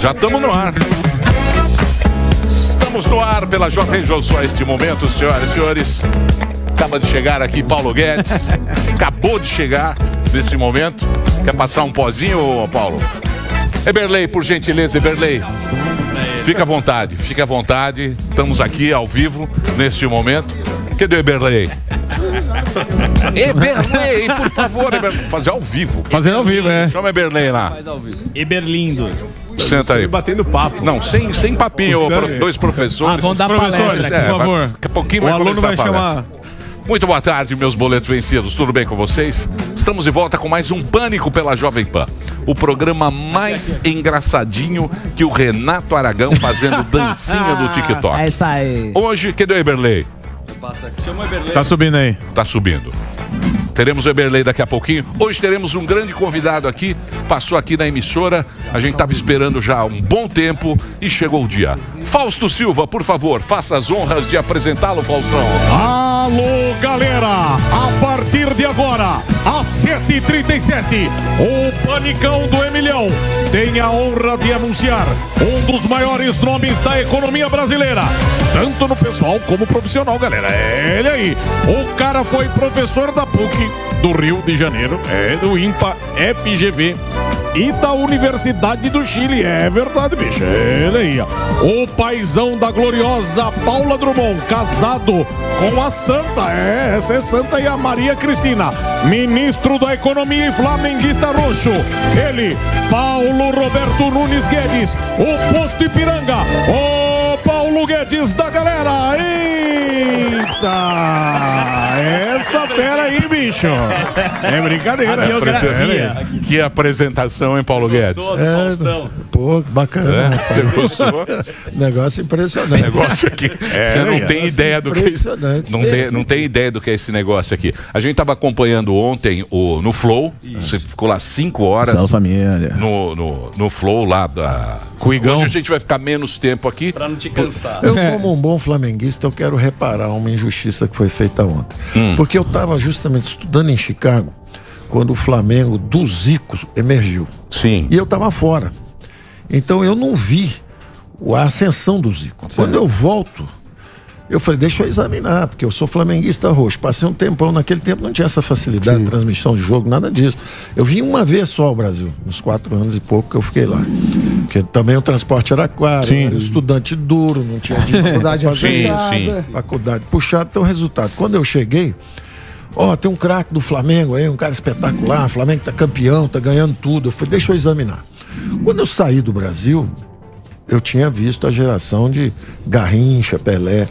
Já estamos no ar. Estamos no ar pela Jovem Jô só este momento, senhoras e senhores. Acaba de chegar aqui Paulo Guedes. Acabou de chegar nesse momento. Quer passar um pozinho, Paulo? Eberlei, por gentileza, Eberlei. Fica à vontade, fica à vontade. Estamos aqui ao vivo neste momento. Cadê o Eberlei? Eberlei, por favor, Eberlei. Fazer ao vivo. Fazendo ao vivo, é. Chama Eberlei lá. Eberlindo. Senta aí. Batendo papo. Não, sem, sem papinho, O pro- dois professores. Ah, vão dar Professores, palestra. É, por favor. Daqui a pouquinho O vai aluno começar vai a palestra. chamar. Muito boa tarde, meus boletos vencidos. Tudo bem com vocês? Estamos de volta com mais um Pânico pela Jovem Pan. O programa mais engraçadinho que o Renato Aragão fazendo dancinha do É TikTok. isso aí. Hoje, cadê o Eberlei? Tá subindo aí. Tá subindo. Teremos o daqui a pouquinho. Hoje teremos um grande convidado aqui. Passou aqui na emissora. A gente estava esperando já há um bom tempo e chegou o dia. Fausto Silva, por favor, faça as honras de apresentá-lo, Faustão. Alô, galera! A partir de agora, às 7h37, o Panicão do Emilhão tem a honra de anunciar um dos maiores nomes da economia brasileira, tanto no pessoal como profissional, galera. É ele aí. O cara foi professor da PUC do Rio de Janeiro, é do IMPA FGV e da Universidade do Chile. É verdade, bicho. Ele aí. O paizão da gloriosa Paula Drummond, casado com a Santa. É, essa é Santa e a Maria Cristina. Ministro da Economia e flamenguista roxo. Ele, Paulo Roberto Nunes Guedes, o posto Ipiranga. O Paulo Guedes da galera. Eita! Essa fera aí, bicho. É brincadeira. A biografia. Que apresentação, hein, Paulo Guedes? Pô, bacana. É. Você gostou? Negócio impressionante. negócio aqui. você não é, tem negócio ideia do que é. Não tem, não tem ideia do que é esse negócio aqui. A gente estava acompanhando ontem o, no Flow. Você ficou lá cinco horas. Salve, família. No, no, no Flow lá da. Cuigão. Hoje a gente vai ficar menos tempo aqui. Pra não te cansar. Eu, como um bom flamenguista, eu quero reparar uma injustiça que foi feita ontem. Hum. Porque eu estava justamente estudando em Chicago quando o Flamengo do Zico emergiu. Sim. E eu estava fora. Então eu não vi a ascensão do Zico. Quando eu volto, eu falei, deixa eu examinar, porque eu sou flamenguista roxo. Passei um tempão, naquele tempo não tinha essa facilidade de transmissão de jogo, nada disso. Eu vim uma vez só ao Brasil, nos quatro anos e pouco que eu fiquei lá. Porque também o transporte era caro, Sim. era estudante duro, não tinha fazer Sim, nada. sim. Faculdade puxada, então resultado. Quando eu cheguei, ó, tem um craque do Flamengo aí, um cara espetacular, o Flamengo tá campeão, tá ganhando tudo. Eu falei, deixa eu examinar. Quando eu saí do Brasil, eu tinha visto a geração de Garrincha, Pelé.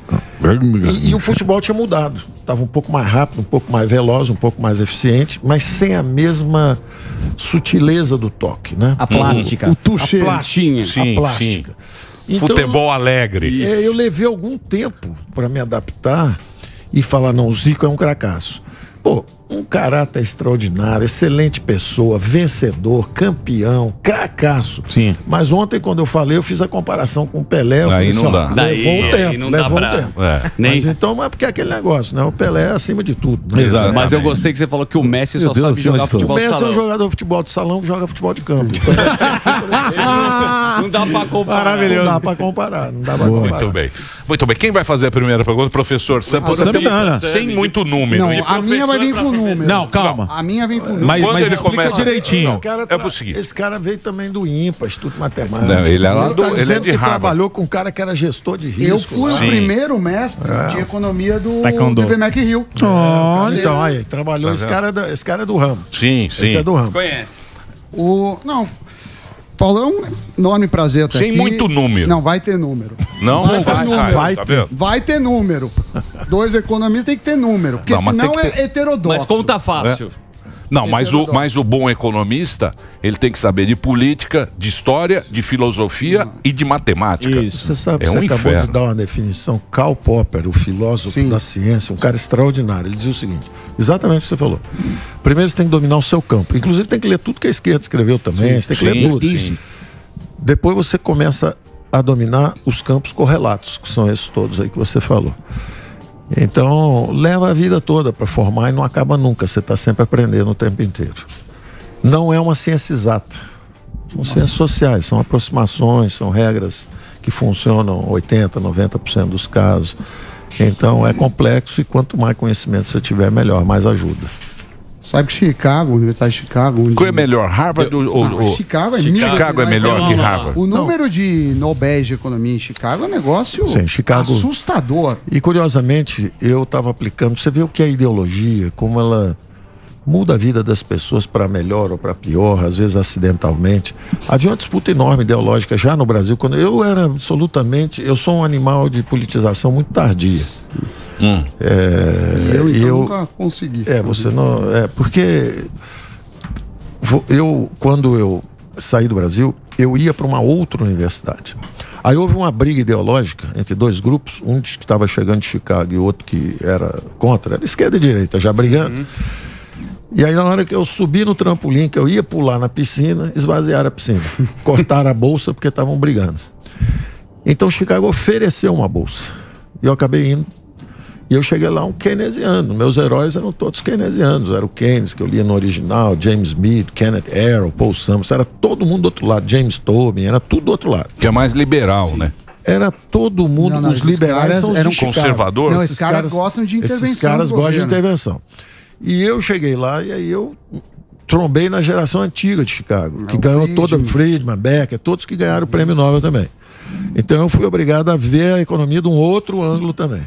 E, e o futebol tinha mudado. Estava um pouco mais rápido, um pouco mais veloz, um pouco mais eficiente, mas sem a mesma sutileza do toque, né? A plástica. O touché. A plástica. Sim, a plástica. Então, Futebol alegre. é, eu levei algum tempo para me adaptar e falar, não, o Zico é um cracaço. Pô, um caráter extraordinário, excelente pessoa, vencedor, campeão, cracaço. Sim. Mas ontem, quando eu falei, eu fiz a comparação com o Pelé. Eu Aí falei não assim, ó, dá. Daí- Levou um aí tempo, não dá levou pra- um tempo. É. Nem- Mas então é porque é aquele negócio, né? O Pelé é acima de tudo. né? Exato. Mas eu gostei que você falou que o Messi Meu só Deus, sabe jogar de tudo. O futebol de Messi é um salão. jogador de futebol de salão que joga futebol de campo. Então, Não dá pra comparar. Não dá pra comparar. Não dá pra comparar. Muito bem. Muito bem. Quem vai fazer a primeira pergunta? Professor Sam. Santana. Sem muito número. Não, a minha vai vir com número. Não, calma. A minha vem com número. Mas, mas ele explica começa- direitinho. Esse cara, É pro seguinte. esse cara veio também do IMPA, Instituto Matemático. Não, ele é lá do- tá ele é dizendo de que Harvard. trabalhou com um cara que era gestor de risco. Eu fui lá. o primeiro mestre de economia do, BMEC Rio. Ah, então, aí, trabalhou. Esse cara, é do, esse cara é do ramo. Sim, sim. Esse é do ramo. Conhece. O, não, Paulo, é um enorme prazer estar Sem aqui. muito número. Não, vai ter número. Não, Vai não ter vai. número. Vai, tá vendo? Vai ter número. Dois economistas tem que ter número. Porque Não, senão é ter- heterodoxo. Mas conta fácil. Não, mas o, mas o bom economista, ele tem que saber de política, de história, de filosofia e de matemática. Isso. Você sabe, É você um acabou inferno. de dar uma definição. Karl Popper, o filósofo Sim. da ciência, um cara extraordinário. Ele dizia o seguinte: exatamente o que você falou. Primeiro você tem que dominar o seu campo. Inclusive tem que ler tudo que a esquerda escreveu também. você tem que sim, ler tudo. sim. Depois você começa a dominar os campos correlatos, que são esses todos aí que você falou. Então, leva a vida toda para formar e não acaba nunca. Você está sempre aprendendo o tempo inteiro. Não é uma ciência exata. São ciências sociais, são aproximações, são regras que funcionam 80%, 90% dos casos. Então é complexo e quanto mais conhecimento você tiver, melhor, mais ajuda. Sabe que Chicago, Universidade de Chicago. Onde... Qual é melhor, Harvard ou, ou- Ah, ou- Chicago é Chicago é mil- melhor Não, que não. Harvard? O número de Nobéis de economia em Chicago é um negócio Sim, Chicago- assustador. E curiosamente, eu estava aplicando. Você vê o que é ideologia, como ela muda a vida das pessoas para melhor ou para pior, às vezes acidentalmente. Havia uma disputa enorme ideológica já no Brasil, quando eu era absolutamente. Eu sou um animal de politização muito tardia. É, eu, e então, eu- nunca consegui. é, você não. É, porque eu, quando eu saí do Brasil, eu ia para uma outra universidade. Aí houve uma briga ideológica entre dois grupos, um que estava chegando de Chicago e outro que era contra, era esquerda e direita, já brigando. E aí, na hora que eu subi no trampolim, que eu ia pular na piscina, esvaziaram a piscina. Cortaram a bolsa porque estavam brigando. Então, Chicago ofereceu uma bolsa. E eu acabei indo. E eu cheguei lá um keynesiano. Meus heróis eram todos keynesianos. Era o Keynes, que eu lia no original, James Smith, Kenneth Arrow, Paul Samuels. Era todo mundo do outro lado. James Tobin, era tudo do outro lado. Que é mais liberal, né? Era todo mundo, Não, não, os esses liberais caras são os eram de Chicago. conservadores? Não, esses caras gostam de intervenção Esses caras gostam de intervenção. E eu cheguei lá e aí eu trombei na geração antiga de Chicago, que o ganhou Friedman. toda, Friedman, Becker, todos que ganharam o prêmio Nobel também. Então eu fui obrigado a ver a economia de um outro ângulo também.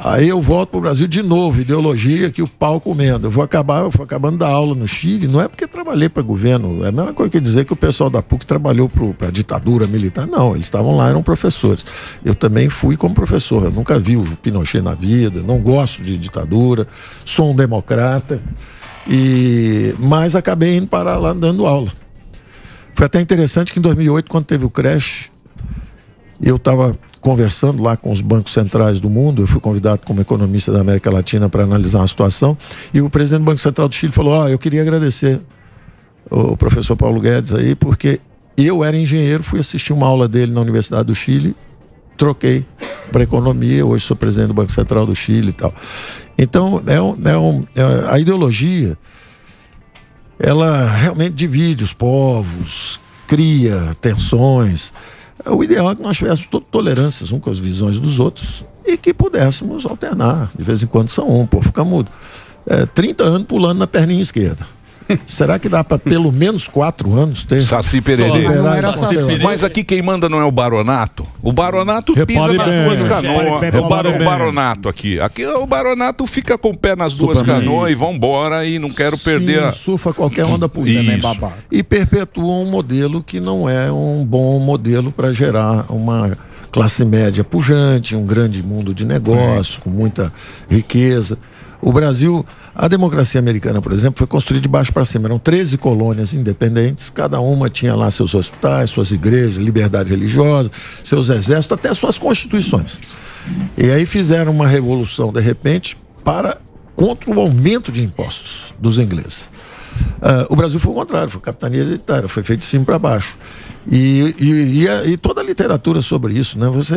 Aí eu volto para o Brasil de novo, ideologia que o pau comendo. Eu vou acabar, eu vou acabando da aula no Chile, não é porque trabalhei para governo, é a mesma coisa que dizer que o pessoal da PUC trabalhou para a ditadura militar. Não, eles estavam lá, eram professores. Eu também fui como professor, eu nunca vi o Pinochet na vida, não gosto de ditadura, sou um democrata, e mas acabei indo parar lá dando aula. Foi até interessante que em 2008, quando teve o crash, eu estava conversando lá com os bancos centrais do mundo, eu fui convidado como economista da América Latina para analisar a situação, e o presidente do Banco Central do Chile falou: "Ah, eu queria agradecer o professor Paulo Guedes aí, porque eu era engenheiro, fui assistir uma aula dele na Universidade do Chile, troquei para economia, hoje sou presidente do Banco Central do Chile e tal. Então, é um, é um, é- a ideologia ela realmente divide os povos, cria tensões. O ideal é que nós tivéssemos to- tolerâncias um com as visões dos outros e que pudéssemos alternar. De vez em quando são um, pô, fica mudo. É, 30 anos pulando na perninha esquerda. Será que dá para pelo menos quatro anos ter? Saci Pererê. Pererê. Mas aqui quem manda não é o baronato. O baronato Repare pisa nas bem. duas canoas. É o, repare o baronato aqui. Aqui o baronato fica com o pé nas duas Superman. canoas e vambora e não quero perder a... Sim, surfa qualquer onda política. Isso. E perpetua um modelo que não é um bom modelo para gerar uma classe média pujante, um grande mundo de negócio, com muita riqueza. O Brasil, a democracia americana, por exemplo, foi construída de baixo para cima. Eram 13 colônias independentes, cada uma tinha lá seus hospitais, suas igrejas, liberdade religiosa, seus exércitos, até suas constituições. E aí fizeram uma revolução, de repente, para contra o aumento de impostos dos ingleses. Ah, o Brasil foi o contrário, foi capitania hereditária, foi feito de cima para baixo. E, e- e a- e toda a literatura sobre isso, né? Você,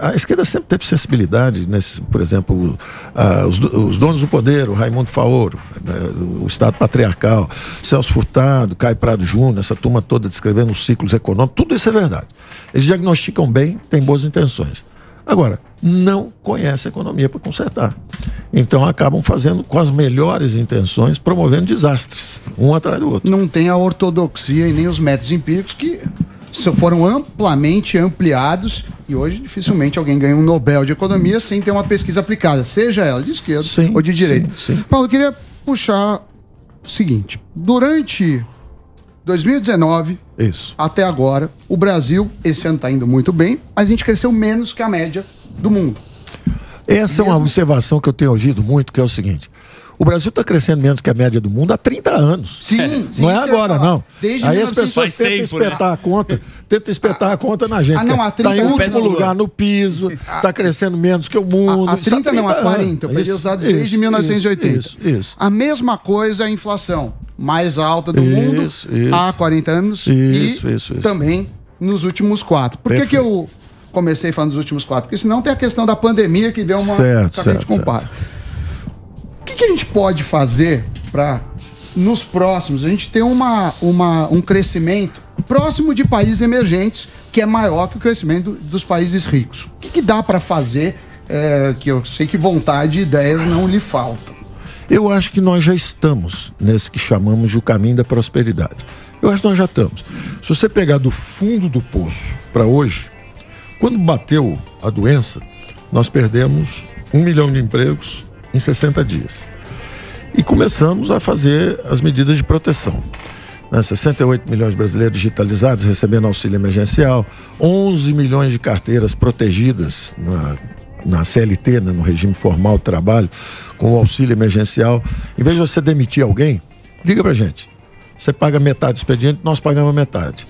a, a esquerda sempre teve sensibilidade, nesse, por exemplo, ah, os, os donos do poder, o Raimundo Faoro, né, o Estado patriarcal, Celso Furtado, Caio Prado Júnior, essa turma toda descrevendo os ciclos econômicos, tudo isso é verdade. Eles diagnosticam bem, têm boas intenções. Agora, não conhece a economia para consertar. Então acabam fazendo com as melhores intenções, promovendo desastres, um atrás do outro. Não tem a ortodoxia e nem os métodos empíricos que foram amplamente ampliados e hoje dificilmente alguém ganha um Nobel de Economia sem ter uma pesquisa aplicada, seja ela de esquerda Sim, ou de direita. sim, sim. Paulo, eu queria puxar o seguinte: durante 2019 Isso. até agora, o Brasil, esse ano está indo muito bem, mas a gente cresceu menos que a média do mundo. Essa é uma observação que eu tenho ouvido muito, que é o seguinte. O Brasil está crescendo menos que a média do mundo há 30 anos. Sim, sim, não é agora, não. Desde Aí as 1900 pessoas tentam tempo, né? espetar a conta, tentam espetar a conta na gente. Ah, não, há Está 30 em anos. último lugar no piso, está crescendo menos que o mundo. Há 30 não, a 40. Eu peguei os dados isso, desde 1980. Isso, isso. A mesma coisa a inflação. Mais alta do mundo isso. há 40 anos Isso, e isso, isso. também nos últimos quatro. Por que, que eu comecei falando dos últimos quatro? Porque senão tem a questão da pandemia que deu uma... Certo, certo, compara. O que, que a gente pode fazer para nos próximos, a gente tem uma, uma, um crescimento próximo de países emergentes, que é maior que o crescimento dos países ricos. O que, que dá para fazer? é, que eu sei que vontade e ideias não lhe faltam. Eu acho que nós já estamos nesse que chamamos de o caminho da prosperidade. Eu acho que nós já estamos. Se você pegar do fundo do poço para hoje, quando bateu a doença, nós perdemos um milhão de empregos em 60 dias. E começamos a fazer as medidas de proteção. Né? 68 milhões de brasileiros digitalizados recebendo auxílio emergencial, 11 milhões de carteiras protegidas na na CLT, né, no regime formal de trabalho, com o auxílio emergencial. Em vez de você demitir alguém, liga pra gente. Você paga metade do expediente, nós pagamos metade.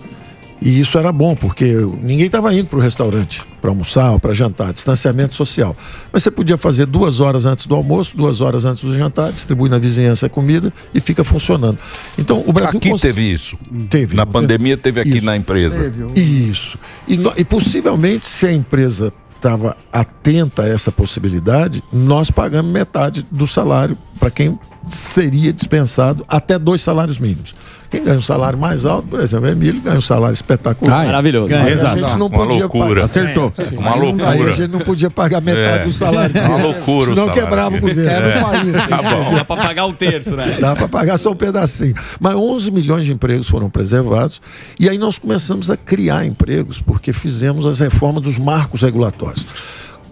E isso era bom, porque ninguém estava indo para o restaurante para almoçar ou para jantar, distanciamento social. Mas você podia fazer duas horas antes do almoço, duas horas antes do jantar, distribui na vizinhança a comida e fica funcionando. Então, o Brasil. Aqui cons- teve isso. Teve. Na pandemia teve aqui Isso. na empresa. Isso. E, no- e possivelmente, se a empresa estava atenta a essa possibilidade, nós pagamos metade do salário para quem seria dispensado até dois salários mínimos. Quem ganha um salário mais alto, por exemplo, o Emílio ganha um salário espetacular. Ah, maravilhoso. Ganha, a exato. gente não Uma podia loucura. pagar. Acertou. Uma Aí a loucura. gente não podia pagar metade É. do salário. É uma dele. loucura o Senão salário quebrava o dele. governo. Quebra o país. Tá bom. Dá pra pagar um terço, né? Dá para pagar só um pedacinho. Mas 11 milhões de empregos foram preservados. E aí nós começamos a criar empregos, porque fizemos as reformas dos marcos regulatórios.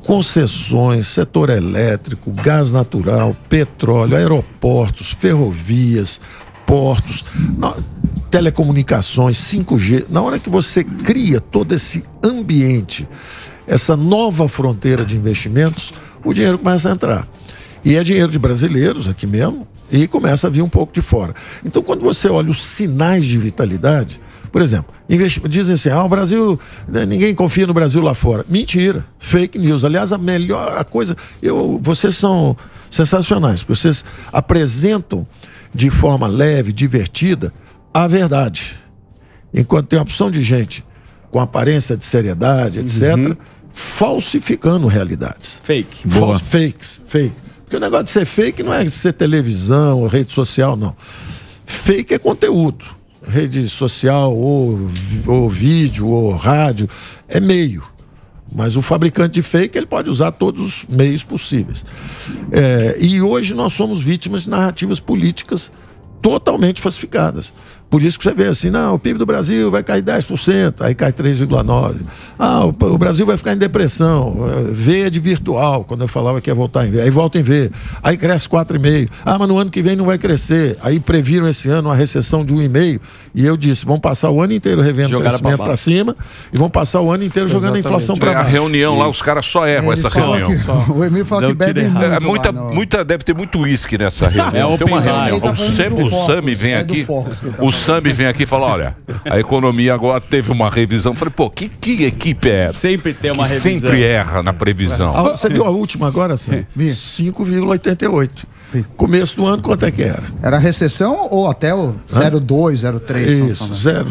Concessões, setor elétrico, gás natural, petróleo, aeroportos, ferrovias, portos, no- telecomunicações, 5G. Na hora que você cria todo esse ambiente, essa nova fronteira de investimentos, o dinheiro começa a entrar. E é dinheiro de brasileiros aqui mesmo, e começa a vir um pouco de fora. Então, quando você olha os sinais de vitalidade, por exemplo, dizem assim: ah, o Brasil, né, ninguém confia no Brasil lá fora. Mentira, fake news. Aliás, a melhor a coisa, eu, vocês são sensacionais, vocês apresentam de forma leve, divertida, a verdade. Enquanto tem uma opção de gente com aparência de seriedade, etc., falsificando realidades. Fake. False fakes, fake. Porque o negócio de ser fake não é ser televisão ou rede social, não. Fake é conteúdo. Rede social, ou, ou vídeo, ou rádio, é meio. Mas o fabricante de fake ele pode usar todos os meios possíveis. É, e hoje nós somos vítimas de narrativas políticas totalmente falsificadas. Por isso que você vê assim, não, o PIB do Brasil vai cair 10%, aí cai 3,9%. Ah, o, o Brasil vai ficar em depressão, eh, V é de virtual, quando eu falava que ia voltar em V, aí volta em V, aí cresce 4,5%. Ah, mas no ano que vem não vai crescer. Aí previram esse ano uma recessão de 1,5%, e eu disse, vão passar o ano inteiro revendo o crescimento para cima, e vão passar o ano inteiro jogando a inflação É, para a baixo. reunião lá, os caras só erram essa Ele fala reunião. que- o Emílio fala Não que bebe muito. É, muita, lá muita, deve ter muito uísque nessa reunião. É Tem uma reunião. Tá O, Sam, Sami vem é aqui. O. Sami vem aqui e fala: olha, a economia agora teve uma revisão. Falei, pô, que, que equipe é essa? Sempre tem uma que revisão. sempre erra na previsão. Ah, Você viu a última agora, Sam? Vi. 5,88. Começo do ano, quanto é que era? Era recessão ou até o 02, 03? Isso, zero.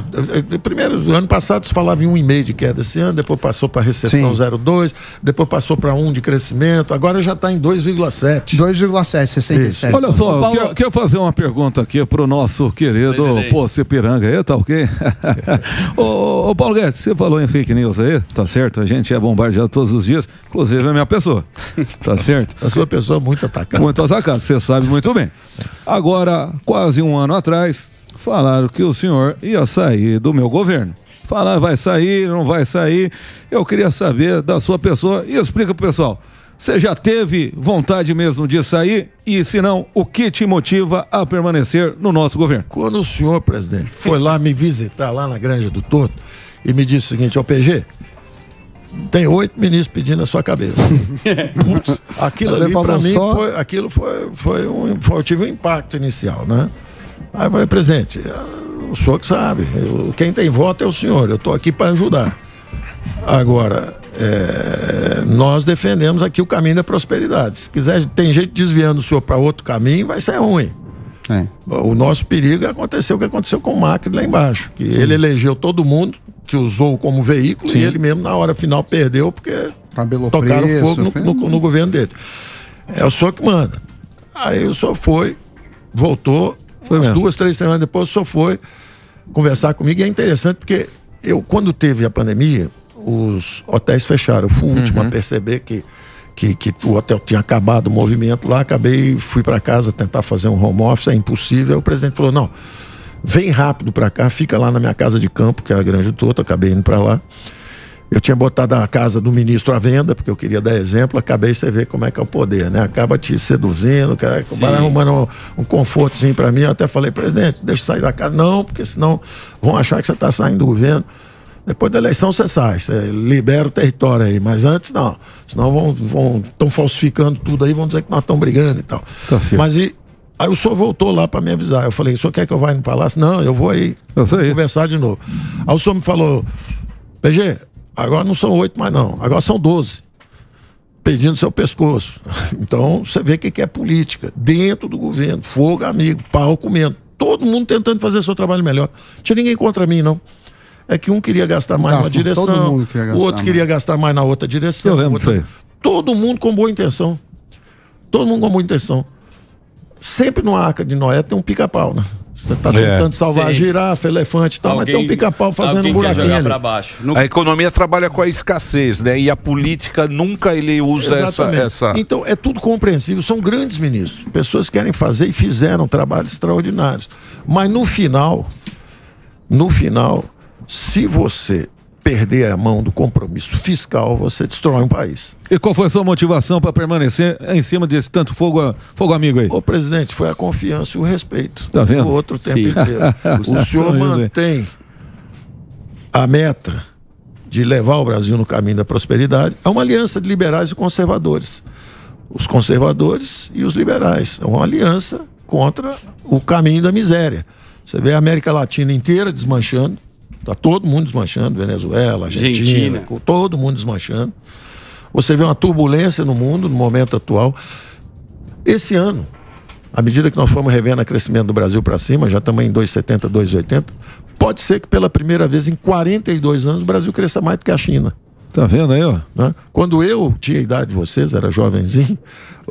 Eh, Primeiro, no ano passado se falava em 1,5 de queda esse ano, depois passou para recessão Sim. 0,2, depois passou para 1 de crescimento, agora já está em 2,7. 2,7, 67. Olha só, eu Paulo- quero, quero fazer uma pergunta aqui pro nosso querido. Poço Piranga aí, tá ok? ô, ô, Paulo Guedes, você falou em fake news aí, tá certo? A gente é bombardeado todos os dias, inclusive a minha pessoa, tá certo? A sua pessoa muito atacada. Muito atacado, você sabe muito bem. Agora, quase um ano atrás, falaram que o senhor ia sair do meu governo. Falaram, vai sair, não vai sair. Eu queria saber da sua pessoa e explica pro pessoal. Você já teve vontade mesmo de sair? E se não, o que te motiva a permanecer no nosso governo? Quando o senhor, presidente, foi lá me visitar lá na Granja do Torto e me disse o seguinte, ó PG, tem oito ministros pedindo a sua cabeça. Putz, aquilo ali para mim só- foi, aquilo foi, foi um, foi, eu tive um impacto inicial, né? Aí eu falei, presidente, o senhor que sabe, eu- quem tem voto é o senhor, eu estou aqui para ajudar. Agora, é, nós defendemos aqui o caminho da prosperidade. Se quiser, tem gente desviando o senhor para outro caminho, vai ser ruim. É. O nosso perigo é acontecer o que aconteceu com o Macri lá embaixo. Que ele elegeu todo mundo que usou como veículo e ele mesmo, na hora final, perdeu porque Tabelou tocaram preço, fogo no, foi- no- no governo dele. É o senhor que manda. Aí o senhor foi, voltou Umas mesmo. duas, três semanas depois, o senhor foi conversar comigo. E é interessante porque eu, quando teve a pandemia, os hotéis fecharam. Eu fui o último a perceber que, que, que o hotel tinha acabado o movimento lá. Acabei, fui para casa tentar fazer um home office, é impossível. Aí o presidente falou: não, vem rápido para cá, fica lá na minha casa de campo, que era Grande Tota, acabei indo para lá. Eu tinha botado a casa do ministro à venda, porque eu queria dar exemplo, acabei você ver como é que é o poder, né? Acaba te seduzindo, cara, arrumando um, um confortozinho para mim. Eu até falei, presidente, deixa eu sair da casa. Não, porque senão vão achar que você está saindo do governo. Depois da eleição você sai, você libera o território aí, mas antes não. Senão vão vão estão falsificando tudo aí, vão dizer que nós estamos brigando e tal. Tá certo. mas e aí o senhor voltou lá para me avisar. Eu falei, o senhor quer que eu vá no palácio? Não, eu vou aí Eu sei. conversar de novo. Aí o senhor me falou, PG, agora não são oito mais não, agora são doze. Pedindo seu pescoço. Então, você vê o que é política. Dentro do governo, fogo amigo, pau comendo. Todo mundo tentando fazer seu trabalho melhor. Não tinha ninguém contra mim, não. É que um queria gastar mais Gastam, numa direção, o outro queria gastar mais na outra direção. Eu lembro outro-. Todo mundo com boa intenção. Todo mundo com boa intenção. Sempre no Arca de Noé tem um pica-pau, né? Você tá É. tentando salvar a Sim. girafa, elefante e tal, mas tem um pica-pau fazendo alguém um buraquinho pra baixo. No- A economia trabalha com a escassez, né? E a política nunca ele usa essa, essa. Então é tudo compreensível. São grandes ministros. Pessoas que querem fazer e fizeram trabalhos extraordinários. Mas no final, no final, se você perder a mão do compromisso fiscal, você destrói um país. E qual foi a sua motivação para permanecer em cima desse tanto fogo, fogo amigo aí? Ô, presidente, foi a confiança e o respeito. Tá vendo? O outro tempo Sim. inteiro. o senhor mantém a meta de levar o Brasil no caminho da prosperidade. É uma aliança de liberais e conservadores. Os conservadores e os liberais. É uma aliança contra o caminho da miséria. Você vê a América Latina inteira desmanchando. Está todo mundo desmanchando. Venezuela, Argentina, Argentina. todo mundo desmanchando. Você vê uma turbulência no mundo, no momento atual. Esse ano, à medida que nós fomos revendo o crescimento do Brasil para cima, já estamos em 2,70, 2,80, pode ser que pela primeira vez em 42 anos o Brasil cresça mais do que a China. Tá vendo aí, ó? né? Quando eu tinha a idade de vocês, era jovenzinho,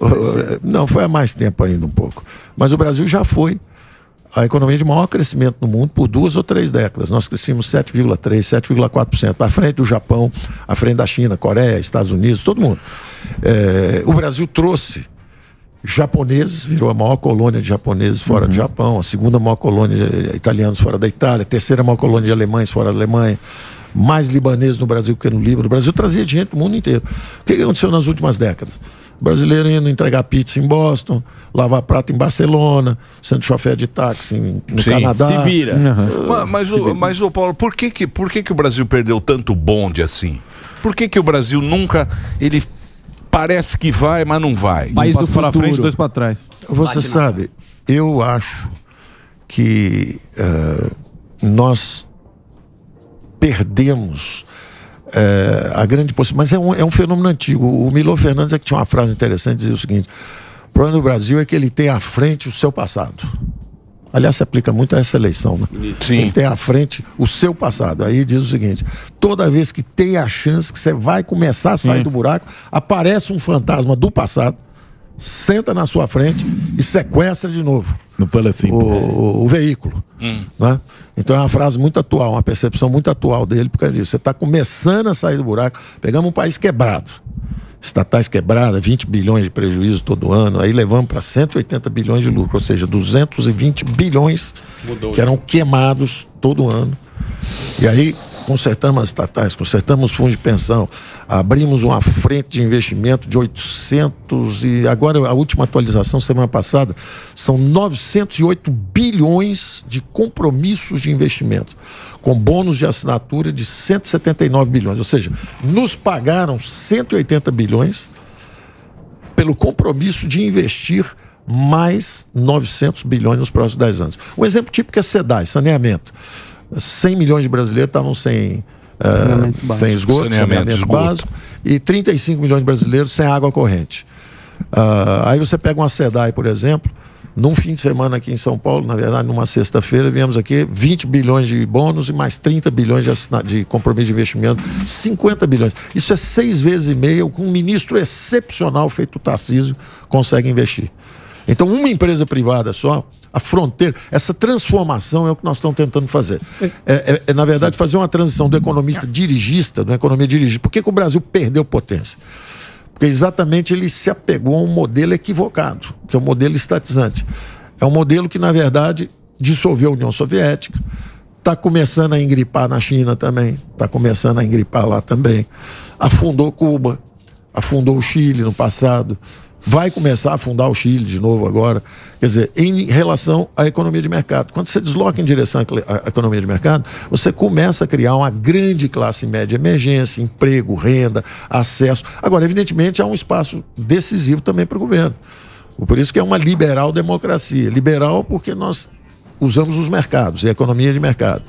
eh, não, foi há mais tempo ainda um pouco, mas o Brasil já foi a economia de maior crescimento no mundo por duas ou três décadas. Nós crescemos 7,3%, 7,4%, à frente do Japão, à frente da China, Coreia, Estados Unidos, todo mundo. Eh, o Brasil trouxe japoneses, virou a maior colônia de japoneses fora do Japão, a segunda maior colônia de italianos fora da Itália, a terceira maior colônia de alemães fora da Alemanha, mais libaneses no Brasil que no Líbano. O Brasil trazia gente do mundo inteiro. O que aconteceu nas últimas décadas? O brasileiro indo entregar pizza em Boston, lavar prato em Barcelona, sendo chofer de táxi em- no Sim, Canadá. Se vira. Ma- Mas, o, mas o Paulo, por que que, por que que o Brasil perdeu tanto bonde assim? Por que que o Brasil nunca ele parece que vai, mas não vai? País Um do para futuro. frente, dois para trás. Você sabe, eu acho que eh, nós perdemos eh, a grande possibilidade. Mas é um, é um fenômeno antigo. O Milo Fernandes é que tinha uma frase interessante, dizia o seguinte: o problema do Brasil é que ele tem à frente o seu passado. Aliás, se aplica muito a essa eleição, né? Sim. Ele tem à frente o seu passado. Aí diz o seguinte: toda vez que tem a chance que você vai começar a sair do buraco, aparece um fantasma do passado, senta na sua frente e sequestra de novo Não fala assim. o, o- o veículo. Né? Então é uma frase muito atual, uma percepção muito atual dele por causa disso. Você está começando a sair do buraco. Pegamos um país quebrado. Estatais quebradas, 20 bilhões de prejuízo todo ano, aí levamos para 180 bilhões de lucro, ou seja, 220 bilhões que eram queimados todo ano. E aí consertamos as estatais, consertamos os fundos de pensão, abrimos uma frente de investimento de 800 e agora a última atualização semana passada são 908 bilhões de compromissos de investimento, com bônus de assinatura de 179 bilhões, ou seja, nos pagaram 180 bilhões pelo compromisso de investir mais 900 bilhões nos próximos 10 anos. Um exemplo típico é SEDAI, saneamento. 100 milhões de brasileiros estavam sem, básico. sem esgoto, Saneamento, saneamento, esgoto. básico, e 35 milhões de brasileiros sem água corrente. Ah, aí você pega uma SEDAI, por exemplo, num fim de semana aqui em São Paulo, na verdade, numa sexta-feira, viemos aqui 20 bilhões de bônus e mais 30 bilhões de, assina- de compromisso de investimento, 50 bilhões. Isso é seis vezes e meia o que um ministro excepcional feito o Tarcísio consegue investir. Então, uma empresa privada só, a fronteira, essa transformação é o que nós estamos tentando fazer. É, é- é, na verdade, fazer uma transição do economista dirigista, da economia dirigista. Por que, que o Brasil perdeu potência? Porque exatamente ele se apegou a um modelo equivocado, que é o modelo estatizante. É um modelo que, na verdade, dissolveu a União Soviética, está começando a engripar na China também, está começando a engripar lá também. Afundou Cuba, afundou o Chile no passado, vai começar a afundar o Chile de novo agora. Quer dizer, em relação à economia de mercado. Quando você desloca em direção à economia de mercado, você começa a criar uma grande classe média emergência, emprego, renda, acesso. Agora, evidentemente, há um espaço decisivo também para o governo. Por isso que é uma liberal democracia. Liberal porque nós usamos os mercados e a economia de mercado.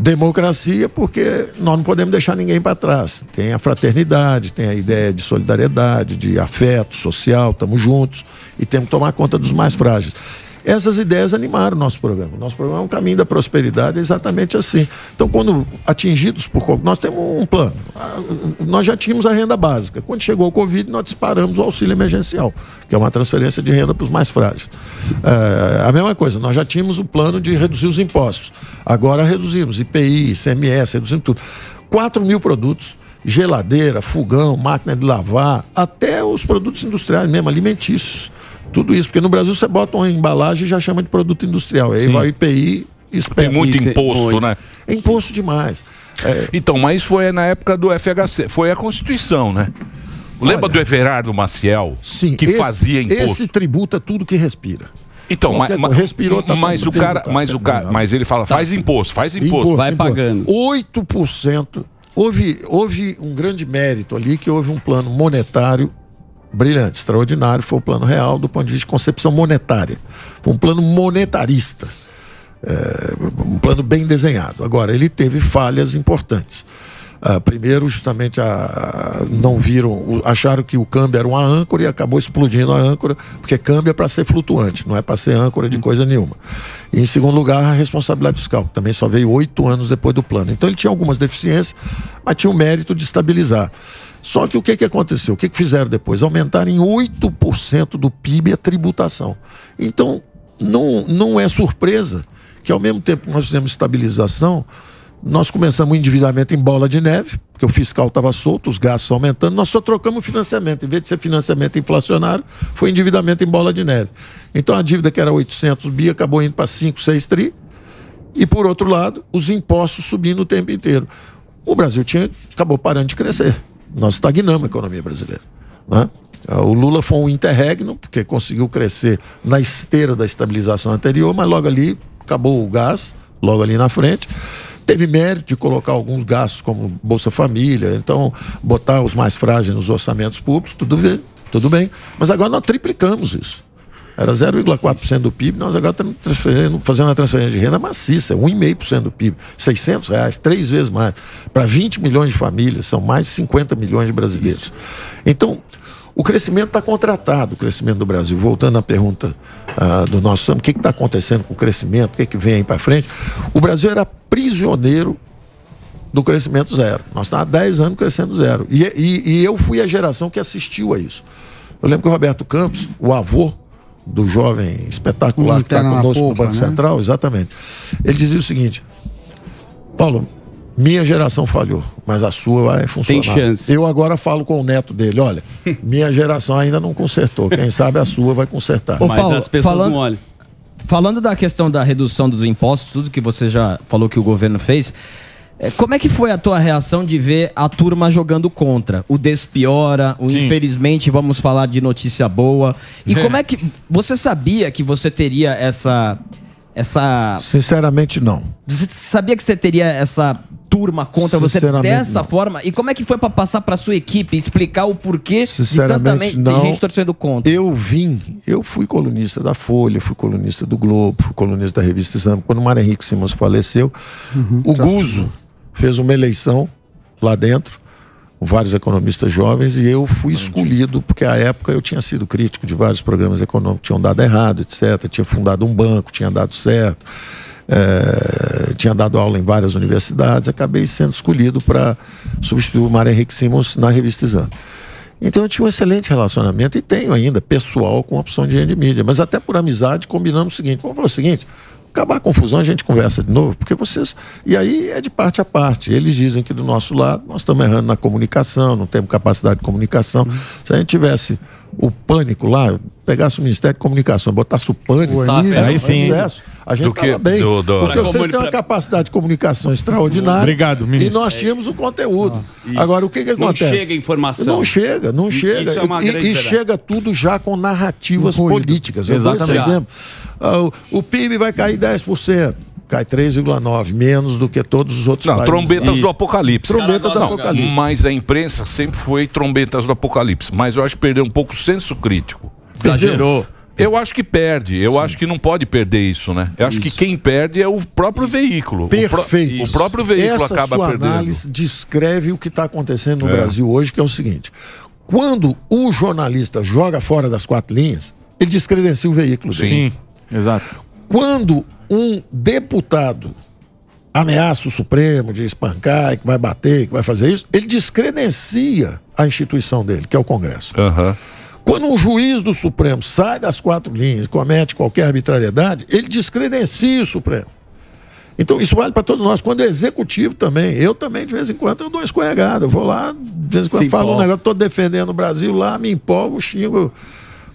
Democracia, porque nós não podemos deixar ninguém para trás. Tem a fraternidade, tem a ideia de solidariedade, de afeto social, estamos juntos e temos que tomar conta dos mais frágeis. Essas ideias animaram o nosso programa. Nosso programa é um caminho da prosperidade é exatamente assim. Então, quando atingidos por. co- Nós temos um plano. Ah, Nós já tínhamos a renda básica. Quando chegou o Covid, nós disparamos o auxílio emergencial, que é uma transferência de renda para os mais frágeis. É, a mesma coisa, nós já tínhamos o plano de reduzir os impostos. Agora reduzimos IPI, ICMS, reduzimos tudo. 4 mil produtos geladeira, fogão, máquina de lavar, até os produtos industriais mesmo, alimentícios. Tudo isso, porque no Brasil você bota uma embalagem e já chama de produto industrial. Aí Sim. vai o IPI espera. Tem muito é imposto, muito. né? É imposto demais. É, Então, mas foi na época do FHC, foi a Constituição, né? Lembra Olha. do Everardo Maciel? sim, Que esse- fazia imposto. Esse tributa tudo que respira. Então, mas, Qualquer mas, coisa, respirou, tá mas o cara, tributado. mas o cara, mas ele fala, faz imposto, faz imposto. Vai pagando. 8%. Houve, houve um grande mérito ali, que houve um plano monetário brilhante, extraordinário. Foi o plano real do ponto de vista de concepção monetária. Foi um plano monetarista. É, um plano bem desenhado. Agora, ele teve falhas importantes. Ah, primeiro, justamente, a, a- não viram, acharam que o câmbio era uma âncora e acabou explodindo a âncora, porque câmbio é para ser flutuante, não é para ser âncora de coisa nenhuma. E, em segundo lugar, a responsabilidade fiscal, que também só veio oito anos depois do plano. Então, ele tinha algumas deficiências, mas tinha o mérito de estabilizar. Só que o que, que aconteceu? O que, que fizeram depois? Aumentaram em 8% do PIB a tributação. Então, não, não é surpresa que, ao mesmo tempo que nós fizemos estabilização, nós começamos o endividamento em bola de neve, porque o fiscal estava solto, os gastos aumentando, nós só trocamos o financiamento. Em vez de ser financiamento inflacionário, foi endividamento em bola de neve. Então a dívida que era 800 bi acabou indo para 5, 6 tri. E por outro lado, os impostos subindo o tempo inteiro. O Brasil tinha, acabou parando de crescer. Nós estagnamos a economia brasileira. né? O Lula foi um interregno, porque conseguiu crescer na esteira da estabilização anterior, mas logo ali acabou o gás, logo ali na frente. Teve mérito de colocar alguns gastos, como Bolsa Família, então botar os mais frágeis nos orçamentos públicos, tudo bem, tudo bem. Mas agora nós triplicamos isso. Era 0,4% do PIB, nós agora estamos fazendo uma transferência de renda maciça, 1,5% do PIB, 600 reais, três vezes mais, para 20 milhões de famílias, são mais de 50 milhões de brasileiros. Então, o crescimento está contratado, o crescimento do Brasil. Voltando à pergunta ah, do nosso Sam, o que está acontecendo com o crescimento, o que, que vem aí para frente? O Brasil era prisioneiro do crescimento zero. Nós estamos há 10 anos crescendo zero. E, e- e eu fui a geração que assistiu a isso. Eu lembro que o Roberto Campos, o avô do jovem espetacular que está conosco no polpa, Banco né? Central, exatamente. Ele dizia o seguinte: Paulo, minha geração falhou, mas a sua vai funcionar. Tem chance. Eu agora falo com o neto dele: olha, minha geração ainda não consertou. Quem sabe a sua vai consertar. Ô, Mas Paulo, as pessoas falando- não olham. Falando da questão da redução dos impostos, tudo que você já falou que o governo fez, como é que foi a tua reação de ver a turma jogando contra? O despiora, o Sim. infelizmente vamos falar de notícia boa. E como é que você sabia que você teria essa essa Sinceramente, não. você sabia que você teria essa turma contra você Sinceramente, dessa não. forma? E como é que foi pra passar pra sua equipe explicar o porquê de tanta Sinceramente, gente, não. gente torcendo contra? Eu vim, eu fui colunista da Folha, fui colunista do Globo, fui colunista da revista Exame. Quando o Mário Henrique Simões faleceu, o Guzo fez uma eleição lá dentro, com vários economistas jovens, e eu fui escolhido, porque à época eu tinha sido crítico de vários programas econômicos que tinham dado errado, etc. Tinha fundado um banco, tinha dado certo. eh, tinha dado aula em várias universidades, acabei sendo escolhido para substituir o Mário Henrique Simons na revista Exame. Então eu tinha um excelente relacionamento e tenho ainda, pessoal, com a opção de rede mídia. Mas até por amizade combinamos o seguinte: vamos fazer o seguinte. Acabar a confusão, a gente conversa de novo, porque vocês. E aí é de parte a parte. Eles dizem que do nosso lado nós estamos errando na comunicação, não temos capacidade de comunicação. Se a gente tivesse o pânico lá, pegasse o Ministério de Comunicação, botasse o pânico, Tá, era aí um sim. sucesso. A gente Do que- estava bem. do- do- Porque Pra vocês têm uma comuni- capacidade de comunicação extraordinária. Obrigado, E ministro. nós tínhamos o conteúdo. Isso. Agora, o que, que Não acontece? chega informação. Não chega, não E- chega. isso é uma e, grande e chega tudo já com narrativas políticas. Eu Exatamente. exemplo. Ah, o, o PIB vai cair 10%. Cai 3,9%, menos do que todos os outros Não, países. trombetas do apocalipse. Trombetas do Não, apocalipse. Mas a imprensa sempre foi trombetas do apocalipse. Mas eu acho que perdeu um pouco o senso crítico. Exagerou. Eu acho que perde. Eu acho que não pode perder isso, né? Eu acho que quem perde é o próprio veículo. O pró- Perfeito. O, próprio veículo Essa acaba sua perdendo. análise descreve o que está acontecendo no É. Brasil hoje, que é o seguinte: quando o jornalista joga fora das quatro linhas, ele descredencia o veículo dele. Sim, exato. Quando um deputado ameaça o Supremo de espancar, que vai bater, que vai fazer isso, ele descredencia a instituição dele, que é o Congresso. Aham. Quando um juiz do Supremo sai das quatro linhas, comete qualquer arbitrariedade, ele descredencia o Supremo. Então, isso vale para todos nós. Quando é executivo também, eu também, de vez em quando, eu dou uma escorregada. Eu vou lá, de vez em quando, Se falo um empolga. negócio, estou defendendo o Brasil lá, me empolgo, xingo,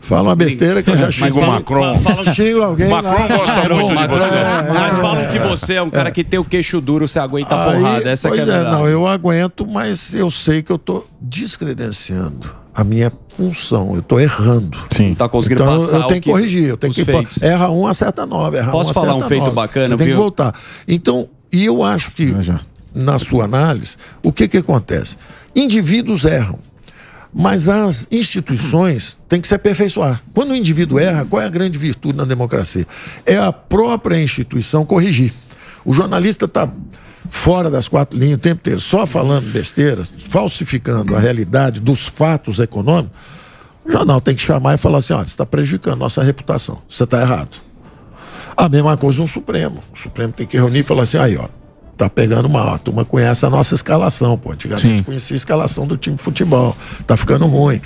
falo uma besteira que eu já Mas xingo. o Macron- fala, xingo alguém lá. Macron, É, Macron. é, Mas é. falam que você é um cara que tem o queixo duro, você aguenta a Aí, porrada. Essa é pois é, verdade. não, eu aguento, mas eu sei que eu estou descredenciando a minha função, eu estou errando. Sim. Tá conseguindo então, eu- passar eu tenho que corrigir, eu tenho que feitos. erra um, acerta nove, erra Posso um, falar um feito nove. bacana, Você tem que voltar. Então, e eu acho que na sua análise, o que que acontece? Indivíduos erram. Mas as instituições têm que se aperfeiçoar. Quando o indivíduo erra, qual é a grande virtude na democracia? É a própria instituição corrigir. O jornalista está fora das quatro linhas o tempo inteiro, só falando besteiras, falsificando a realidade dos fatos econômicos. O jornal tem que chamar e falar assim: olha, você está prejudicando nossa reputação, você está errado. A mesma coisa um Supremo. O Supremo tem que reunir e falar assim: aí, ó, tá pegando mal. A turma conhece a nossa escalação, pô. Antigamente Sim. conhecia a escalação do time de futebol. Tá ficando ruim.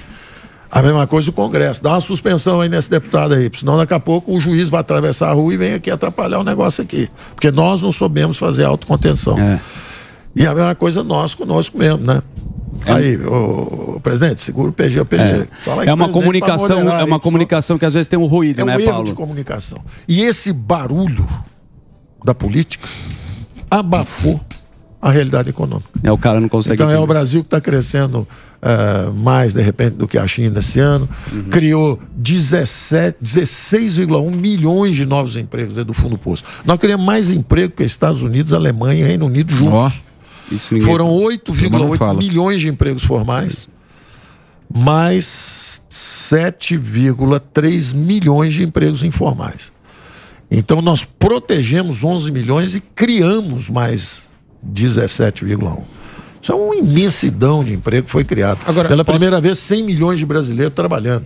A mesma coisa o Congresso. Dá uma suspensão aí nesse deputado aí, senão daqui a pouco o juiz vai atravessar a rua e vem aqui atrapalhar o negócio aqui. Porque nós não soubemos fazer autocontenção. É. E a mesma coisa nós conosco mesmo, né? Aí, ô, presidente, segura o PG, o PG. Fala aí É o uma comunicação, é uma aí, só- comunicação que às vezes tem um ruído, é um né, erro Paulo? de comunicação. E esse barulho da política abafou a realidade econômica. É, o cara não consegue. Então é o entender. Brasil que está crescendo eh, mais, de repente, do que a China esse ano. Uhum. Criou 17 16,1 milhões de novos empregos dentro do Fundo Poço. Nós criamos mais emprego que Estados Unidos, Alemanha e Reino Unido juntos. Isso ninguém- Foram Turma não 8,8 fala. milhões de empregos formais, mais 7,3 milhões de empregos informais. Então nós protegemos 11 milhões e criamos mais 17,1. Isso é uma imensidão de emprego que foi criado. Agora, Pela posso- primeira vez, 100 milhões de brasileiros trabalhando,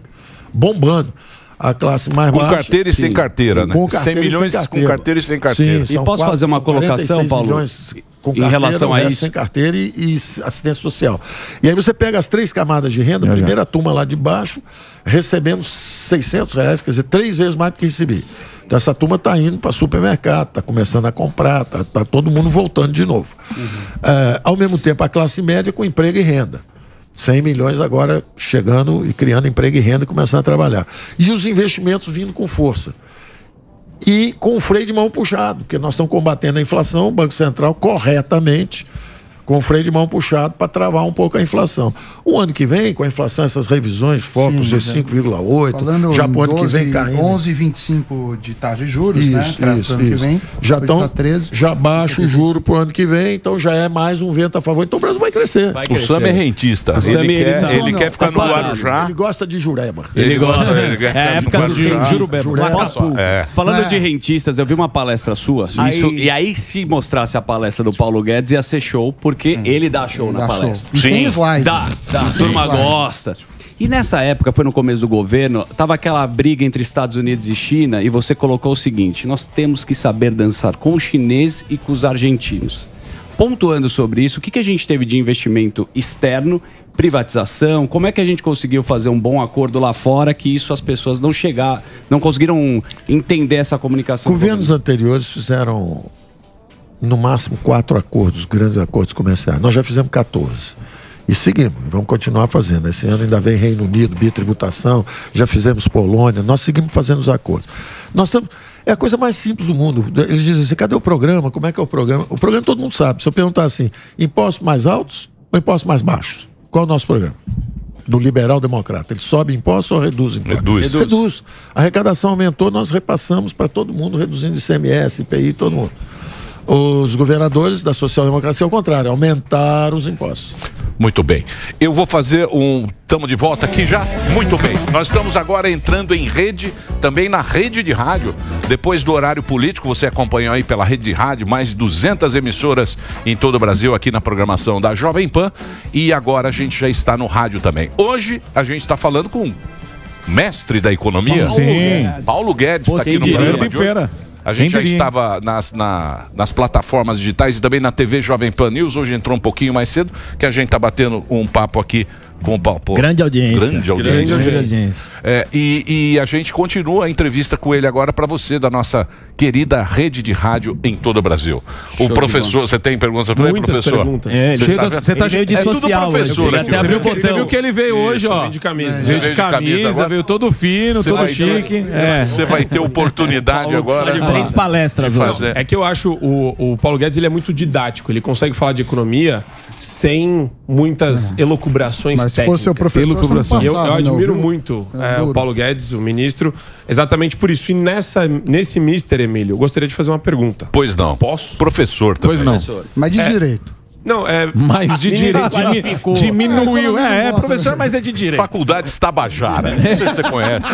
bombando. A classe mais Com baixa. carteira e sem carteira, né? Com 100 carteira e milhões sem com carteira. carteira e sem carteira. Sim, E posso fazer uma colocação, 46 Paulo, milhões com em carteira, relação a isso? Sem carteira e, e assistência social. E aí você pega as três camadas de renda, a primeira turma lá de baixo, recebendo 600 reais, quer dizer, três vezes mais do que recebi. Então essa turma está indo para supermercado, está começando a comprar, está todo mundo voltando de novo. É, ao mesmo tempo, a classe média com emprego e renda. 100 milhões agora chegando e criando emprego e renda e começando a trabalhar. E os investimentos vindo com força e com o freio de mão puxado, porque nós estamos combatendo a inflação, o Banco Central corretamente, com o freio de mão puxado para travar um pouco a inflação. O ano que vem, com a inflação, essas revisões, foco ser 5,8, Falando já pro ano que vem 12, caindo. 11,25 de taxa de juros, né? Isso, Pra- isso, ano que isso. vem. Já tá 13. já baixa o juro pro ano que vem, então já é mais um vento a favor. Então o Brasil vai crescer. Vai O crescer. Sam é rentista. O Sam, ele, ele quer, ele Não, quer não, ficar tá no. Guarujá. Ele gosta de jureba. Ele gosta. Ele quer É a época. Jurubeba. Jureba. Papo. É. Falando É. de rentistas, eu vi uma palestra sua. E aí, se mostrasse a palestra do Paulo Guedes, ia ser show, porque ele dá show na Dá show. palestra. E tem Sim. slide. Dá, dá. A turma Vai. gosta. E nessa época, foi no começo do governo, tava aquela briga entre Estados Unidos e China, e você colocou o seguinte: nós temos que saber dançar com os chineses e com os argentinos. pontuando sobre isso, o que, que a gente teve de investimento externo, privatização, como é que a gente conseguiu fazer um bom acordo lá fora que isso as pessoas não chegar, não conseguiram entender essa comunicação. Governos anteriores fizeram no máximo quatro acordos, grandes acordos comerciais. Nós já fizemos 14. E seguimos, vamos continuar fazendo. Esse ano ainda vem Reino Unido, bitributação, já fizemos Polônia, nós seguimos fazendo os acordos. Nós estamos. É a coisa mais simples do mundo. Eles dizem assim: cadê o programa? Como é que é o programa? O programa todo mundo sabe. Se eu perguntar assim: impostos mais altos ou impostos mais baixos? Qual é o nosso programa? Do liberal democrata. Ele sobe impostos ou reduz impostos? Reduz. Reduz. A arrecadação aumentou, nós repassamos para todo mundo, reduzindo ICMS, IPI, todo mundo. Os governadores da social-democracia, ao contrário, aumentaram os impostos. Muito bem. Eu vou fazer um. Estamos de volta aqui já? Muito bem. Nós estamos agora entrando em rede, também na rede de rádio. Depois do horário político, você acompanhou aí pela rede de rádio, mais de 200 emissoras em todo o Brasil, aqui na programação da Jovem Pan. E agora a gente já está no rádio também. Hoje a gente está falando com o mestre da economia. Paulo Sim. Guedes. Paulo Guedes Pô, está aqui no programa de hoje. A gente já estava nas, na- nas plataformas digitais e também na TV Jovem Pan News. Hoje entrou um pouquinho mais cedo, que a gente está batendo um papo aqui com o Paulo. Grande audiência. Grande audiência. Grande audiência. É, e, e a gente continua a entrevista com ele agora para você, da nossa querida rede de rádio em todo o Brasil. Show o professor, você tem perguntas para ele, professor? perguntas. É, Você cheio está tá veio de é tudo social professor ele aqui. até abriu viu, o que, você viu que ele veio hoje, ó. Vem de camisa. Veio de Veio de camisa camisa, agora. veio todo fino, Você todo chique. ter- É. Você vai ter oportunidade agora Três palestras hoje. fazer. É que eu acho o, o Paulo Guedes ele é muito didático. Ele consegue falar de economia sem muitas elocubrações Mas se técnicas. fosse o professor, não eu, passava, eu não, admiro viu? muito É é, o. Paulo Guedes, o ministro, exatamente por isso. E nessa, nesse Mister Emílio, eu gostaria de fazer uma pergunta. Pois não. Posso? Professor também. Pois não. Mas de direito. Não, é. Mas de direito diminuiu. Ah, É, é, professor, gosta, mas é de direito. Faculdade Tabajara. Não sei se você conhece.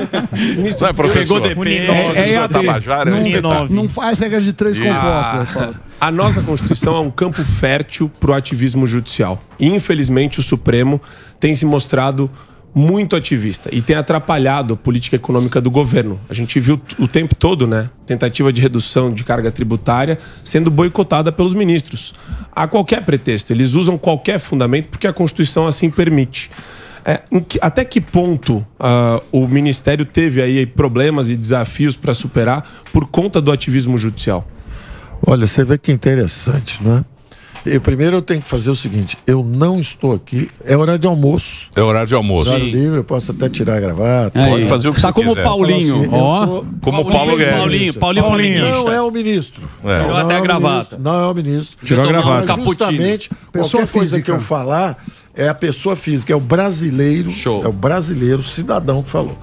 Não é professor? Pegou DP. É- é EAD. Tabajara é Não- espetáculo. Não faz regra de três compostas. A nossa Constituição é um campo fértil para o ativismo judicial. E, infelizmente, o Supremo tem se mostrado muito ativista e tem atrapalhado a política econômica do governo. A gente viu o tempo todo, né? Tentativa de redução de carga tributária sendo boicotada pelos ministros. A qualquer pretexto. Eles usam qualquer fundamento porque a Constituição assim permite. É, que- até que ponto ah, o Ministério teve aí problemas e desafios para superar por conta do ativismo judicial? Olha, você vê que interessante, não é? Eu, primeiro eu tenho que fazer o seguinte: eu não estou aqui, é hora de almoço. É horário de almoço. Horário livre, eu posso até tirar a gravata. Aí. Pode fazer o que Tá você como quiser. Paulinho. Assim, Ó. Como o Paulo Guedes. Paulinho, Paulinho, Paulinho. Paulinho. Não é o ministro. É. Tirou Não até é a gravata. ministro, Não é o ministro. Tirou a Tomar um gravata. Justamente, Pessoa qualquer coisa física. que eu falar é a pessoa física, é o brasileiro, Show. é o brasileiro cidadão que falou.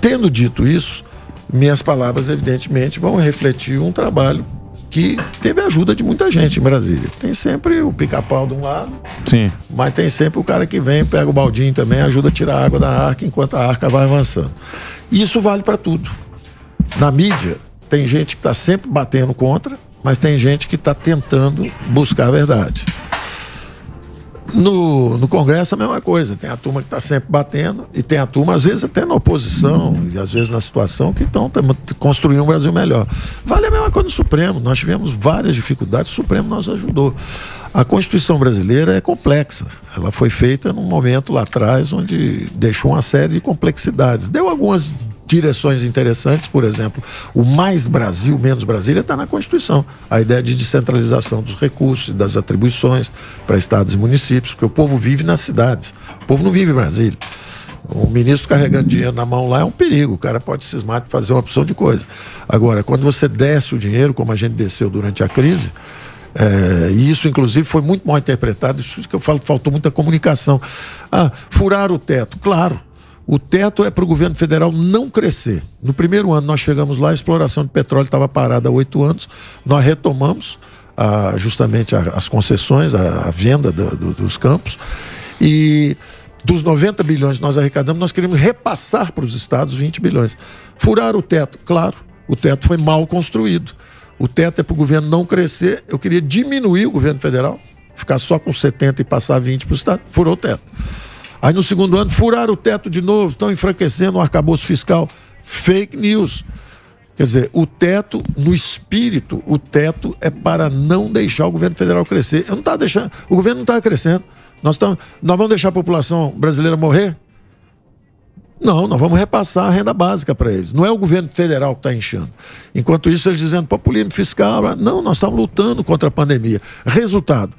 Tendo dito isso, minhas palavras, evidentemente, vão refletir um trabalho que teve a ajuda de muita gente em Brasília. Tem sempre o pica-pau de um lado, Sim. mas tem sempre o cara que vem, pega o baldinho também, ajuda a tirar a água da arca enquanto a arca vai avançando. E isso vale para tudo. Na mídia, tem gente que está sempre batendo contra, mas tem gente que está tentando buscar a verdade. No, no Congresso a mesma coisa, tem a turma que está sempre batendo e tem a turma, às vezes até na oposição e às vezes na situação, que estão construindo um Brasil melhor. Vale a mesma coisa no Supremo, nós tivemos várias dificuldades, o Supremo nos ajudou. A Constituição brasileira é complexa, ela foi feita num momento lá atrás onde deixou uma série de complexidades, deu algumas direções interessantes, por exemplo, o mais Brasil, menos Brasília, está na Constituição. A ideia de descentralização dos recursos das atribuições para estados e municípios, porque o povo vive nas cidades, o povo não vive em Brasília. O ministro carregando dinheiro na mão lá é um perigo, o cara pode cismar de fazer uma opção de coisa. Agora, quando você desce o dinheiro, como a gente desceu durante a crise, é, e isso, inclusive, foi muito mal interpretado. Isso que eu falo faltou muita comunicação. Ah, furar o teto. Claro, o teto é para o governo federal não crescer. No primeiro ano, nós chegamos lá, a exploração de petróleo estava parada há oito anos. Nós retomamos ah, justamente a- as concessões, a, a venda do- do- dos campos. E dos 90 bilhões que nós arrecadamos, nós queremos repassar para os estados 20 bilhões. Furar o teto, claro, o teto foi mal construído. O teto é para o governo não crescer. Eu queria diminuir o governo federal, ficar só com 70 e passar 20 para o estado. Furou o teto. Aí no segundo ano, furaram o teto de novo, estão enfraquecendo o arcabouço fiscal. Fake news. Quer dizer, o teto, no espírito, o teto é para não deixar o governo federal crescer. Eu não estava deixando, o governo não estava crescendo. Nós, tamo, nós vamos deixar a população brasileira morrer? Não, nós vamos repassar a renda básica para eles. Não é o governo federal que está inchando. Enquanto isso, eles dizendo populismo fiscal. Não, nós estamos lutando contra a pandemia. Resultado: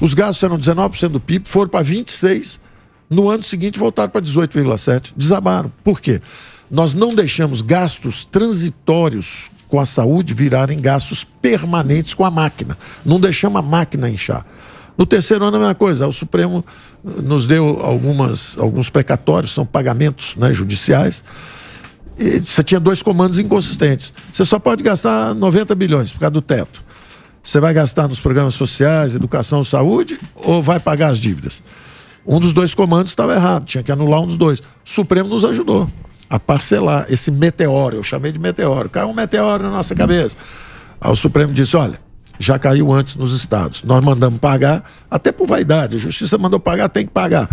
os gastos eram 19% do PIB, foram para 26%. No ano seguinte, voltaram para 18,7%. Desabaram. Por quê? Nós não deixamos gastos transitórios com a saúde virarem gastos permanentes com a máquina. Não deixamos a máquina inchar. No terceiro ano, a mesma coisa. O Supremo nos deu algumas, alguns precatórios, são pagamentos né, judiciais. E você tinha dois comandos inconsistentes. Você só pode gastar 90 bilhões por causa do teto. Você vai gastar nos programas sociais, educação, saúde, ou vai pagar as dívidas? Um dos dois comandos estava errado, tinha que anular um dos dois. O Supremo nos ajudou a parcelar esse meteoro, eu chamei de meteoro. Caiu um meteoro na nossa cabeça. Aí o Supremo disse: olha, já caiu antes nos estados. Nós mandamos pagar, até por vaidade. A justiça mandou pagar, tem que pagar.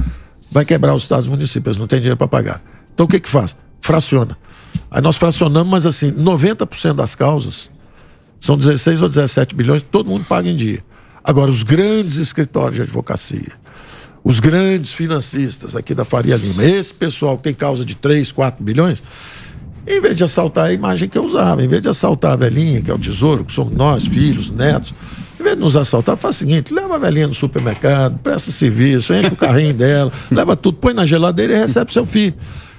Vai quebrar os estados e municípios, não tem dinheiro para pagar. Então o que que faz? Fraciona. Aí nós fracionamos, mas assim, 90% das causas são 16 ou 17 bilhões, todo mundo paga em dia. Agora, os grandes escritórios de advocacia, os grandes financistas aqui da Faria Lima, esse pessoal que tem causa de 3, 4 bilhões, em vez de assaltar a imagem que eu usava, em vez de assaltar a velhinha, que é o tesouro, que somos nós, filhos, netos, em vez de nos assaltar, faz o seguinte: leva a velhinha no supermercado, presta serviço, enche o carrinho dela, leva tudo, põe na geladeira e recebe seu filho.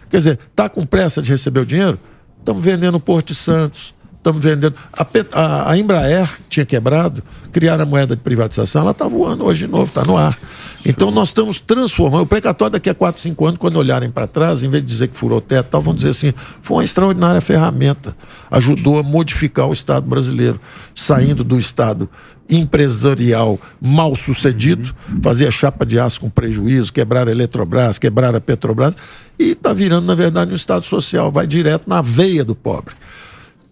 Quer dizer, tá com pressa de receber o dinheiro? Estamos vendendo o Porto de Santos, estamos vendendo. A, a, a, Embraer tinha quebrado, criaram a moeda de privatização, ela está voando hoje de novo, está no ar. Então nós estamos transformando. O precatório daqui a 4, 5 anos, quando olharem para trás, em vez de dizer que furou teto, tal, vão dizer assim: foi uma extraordinária ferramenta. Ajudou a modificar o Estado brasileiro, saindo do Estado empresarial mal sucedido, fazia chapa de aço com prejuízo, quebrar a Eletrobras, quebrar a Petrobras, e está virando, na verdade, um Estado social, vai direto na veia do pobre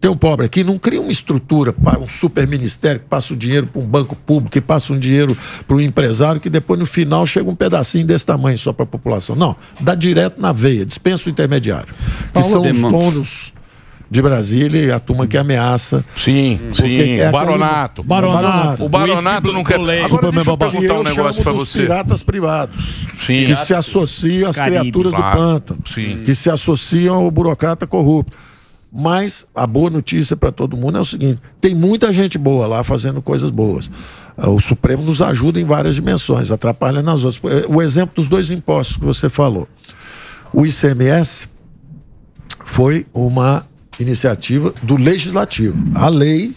tem um pobre aqui, não cria uma estrutura para um super ministério que passa o dinheiro para um banco público, que passa um dinheiro para um empresário, que depois no final chega um pedacinho desse tamanho só para a população. Não, dá direto na veia, dispensa o intermediário. Que Paulo são os donos de Brasília e a turma que ameaça. Sim, sim. é aquele- Baronato. Baronato. O Baronato não quer. Agora deixa eu perguntar um negócio para você. piratas privados. Sim. Que se associam às Caribe. criaturas Claro. do pântano. Sim. Que se associam ao burocrata corrupto. Mas a boa notícia para todo mundo é o seguinte: tem muita gente boa lá fazendo coisas boas. Ah, O Supremo nos ajuda em várias dimensões, atrapalha nas outras. O exemplo dos dois impostos que você falou. O ICMS foi uma iniciativa do legislativo. A lei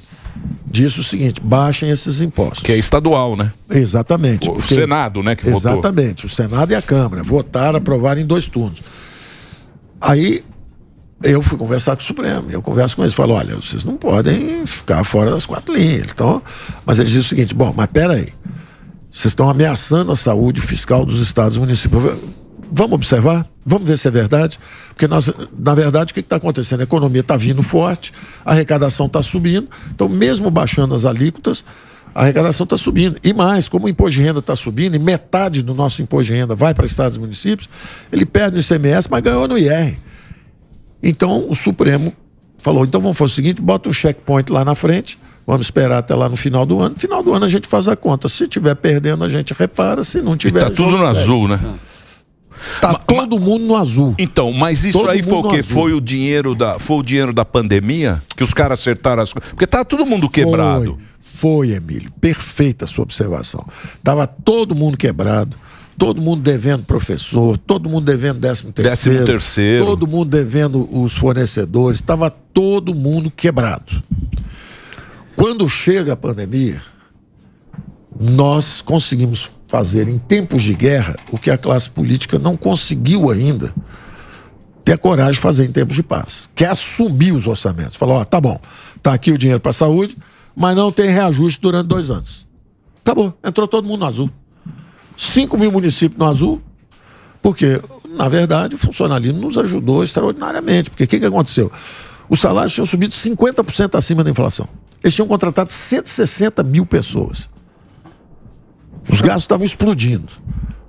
diz o seguinte: baixem esses impostos. Que é estadual, né? Exatamente. O porque- Senado, né, que votou. Exatamente. O Senado e a Câmara votaram, aprovaram em dois turnos. Aí eu fui conversar com o Supremo. Eu converso com eles, falo, olha, vocês não podem ficar fora das quatro linhas. Então, mas eles dizem o seguinte, bom, mas peraí, vocês estão ameaçando a saúde fiscal dos estados e municípios. Vamos observar? Vamos ver se é verdade? Porque nós, na verdade, o que está acontecendo? A economia está vindo forte, a arrecadação está subindo, então, mesmo baixando as alíquotas, a arrecadação está subindo. E mais, como o imposto de renda está subindo, e metade do nosso imposto de renda vai para estados e municípios, ele perde no ICMS, mas ganhou no IR. Então o Supremo falou: então vamos fazer o seguinte, bota um checkpoint lá na frente, vamos esperar até lá no final do ano. No final do ano a gente faz a conta. Se tiver perdendo, a gente repara, se não E tiver. tá tudo no segue. azul, né? Tá todo mundo no azul. Então, mas isso Todo aí foi o quê? azul. Foi o dinheiro da, foi o dinheiro da pandemia que os caras acertaram as coisas. Porque tá todo mundo quebrado. Foi, foi, Emílio. Perfeita a sua observação. Tava todo mundo quebrado. Todo mundo devendo professor, todo mundo devendo décimo terceiro, Décimo terceiro. todo mundo devendo os fornecedores, estava todo mundo quebrado. Quando chega a pandemia, nós conseguimos fazer em tempos de guerra o que a classe política não conseguiu ainda ter a coragem de fazer em tempos de paz, que é assumir os orçamentos. Falar, ó, tá bom, tá aqui o dinheiro para a saúde, mas não tem reajuste durante dois anos. Acabou, entrou todo mundo no azul. 5 mil municípios no azul, porque, na verdade, o funcionalismo nos ajudou extraordinariamente. Porque o que, que aconteceu? Os salários tinham subido 50% acima da inflação. Eles tinham contratado 160 mil pessoas. Os gastos estavam explodindo.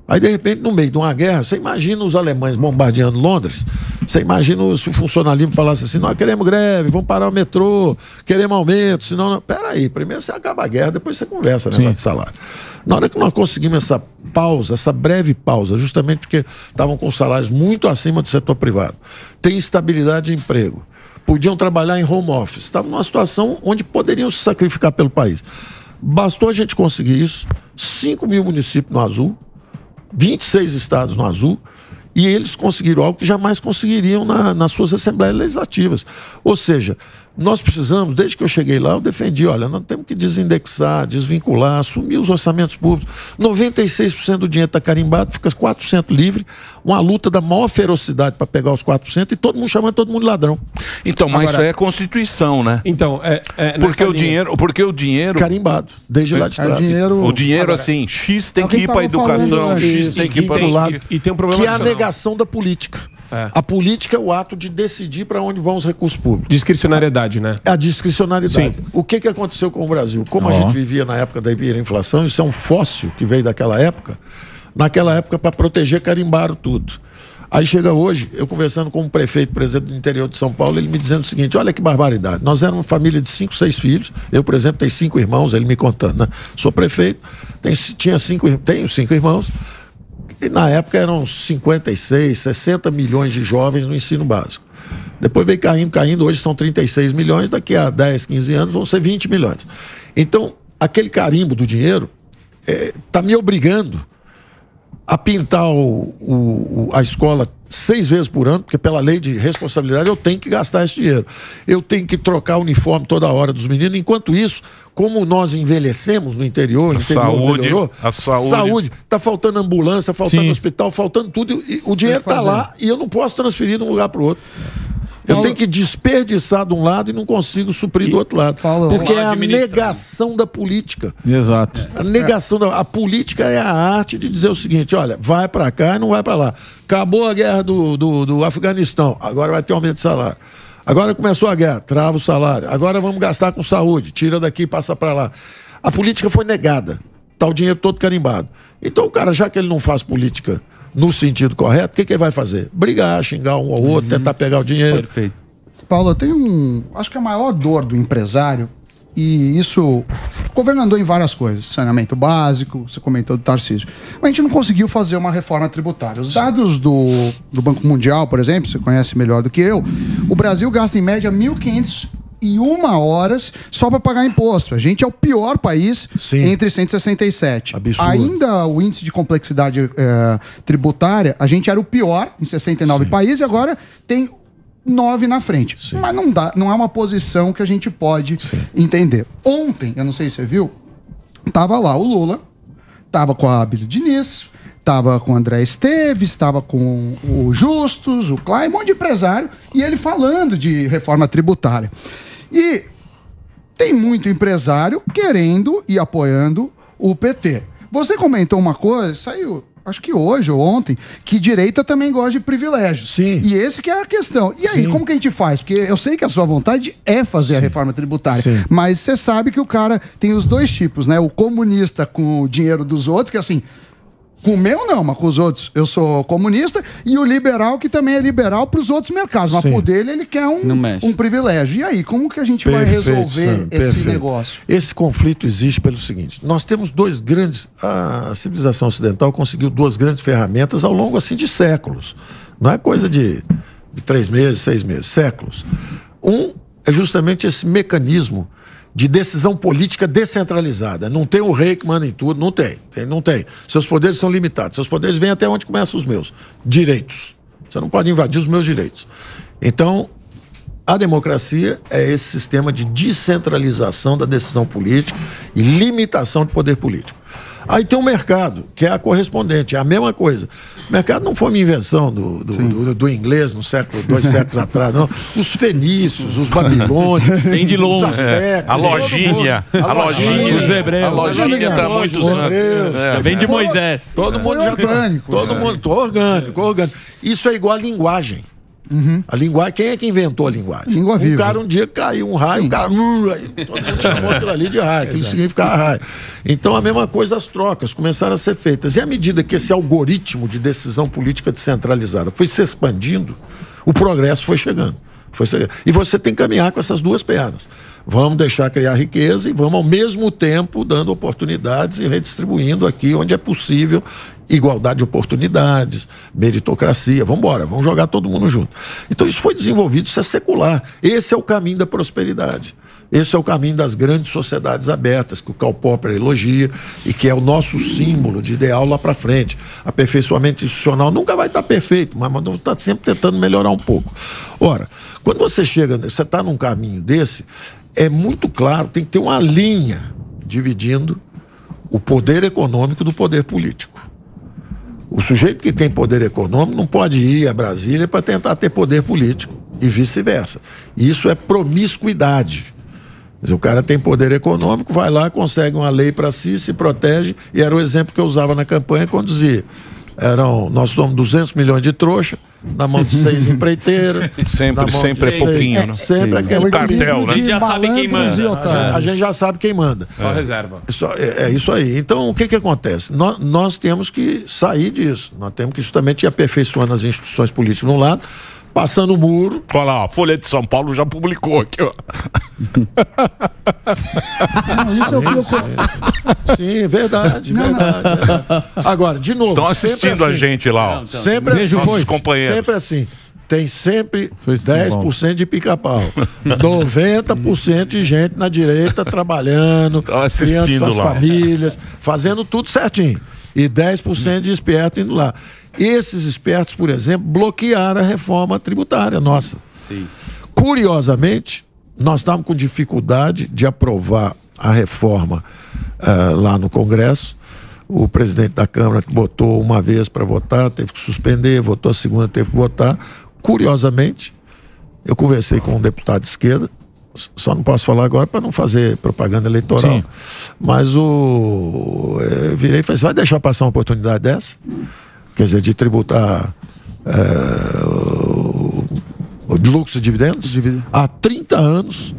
Aí, de repente, no meio de uma guerra, você imagina os alemães bombardeando Londres, Você imagina se o funcionalismo falasse assim: nós queremos greve, vamos parar o metrô, queremos aumento, senão. Não... Peraí, primeiro você acaba a guerra, depois você conversa né, de salário. Na hora que nós conseguimos essa pausa, essa breve pausa, justamente porque estavam com salários muito acima do setor privado, tem estabilidade de emprego, podiam trabalhar em home office, estavam numa situação onde poderiam se sacrificar pelo país. Bastou a gente conseguir isso, 5 mil municípios no azul, 26 estados no azul, e eles conseguiram algo que jamais conseguiriam na, nas suas assembleias legislativas. Ou seja, nós precisamos, desde que eu cheguei lá, eu defendi, olha, nós temos que desindexar, desvincular, assumir os orçamentos públicos. 96% do dinheiro está carimbado, fica 4% livre, uma luta da maior ferocidade para pegar os 4% e todo mundo chamando todo mundo de ladrão. Então, mas Agora- isso aí é Constituição, né? Então, é, é Porque o linha- dinheiro, porque o dinheiro Carimbado, desde lá de É trás. dinheiro. o dinheiro Agora, assim, X tem É o que que ir para tava falando educação. X tem que ir para o lado. E tem um problema que é a negação da política. É. A política é o ato de decidir para onde vão os recursos públicos. Discricionariedade, né? A discricionalidade. O que, que aconteceu com o Brasil? Como a gente vivia na época da hiperinflação, isso é um fóssil que veio daquela época. Naquela época, para proteger, carimbaram tudo. Aí chega hoje, eu conversando com um prefeito, presidente do interior de São Paulo, ele me dizendo o seguinte: olha que barbaridade. Nós éramos uma família de cinco, seis filhos. Eu, por exemplo, tenho cinco irmãos, ele me contando, né? Sou prefeito, tem- tinha cinco, tenho cinco irmãos. E na época eram 56, 60 milhões de jovens no ensino básico. Depois veio caindo, caindo, hoje são 36 milhões, daqui a 10, 15 anos vão ser 20 milhões. Então, aquele carimbo do dinheiro está me obrigando a pintar o- o- a escola seis vezes por ano, porque pela lei de responsabilidade eu tenho que gastar esse dinheiro. Eu tenho que trocar o uniforme toda hora dos meninos. Enquanto isso, como nós envelhecemos no interior, o interior saúde, melhorou, a saúde. saúde, tá faltando ambulância, faltando Sim. hospital, faltando tudo. E o dinheiro está lá e eu não posso transferir de um lugar para o outro. Eu Paulo- tenho que desperdiçar de um lado e não consigo suprir do outro lado. Paulo- porque é a Administrar. negação da política. Exato. A negação da a política é a arte de dizer o seguinte: olha, vai para cá e não vai para lá. Acabou a guerra do, do, do Afeganistão, agora vai ter aumento de salário. Agora começou a guerra, trava o salário. Agora vamos gastar com saúde, tira daqui e passa para lá. A política foi negada. Tá o dinheiro todo carimbado. Então o cara, já que ele não faz política no sentido correto, o que, que ele vai fazer? Brigar, xingar um ou outro, tentar pegar o dinheiro. Perfeito. Paulo, eu tenho um. Acho que a maior dor do empresário, e isso. O governo andou em várias coisas. Saneamento básico, você comentou do Tarcísio. Mas a gente não conseguiu fazer uma reforma tributária. Os dados do, do Banco Mundial, por exemplo, você conhece melhor do que eu, o Brasil gasta em média 1.500 e uma horas só para pagar imposto. A gente é o pior país Sim. entre 167. Absurdo. Ainda o índice de complexidade eh, tributária, a gente era o pior em 69 países e agora tem nove na frente. Mas não dá, não é uma posição que a gente pode entender. Ontem, eu não sei se você viu, tava lá o Lula, tava com a Bíblia Diniz, tava com o André Esteves, tava com o Justus, o Klein, um monte de empresário, e ele falando de reforma tributária. E tem muito empresário querendo e apoiando o PT. Você comentou uma coisa, saiu, acho que hoje ou ontem, que direita também gosta de privilégios. Sim. E esse que é a questão. E aí, Sim. como que a gente faz? Porque eu sei que a sua vontade é fazer a reforma tributária, Sim. mas você sabe que o cara tem os dois tipos, né? O comunista com o dinheiro dos outros, que assim, com o meu não, mas com os outros eu sou comunista, e o liberal que também é liberal para os outros mercados. Mas Sim. por dele ele quer um, um privilégio. E aí, como que a gente vai Perfeito, resolver Sandro, esse perfeito. negócio? Esse conflito existe pelo seguinte: nós temos dois grandes. A civilização ocidental conseguiu duas grandes ferramentas ao longo assim de séculos. Não é coisa de, de três meses, seis meses, séculos. Um é justamente esse mecanismo de decisão política descentralizada. Não tem o rei que manda em tudo, não tem, tem, não tem. Seus poderes são limitados. Seus poderes vêm até onde começam os meus direitos. Você não pode invadir os meus direitos. Então, a democracia é esse sistema de descentralização da decisão política e limitação de poder político. Aí tem o mercado, que é a correspondente, é a mesma coisa. O mercado não foi uma invenção do, do, do- do inglês no século, dois séculos atrás, não. Os fenícios, os babilônios, Vem de longe. os astecas, A lojinha, a lojinha, Os hebreus. a lojinha tá muito. É, Vem de Moisés. Todo mundo Foi já orgânico, Todo né? mundo, orgânico, orgânico. Isso é igual a linguagem. A linguagem, quem é que inventou a linguagem? Língua um viva. cara um dia caiu um raio, o cara. Aí todo mundo chamou aquilo ali de raio, que significa raio. Então a mesma coisa as trocas começaram a ser feitas. E à medida que esse algoritmo de decisão política descentralizada foi se expandindo, o progresso foi chegando. Foi chegando. E você tem que caminhar com essas duas pernas. Vamos deixar criar riqueza e vamos, ao mesmo tempo, dando oportunidades e redistribuindo aqui onde é possível igualdade de oportunidades, meritocracia. Vamos embora, vamos jogar todo mundo junto. Então isso foi desenvolvido, isso é secular. Esse é o caminho da prosperidade. Esse é o caminho das grandes sociedades abertas, que o Karl Popper elogia e que é o nosso símbolo de ideal lá para frente. Aperfeiçoamento institucional nunca vai estar perfeito, mas nós está sempre tentando melhorar um pouco. Ora, quando você chega, você está num caminho desse, é muito claro, tem que ter uma linha dividindo o poder econômico do poder político. O sujeito que tem poder econômico não pode ir a Brasília para tentar ter poder político e vice-versa. Isso é promiscuidade. O cara tem poder econômico, vai lá, consegue uma lei para si, se protege, e era o exemplo que eu usava na campanha quando dizia. Eram, nós somos 200 milhões de trouxa, na mão de seis empreiteiros. Sempre, sempre de é pouquinho, né? Sempre Sim. aquele O cartel, né? A gente já sabe quem manda. A gente já sabe quem manda. Só reserva. Isso- é, é isso aí. Então, o que, que acontece? Nós, nós temos que sair disso. Nós temos que justamente ir aperfeiçoando as instituições políticas de um lado, passando o muro. Olha lá, a Folha de São Paulo já publicou aqui, ó. Isso é o que eu- Sim, verdade, verdade, verdade. Agora, de novo. Estão assistindo a assim. gente lá, ó. Sempre Beijo, assim. nossos companheiros. Sempre assim. Tem sempre Foi de São 10% de pica-pau. 90% de gente na direita trabalhando, criando assistindo suas lá. famílias, fazendo tudo certinho. E 10% de esperto indo lá. Esses espertos, por exemplo, bloquearam a reforma tributária nossa. Sim. Curiosamente, nós estávamos com dificuldade de aprovar a reforma eh, lá no Congresso. O presidente da Câmara botou uma vez para votar, teve que suspender, votou a segunda, teve que votar. Curiosamente, eu conversei com um deputado de esquerda, só não posso falar agora para não fazer propaganda eleitoral. Sim. Mas o. Eu virei e falei: você vai deixar passar uma oportunidade dessa? Quer dizer, de tributar eh, o, o de lucros e dividendos? Há 30 anos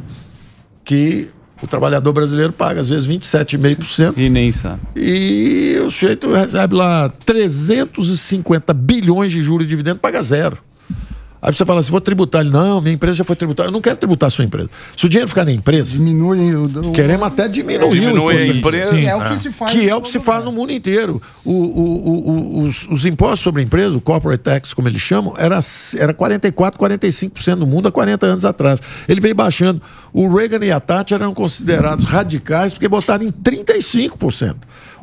que o trabalhador brasileiro paga, às vezes, 27,5%. E nem sabe. E o sujeito recebe lá 350 bilhões de juros e dividendos, paga zero. Aí você fala assim, vou tributar. Ele, não, minha empresa já foi tributada. Eu não quero tributar a sua empresa. Se o dinheiro ficar na empresa... Diminui o... Queremos até diminuir Diminui o a imposto. empresa. Sim. É o que se faz Que é o que se faz no mundo inteiro. O, o- o- o- os, os impostos sobre a empresa, o corporate tax, como eles chamam, era, era 44, 45% no mundo há 40 anos atrás. Ele veio baixando. O Reagan e a Thatcher eram considerados radicais porque botaram em 35%.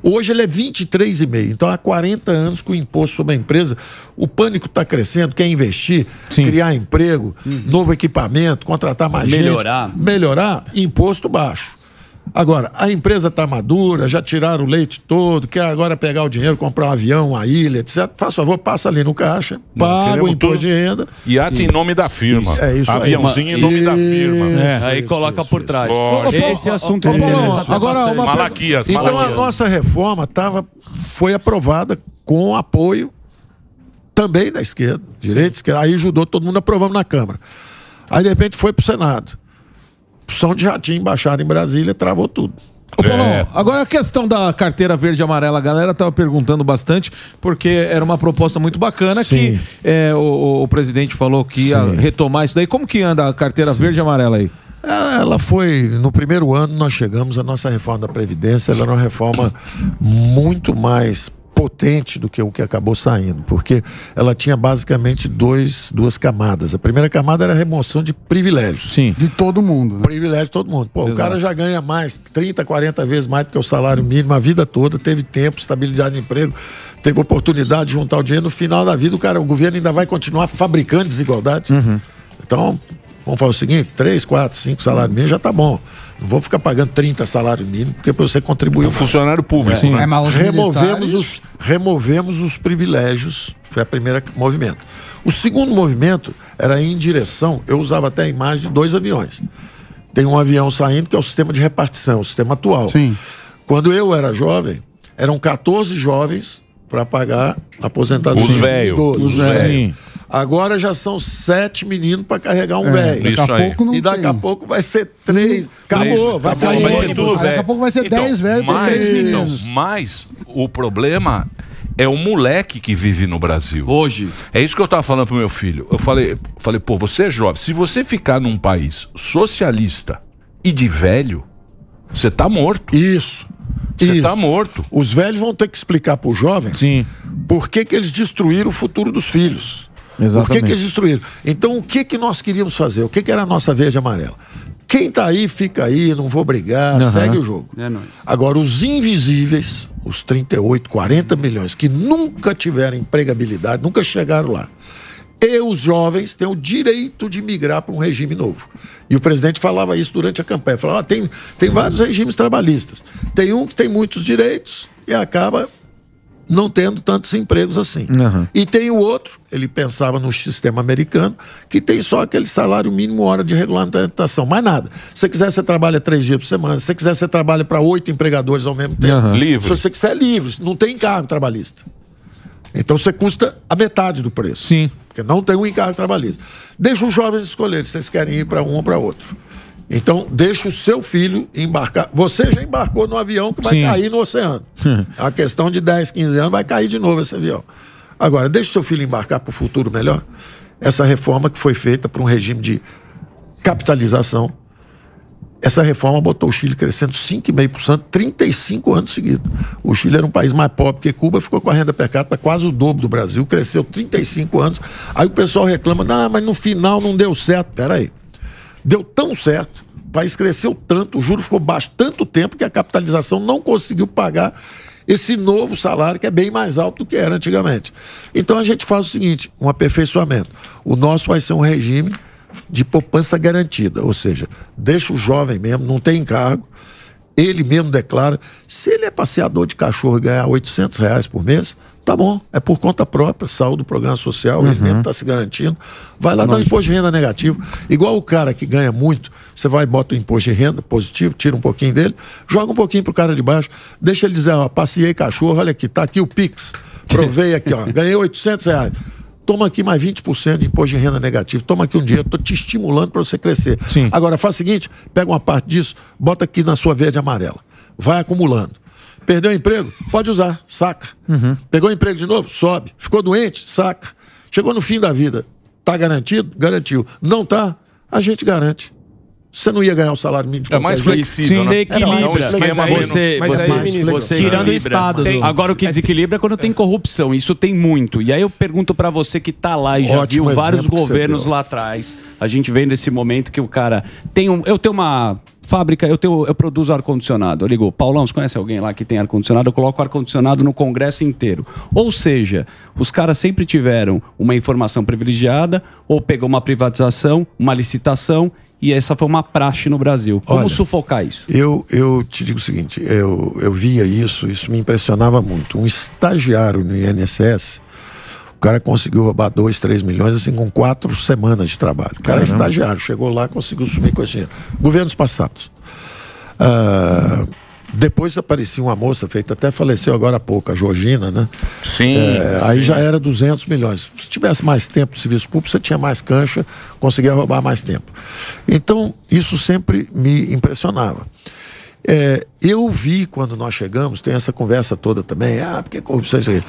Hoje ele é 23,5%. Então há 40 anos com o imposto sobre a empresa. O pânico está crescendo, quer investir, criar emprego, novo equipamento, contratar mais Melhorar. gente. Melhorar, imposto baixo. Agora, a empresa está madura, já tiraram o leite todo, quer agora pegar o dinheiro, comprar um avião, uma ilha, etc. Faz favor, passa ali no caixa, paga o imposto tudo. de renda. Iate em nome da firma. É isso aí. Aviãozinho em nome da firma. Isso, Aí isso, coloca isso, por isso. trás. Lógico. Esse assunto Ô, me Paulão, interessa agora uma Malaquias, Então a Malaquias. nossa reforma tava, foi aprovada com apoio também da esquerda, direita, esquerda. Aí ajudou todo mundo, aprovamos na Câmara. Aí de repente foi pro Senado. Opção de jatinho, baixaram em Brasília, travou tudo. Ô, Paulão, É. agora a questão da carteira verde e amarela, a galera tava perguntando bastante, porque era uma proposta muito bacana Sim. que é, o, o presidente falou que ia Sim. retomar isso daí. Como que anda a carteira verde e amarela aí? Ela foi, no primeiro ano nós chegamos, a nossa reforma da Previdência, ela era uma reforma muito mais potente do que o que acabou saindo, porque ela tinha basicamente dois, duas camadas. A primeira camada era a remoção de privilégios. Sim. De todo mundo. Né? Privilégio de todo mundo. Pô, o Exato. cara já ganha mais, 30, 40 vezes mais do que o salário mínimo a vida toda, teve tempo, estabilidade de emprego, teve oportunidade de juntar o dinheiro. No final da vida, o cara, o governo ainda vai continuar fabricando desigualdade. Então, vamos fazer o seguinte: 3, 4, 5 salários mínimos já tá bom. Não vou ficar pagando 30 salários mínimos, porque você contribuiu. O funcionário público, É, né? os Removemos militares- os, removemos os privilégios, foi a primeira movimento. O segundo movimento era ir em direção, eu usava até a imagem de dois aviões. Tem um avião saindo que é o sistema de repartição, o sistema atual. Sim. Quando eu era jovem, eram 14 jovens para pagar a aposentadoria. Os velhos. Os velhos. Agora já são sete meninos para carregar um É, velho. daqui a pouco não E daqui a tem. pouco vai ser três. Acabou, Três, vai vai ser tudo Daqui a pouco vai ser Então, 10 velhos três então, meninos. mas o problema é o moleque que vive no Brasil. Hoje. É isso que eu tava falando pro meu filho. Eu falei, falei, pô, você é jovem. Se você ficar num país socialista e de velho, você tá morto. Isso. Você Isso. tá morto. Os velhos vão ter que explicar para os jovens por que, que eles destruíram o futuro dos filhos. Por que, Exatamente. que eles destruíram? Então, o que, que nós queríamos fazer? O que, que era a nossa verde e amarela? Quem tá aí, fica aí, não vou brigar, Aham. segue o jogo. É nóis. Agora, os invisíveis, os 38, 40 milhões, que nunca tiveram empregabilidade, nunca chegaram lá. E os jovens têm o direito de migrar para um regime novo. E o presidente falava isso durante a campanha. Falava, "Ah, tem, tem vários regimes trabalhistas. Tem um que tem muitos direitos e acaba não tendo tantos empregos assim. Aham. E tem o outro, ele pensava no sistema americano, que tem só aquele salário mínimo hora de regulamentação, mais nada. Se você quiser, você trabalha três dias por semana. Se você quiser, você trabalha para oito empregadores ao mesmo tempo. Aham. Livre. Se você quiser, é livre. Não tem encargo trabalhista. Então você custa a metade do preço. Sim. Porque não tem um encargo trabalhista. Deixa os jovens escolherem se eles querem ir para um ou para outro. Então, deixa o seu filho embarcar. Você já embarcou no avião que vai Sim. cair no oceano. a questão de 10, 15 anos vai cair de novo esse avião. Agora, deixa o seu filho embarcar para o futuro melhor. Essa reforma que foi feita para um regime de capitalização. Essa reforma botou o Chile crescendo 5,5%, 35 anos seguidos. O Chile era um país mais pobre que Cuba, ficou com a renda per capita quase o dobro do Brasil, cresceu 35 anos. Aí o pessoal reclama, não, mas no final não deu certo. Peraí. Deu tão certo, o país cresceu tanto, o juro ficou baixo tanto tempo que a capitalização não conseguiu pagar esse novo salário que é bem mais alto do que era antigamente. Então a gente faz o seguinte, um aperfeiçoamento. O nosso vai ser um regime de poupança garantida, ou seja, deixa o jovem mesmo, não tem encargo, ele mesmo declara, se ele é passeador de cachorro e ganhar 800 reais por mês, tá bom, é por conta própria, saúde do programa social, ele mesmo está se garantindo, vai lá dar um imposto de renda negativo, igual o cara que ganha muito, você vai e bota o imposto de renda positivo, tira um pouquinho dele, joga um pouquinho pro cara de baixo, deixa ele dizer, ó, passeei cachorro, olha aqui, tá aqui o Pix, provei aqui, ó, ganhei 800 reais. Toma aqui mais 20% de imposto de renda negativo. Toma aqui um dinheiro, estou te estimulando para você crescer. Sim. Agora, faz o seguinte: pega uma parte disso, bota aqui na sua verde e amarela. Vai acumulando. Perdeu o emprego? Pode usar, saca. Pegou o emprego de novo? Sobe. Ficou doente? Saca. Chegou no fim da vida, tá garantido? Garantiu. Não tá? A gente garante. Você não ia ganhar o salário mínimo de É mais flexível, Sim, né? você equilibra. É um esquema flexível. menos- Você, Mas você, aí, ministro, você Tirando o. Estado Tem- Agora o que desequilibra é quando tem corrupção. Isso tem muito. E aí eu pergunto pra você que tá lá e já Ótimo viu vários você governos lá atrás. A gente vem nesse momento que o cara tem um. Eu tenho uma fábrica, eu, tenho, eu produzo ar-condicionado. Eu ligo, Paulão, você conhece alguém lá que tem ar-condicionado? Eu coloco ar-condicionado no Congresso inteiro. Ou seja, os caras sempre tiveram uma informação privilegiada, ou pegou uma privatização, uma licitação, e essa foi uma praxe no Brasil. Como Olha, sufocar isso? Eu, eu te digo o seguinte, eu, eu via isso, isso me impressionava muito. Um estagiário no INSS, cara conseguiu roubar 2, 3 milhões assim com quatro semanas de trabalho. O cara é estagiário, chegou lá conseguiu sumir com esse dinheiro. Governos passados. Ah, depois aparecia uma moça feita, até faleceu agora há pouco, a Georgina, né? Sim. É, aí já era 200 milhões. Se tivesse mais tempo de serviço público, você tinha mais cancha, conseguia roubar mais tempo. Então, isso sempre me impressionava. É, eu vi quando nós chegamos, tem essa conversa toda também, ah, porque corrupção é isso aí.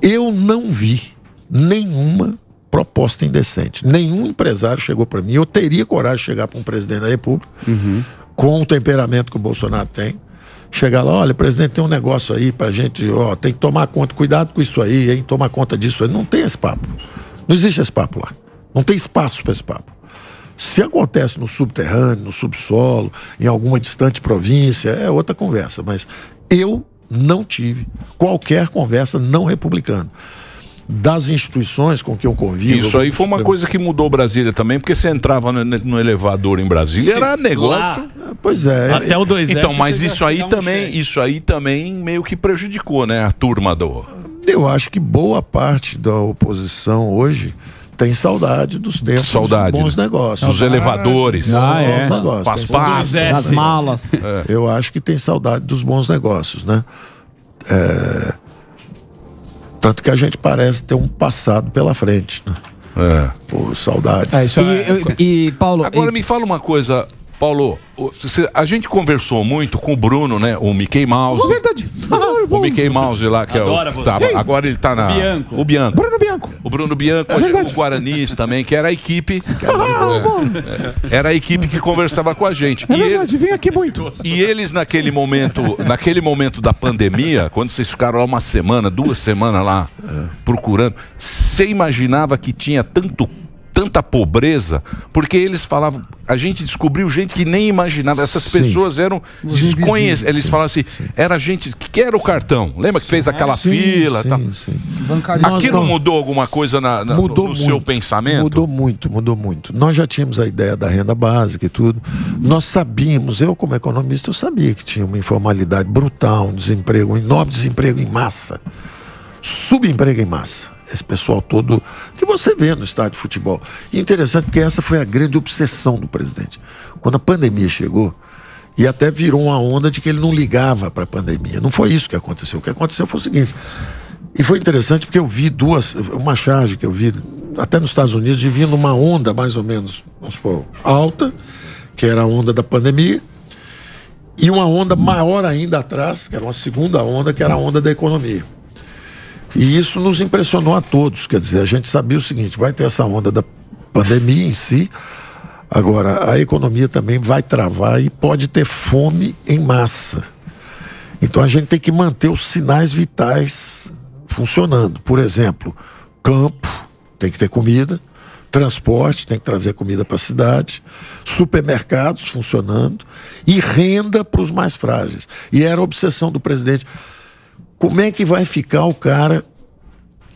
Eu não vi nenhuma proposta indecente. Nenhum empresário chegou para mim. Eu teria coragem de chegar para um presidente da República, com o temperamento que o Bolsonaro tem, chegar lá, olha, presidente, tem um negócio aí pra gente, ó, tem que tomar conta, cuidado com isso aí, hein, tomar conta disso aí. Não tem esse papo. Não existe esse papo lá. Não tem espaço para esse papo. Se acontece no subterrâneo, no subsolo, em alguma distante província, é outra conversa. Mas eu não tive qualquer conversa não republicana. Das instituições com que eu convivo. Isso aí foi uma coisa que mudou Brasília também, porque você entrava no, no elevador em Brasília, era negócio. Ah, Pois é. Até o 2S. Então, mas isso aí um também, isso aí também meio que prejudicou, né, a turma do. Eu acho que boa parte da oposição hoje tem saudade dos tempos Saudade, dos bons né? negócios. Dos elevadores. Ah, Ah, é. Bons negócios. Com as pastas. Das malas. Eu acho que tem saudade dos bons negócios, né? É, Tanto que a gente parece ter um passado pela frente. né? É. Pô, saudades. É, isso e, e, Paulo. Agora me fala uma coisa, Paulo. A gente conversou muito com o Bruno, né? O Mickey Mouse. É verdade. O Mickey Mouse lá, que Adora é o. você. tava- Ei. agora ele tá na. O Bianco. O Bianco. Bruno Bianco. O Bruno Bianco, É verdade. o Guaranis também, que era a equipe. Ah, É, era a equipe que conversava com a gente. É E ele- verdade, vem aqui muito. E eles naquele momento, naquele momento da pandemia, quando vocês ficaram lá uma semana, duas semanas lá procurando, você imaginava que tinha tanto tanta pobreza, porque eles falavam, a gente descobriu gente que nem imaginava, essas Sim. pessoas eram desconhecidas, eles falavam assim, era gente que era o cartão, lembra que fez aquela Sim, fila, sim, tal. sim. Bancário. Aquilo não- mudou alguma coisa na, na- mudou no muito, seu pensamento? Mudou muito, mudou muito. Nós já tínhamos a ideia da renda básica e tudo. Nós sabíamos, eu como economista, eu sabia que tinha uma informalidade brutal, um desemprego, um enorme desemprego em massa. Subemprego em massa. Esse pessoal todo que você vê no estádio de futebol. E interessante porque essa foi a grande obsessão do presidente. Quando a pandemia chegou, e até virou uma onda de que ele não ligava para a pandemia. Não foi isso que aconteceu. O que aconteceu foi o seguinte: e foi interessante porque eu vi duas, uma charge que eu vi, até nos Estados Unidos, de vir numa onda mais ou menos, vamos supor, alta, que era a onda da pandemia, e uma onda maior ainda atrás, que era uma segunda onda, que era a onda da economia. E isso nos impressionou a todos. Quer dizer, a gente sabia o seguinte: vai ter essa onda da pandemia em si. Agora, a economia também vai travar e pode ter fome em massa. Então a gente tem que manter os sinais vitais funcionando. Por exemplo, campo, tem que ter comida, transporte, tem que trazer comida para a cidade, supermercados funcionando e renda para os mais frágeis. E era a obsessão do presidente. Como é que vai ficar o cara?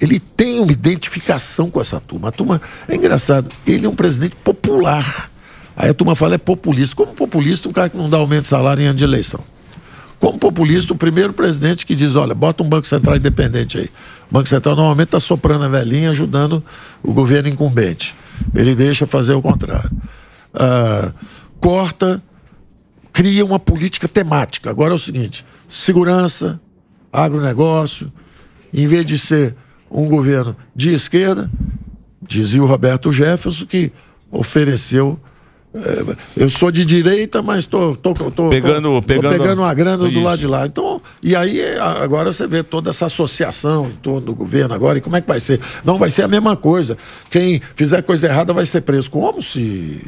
Ele tem uma identificação com essa turma. A turma é engraçado, ele é um presidente popular. Aí a turma fala é populista. Como populista, um cara que não dá aumento de salário em ano de eleição? Como populista, o primeiro presidente que diz: olha, bota um Banco Central independente aí. O Banco Central normalmente está soprando a velhinha, ajudando o governo incumbente. Ele deixa fazer o contrário. Ah, corta, cria uma política temática. Agora é o seguinte: segurança, agronegócio, em vez de ser um governo de esquerda, dizia o Roberto Jefferson que ofereceu. eh, eu sou de direita, mas tô, tô, tô, Pegando- tô, tô pegando- pegando uma grana do Isso. lado de lá. Então, e aí agora você vê toda essa associação em torno do governo agora. E como é que vai ser? Não vai ser a mesma coisa. Quem fizer coisa errada vai ser preso. Como se.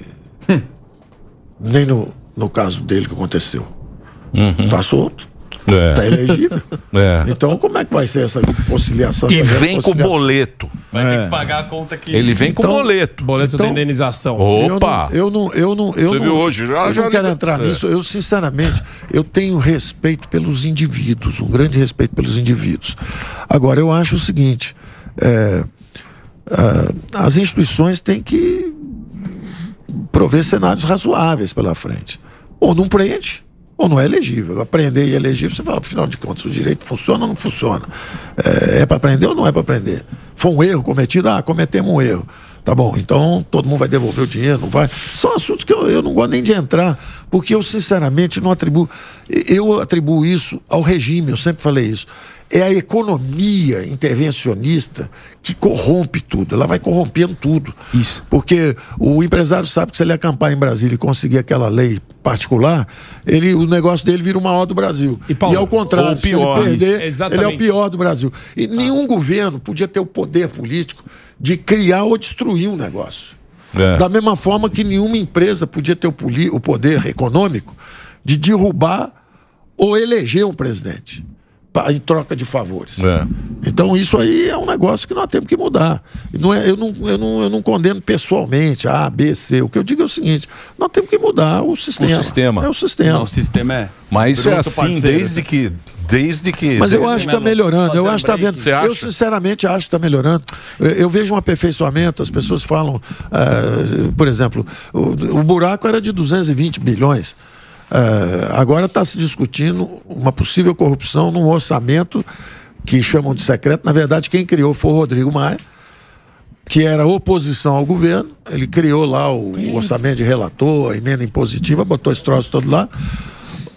Nem no, no caso dele que aconteceu. Tá solto. É. Tá elegível. É. Então, como é que vai ser essa conciliação? E essa vem com boleto. Vai ter que pagar a conta que. Ele vem com Então- boleto. Boleto Então- da indenização. Opa! Eu não, eu não, eu não, eu Você não, viu hoje? Já- eu já- não quero entrar é. nisso. Eu, sinceramente, eu tenho respeito pelos indivíduos, um grande respeito pelos indivíduos. Agora, eu acho o seguinte: é, as instituições têm que prover cenários razoáveis pela frente. Ou não prende, ou não é elegível. Aprender e elegível, você fala, afinal de contas, o direito funciona ou não funciona? É, é para prender ou não é para prender? Foi um erro cometido? Ah, cometemos um erro. Tá bom, então todo mundo vai devolver o dinheiro, não vai? São assuntos que eu, eu não gosto nem de entrar, porque eu, sinceramente, não atribuo. Eu atribuo isso ao regime, eu sempre falei isso. É a economia intervencionista que corrompe tudo, ela vai corrompendo tudo. Isso. Porque o empresário sabe que se ele acampar em Brasília e conseguir aquela lei particular, ele, o negócio dele vira o maior do Brasil. E, Paulo, ao contrário, ou se pior, ele perder, isso, ele é o pior do Brasil. E nenhum governo podia ter o poder político de criar ou destruir um negócio. É. Da mesma forma que nenhuma empresa podia ter o, o poder econômico de derrubar ou eleger um presidente em troca de favores. É. Então isso aí é um negócio que nós temos que mudar. Não é, eu, não, eu, não, eu não condeno pessoalmente A, B, C. O que eu digo é o seguinte: nós temos que mudar o sistema. O sistema. É o sistema. Não, o sistema é. Mas isso é assim parceiro. desde que. Desde que. Mas eu desde- acho que está melhorando, eu acho que está vendo. Você Eu sinceramente acho que está melhorando. Eu, eu vejo um aperfeiçoamento, as pessoas falam, ah, por exemplo, o, o buraco era de 220 bilhões. Ah, agora está se discutindo uma possível corrupção num orçamento que chamam de secreto. Na verdade, quem criou foi o Rodrigo Maia, que era oposição ao governo. Ele criou lá o, o orçamento de relator, a emenda impositiva, botou esse troço todo lá.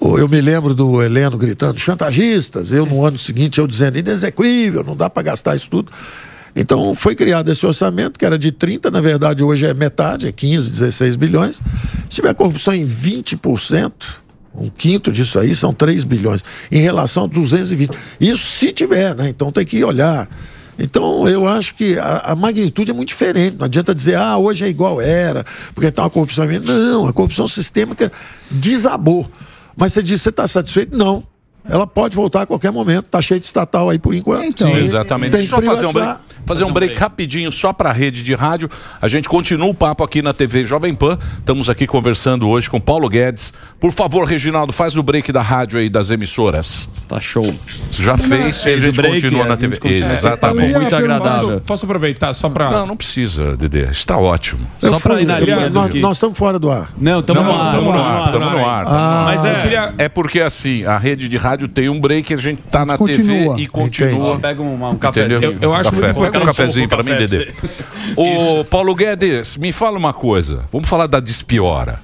Eu me lembro do Heleno gritando chantagistas, eu no ano seguinte eu dizendo inexequível, não dá para gastar isso tudo. Então foi criado esse orçamento, que era de 30, na verdade hoje é metade, é 15, 16 bilhões. Se tiver corrupção em 20%, um quinto disso aí são 3 bilhões, em relação a 220. Isso se tiver, né? Então tem que olhar. Então, eu acho que a, a magnitude é muito diferente. Não adianta dizer, ah, hoje é igual era, porque está uma corrupção. Não, a corrupção sistêmica desabou. Mas você diz, você está satisfeito? Não. Ela pode voltar a qualquer momento. Está cheio de estatal aí por enquanto. Então, Sim, exatamente. Tem Deixa eu fazer um break. Fazer um break rapidinho só para a rede de rádio. A gente continua o papo aqui na TV Jovem Pan. Estamos aqui conversando hoje com Paulo Guedes. Por favor, Reginaldo, faz o break da rádio aí das emissoras. Tá show. Já fez, e a gente break, continua a na TV. continua. Exatamente. Muito agradável. Posso, posso aproveitar só pra. Não, não precisa, Dedê. Está ótimo. Eu Só pra fui- ir na eu linha nós, nós estamos fora do ar. Não, tamo no ar. Estamos no ar, estamos no ar. Ah, Mas eu queria. É porque assim, a rede de rádio tem um break, a gente tá na Continua. TV e continua. Pega um, um cafezinho. Eu- eu acho Café. muito importante- Um cafezinho para mim, Dedê. Ô, Paulo Guedes, me fala uma coisa. Vamos falar da despiora.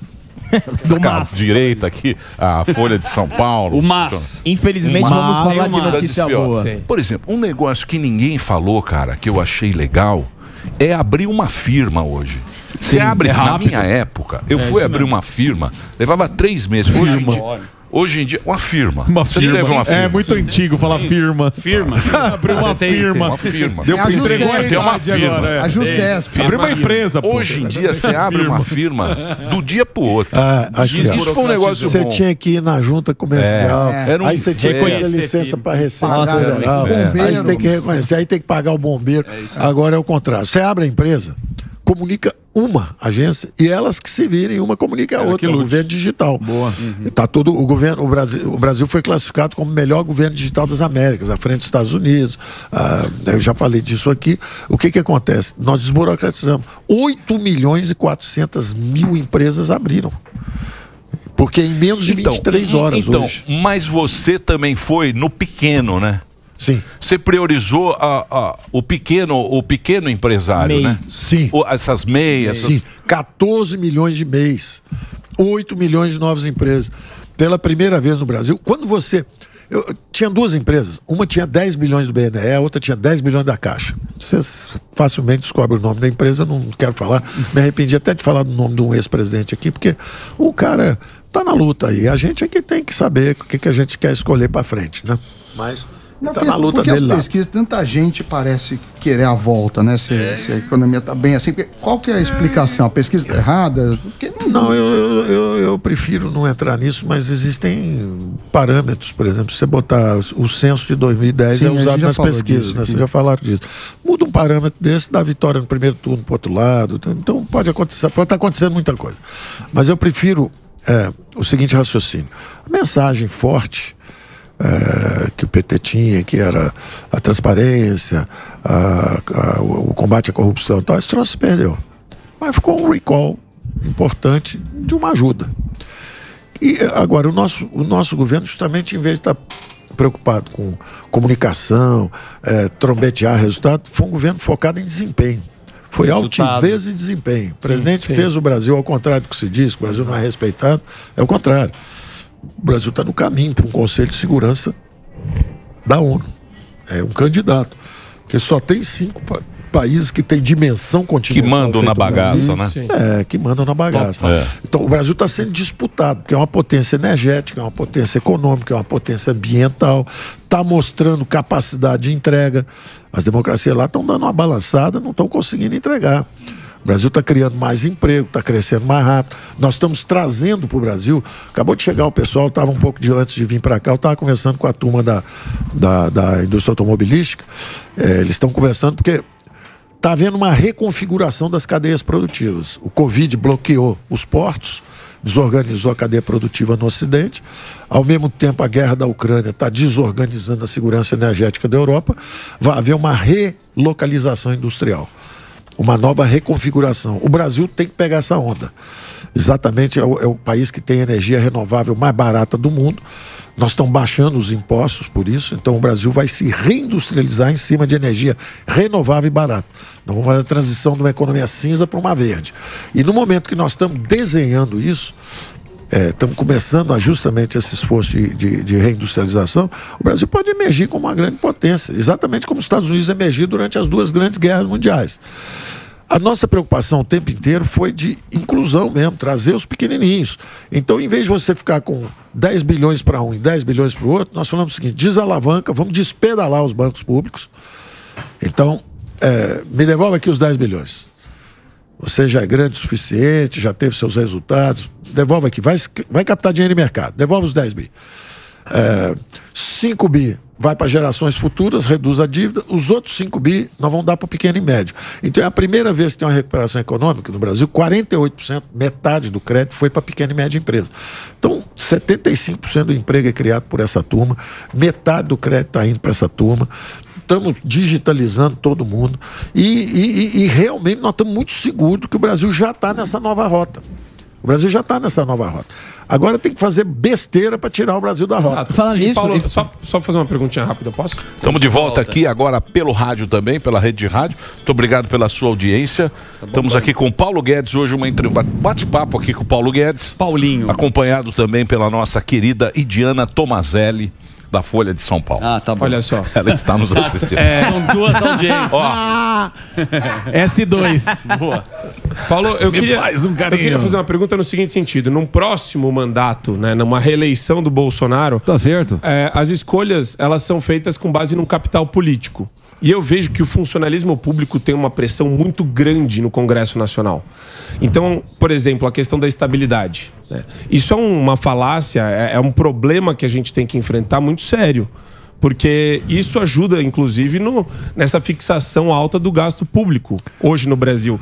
Do MAS. direita aqui, a Folha de São Paulo. O MAS. Infelizmente, Mas- vamos falar de notícia despiora. boa. Sim. Por exemplo, um negócio que ninguém falou, cara, que eu achei legal, é abrir uma firma hoje. Você abre, é na minha época, eu fui abrir uma firma, levava três meses. Hoje em dia, hoje em dia uma firma. Uma Você firma. teve uma firma. É muito antigo falar firma. Firma. Abriu uma Tem, firma. Uma firma. É a Entregou a Jusesp, é uma firma. agora. a É. Jusesp. Abriu uma empresa, pô. Hoje em dia você abre uma firma do dia pro outro. Ah, aqui, Isso, isso foi um negócio Você bom. tinha que ir na junta comercial. É. Era um aí você tinha que pedir licença para Receita Federal. bombeiro. Aí você tem que reconhecer, aí tem que pagar o bombeiro. Agora é o contrário. Você abre a empresa, comunica uma agência e elas que se virem, uma comunica a outra. O governo digital. Boa. Tá tudo, o governo, o Brasil, o Brasil foi classificado como o melhor governo digital das Américas, à frente dos Estados Unidos. Ah, eu já falei disso aqui. O que que acontece? Nós desburocratizamos. 8 milhões e 400 mil empresas abriram. Porque em menos de 23 horas então, hoje. mas você também foi no pequeno, né? Sim. Você priorizou a- a- o pequeno, o pequeno empresário, MEI. né? Sim. O- essas meias, essas... Sim, 14 milhões de mês, 8 milhões de novas empresas. Pela primeira vez no Brasil, quando você. Eu, tinha duas empresas, uma tinha 10 bilhões do BNE, a outra tinha 10 bilhões da Caixa. Vocês facilmente descobrem o nome da empresa, não quero falar. Me arrependi até de falar do nome de um ex-presidente aqui, porque o cara tá na luta aí. A gente é que tem que saber o que, que a gente quer escolher para frente, né? Mas Não, tá porque, na luta porque dele as lá. pesquisas, tanta gente parece querer a volta, né? Se, É. se a economia está bem assim. Qual que é a explicação? A pesquisa está errada? Porque Não, eu, eu, eu, eu prefiro não entrar nisso, mas existem parâmetros, por exemplo, se você botar o censo de 2010 Sim, é usado nas pesquisas, disso né? Vocês já falaram disso. Muda um parâmetro desse, dá vitória no primeiro turno pro outro lado. Então pode acontecer, pode estar acontecendo muita coisa. Mas eu prefiro é, o seguinte raciocínio. A mensagem forte é, que o PT tinha, que era a transparência, a- a- o combate à corrupção e tal, esse troço se perdeu. Mas ficou um recall importante de uma ajuda. E eh, agora, o nosso, o nosso governo, justamente em vez de estar preocupado com comunicação, eh, trombetear resultado, foi um governo focado em desempenho. Foi Resultado. altivez e desempenho. O presidente fez o Brasil, ao contrário do que se diz, que o Brasil não é respeitado, é o contrário. O Brasil está no caminho para um Conselho de Segurança da ONU. É um candidato. Porque só tem cinco pa- países que têm dimensão Que continental. mandam na bagaça, né? É, que mandam na bagaça. É. Então, o Brasil está sendo disputado, porque é uma potência energética, é uma potência econômica, é uma potência ambiental, está mostrando capacidade de entrega. As democracias lá estão dando uma balançada, não estão conseguindo entregar. O Brasil está criando mais emprego, está crescendo mais rápido. Nós estamos trazendo para o Brasil. Acabou de chegar o pessoal, estava um pouco de antes de vir para cá. Eu estava conversando com a turma da, da, da indústria automobilística. É, eles estão conversando porque está havendo uma reconfiguração das cadeias produtivas. O Covid bloqueou os portos, desorganizou a cadeia produtiva no Ocidente. Ao mesmo tempo, a guerra da Ucrânia está desorganizando a segurança energética da Europa. Vai haver uma relocalização industrial, uma nova reconfiguração. O Brasil tem que pegar essa onda. Exatamente, é o, é o país que tem energia renovável mais barata do mundo. Nós estamos baixando os impostos por isso, então o Brasil vai se reindustrializar em cima de energia renovável e barata. Nós vamos fazer a transição de uma economia cinza para uma verde. E no momento que nós estamos desenhando isso, estamos começando a justamente esse esforço de, de, de reindustrialização, o Brasil pode emergir como uma grande potência, exatamente como os Estados Unidos emergiu durante as duas grandes guerras mundiais. A nossa preocupação o tempo inteiro foi de inclusão mesmo, trazer os pequenininhos. Então, em vez de você ficar com 10 bilhões para um e 10 bilhões para o outro, nós falamos o seguinte: desalavanca, vamos despedalar os bancos públicos. Então, é, me devolve aqui os 10 bilhões. Você já é grande o suficiente, já teve seus resultados. Devolve aqui, vai, vai captar dinheiro em mercado, devolve os 10 bi. É, 5 bi vai para gerações futuras, reduz a dívida. Os outros 5 bi nós vamos dar para o pequeno e médio. Então é a primeira vez que tem uma recuperação econômica no Brasil, 48%, metade do crédito foi para pequena e média empresa. Então, 75% do emprego é criado por essa turma, metade do crédito está indo para essa turma. Estamos digitalizando todo mundo e, e, e realmente nós estamos muito seguros que o Brasil já está nessa nova rota. O Brasil já está nessa nova rota. Agora tem que fazer besteira para tirar o Brasil da rota. Exato. E, Paulo, só, só fazer uma perguntinha rápida, posso? Estamos de volta aqui agora pelo rádio também, pela rede de rádio. Muito obrigado pela sua audiência. Estamos aqui com o Paulo Guedes hoje, uma entre- bate-papo aqui com o Paulo Guedes. Paulinho. Acompanhado também pela nossa querida Idiana Tomazelli, da Folha de São Paulo. Ah, tá bom. Olha só. Ela está nos assistindo. São duas audiências. Ó, S2. Boa. Paulo, eu Me queria, faz um eu carinho. queria fazer uma pergunta no seguinte sentido. Num próximo mandato, né, numa reeleição do Bolsonaro, Tá certo. é, as escolhas elas são feitas com base num capital político. E eu vejo que o funcionalismo público tem uma pressão muito grande no Congresso Nacional. Então, por exemplo, a questão da estabilidade. né? Isso é uma falácia, é, é um problema que a gente tem que enfrentar muito sério. Porque isso ajuda, inclusive, no, nessa fixação alta do gasto público hoje no Brasil.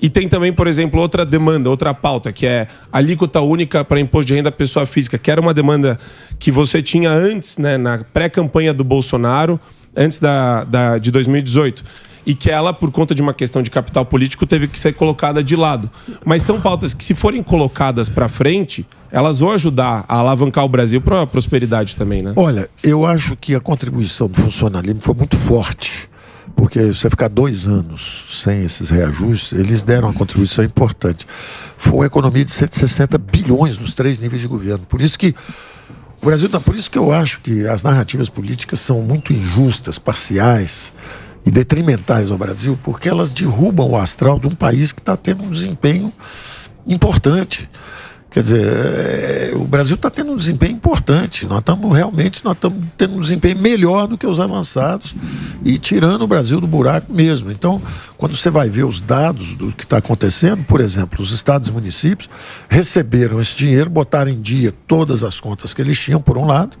E tem também, por exemplo, outra demanda, outra pauta, que é alíquota única para imposto de renda da pessoa física, que era uma demanda que você tinha antes, né, na pré-campanha do Bolsonaro, antes da, da, de 2018. E que ela, por conta de uma questão de capital político, teve que ser colocada de lado. Mas são pautas que, se forem colocadas para frente, elas vão ajudar a alavancar o Brasil para a prosperidade também, né? Olha, eu acho que a contribuição do funcionalismo foi muito forte. Porque você ficar dois anos sem esses reajustes, eles deram uma contribuição importante. Foi uma economia de 160 bilhões nos três níveis de governo. Por isso que o Brasil, por isso que eu acho que as narrativas políticas são muito injustas, parciais e detrimentais ao Brasil, porque elas derrubam o astral de um país que está tendo um desempenho importante. Quer dizer, é, o Brasil está tendo um desempenho importante. Nós estamos realmente nós estamos tendo um desempenho melhor do que os avançados e tirando o Brasil do buraco mesmo. Então, quando você vai ver os dados do que está acontecendo, por exemplo, os estados e municípios receberam esse dinheiro, botaram em dia todas as contas que eles tinham, por um lado,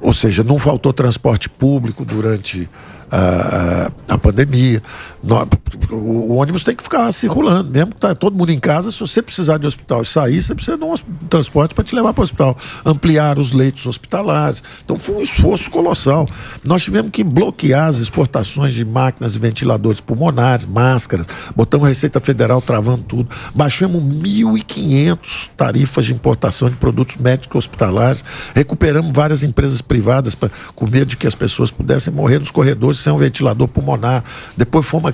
ou seja, não faltou transporte público durante a, a, pandemia. Nó- o, o ônibus tem que ficar circulando, mesmo que tá todo mundo em casa. Se você precisar de hospital e sair, você precisa de um transporte para te levar para o hospital. Ampliar os leitos hospitalares. Então foi um esforço colossal. Nós tivemos que bloquear as exportações de máquinas e ventiladores pulmonares, máscaras. Botamos a Receita Federal travando tudo. Baixamos 1.500 tarifas de importação de produtos médicos hospitalares. Recuperamos várias empresas privadas pra, com medo de que as pessoas pudessem morrer nos corredores sem um ventilador pulmonar. Depois fomos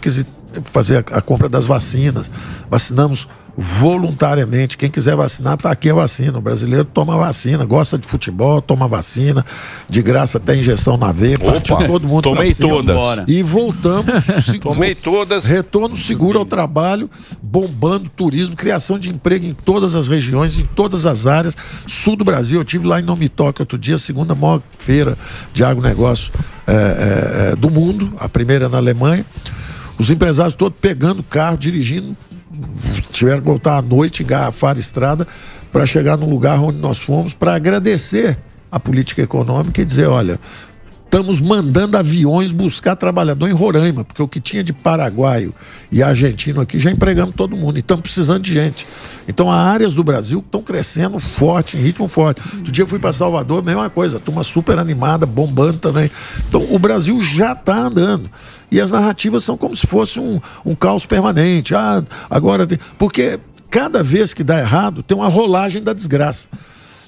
fazer a, a compra das vacinas. Vacinamos voluntariamente. Quem quiser vacinar, está aqui a vacina. O brasileiro toma vacina, gosta de futebol, toma vacina. De graça até injeção na veia. Partiu Opa, todo mundo tomei cima. todas. E voltamos. Tomei todas. Retorno seguro ao trabalho, bombando turismo, criação de emprego em todas as regiões, em todas as áreas. Sul do Brasil, eu tive lá em Nomitoque outro dia, a segunda maior feira de agronegócio é, é, do mundo, a primeira na Alemanha. Os empresários todos pegando carro, dirigindo, tiveram que voltar à noite, engarrafar a estrada para chegar no lugar onde nós fomos para agradecer a política econômica e dizer, olha, estamos mandando aviões buscar trabalhador em Roraima, porque o que tinha de paraguaio e argentino aqui já empregamos todo mundo e estamos precisando de gente. Então há áreas do Brasil que estão crescendo forte, em ritmo forte. Outro dia eu fui para Salvador, mesma coisa, turma super animada, bombando também. Então o Brasil já está andando. E as narrativas são como se fosse um, um caos permanente. Ah, agora tem... Porque cada vez que dá errado, tem uma rolagem da desgraça.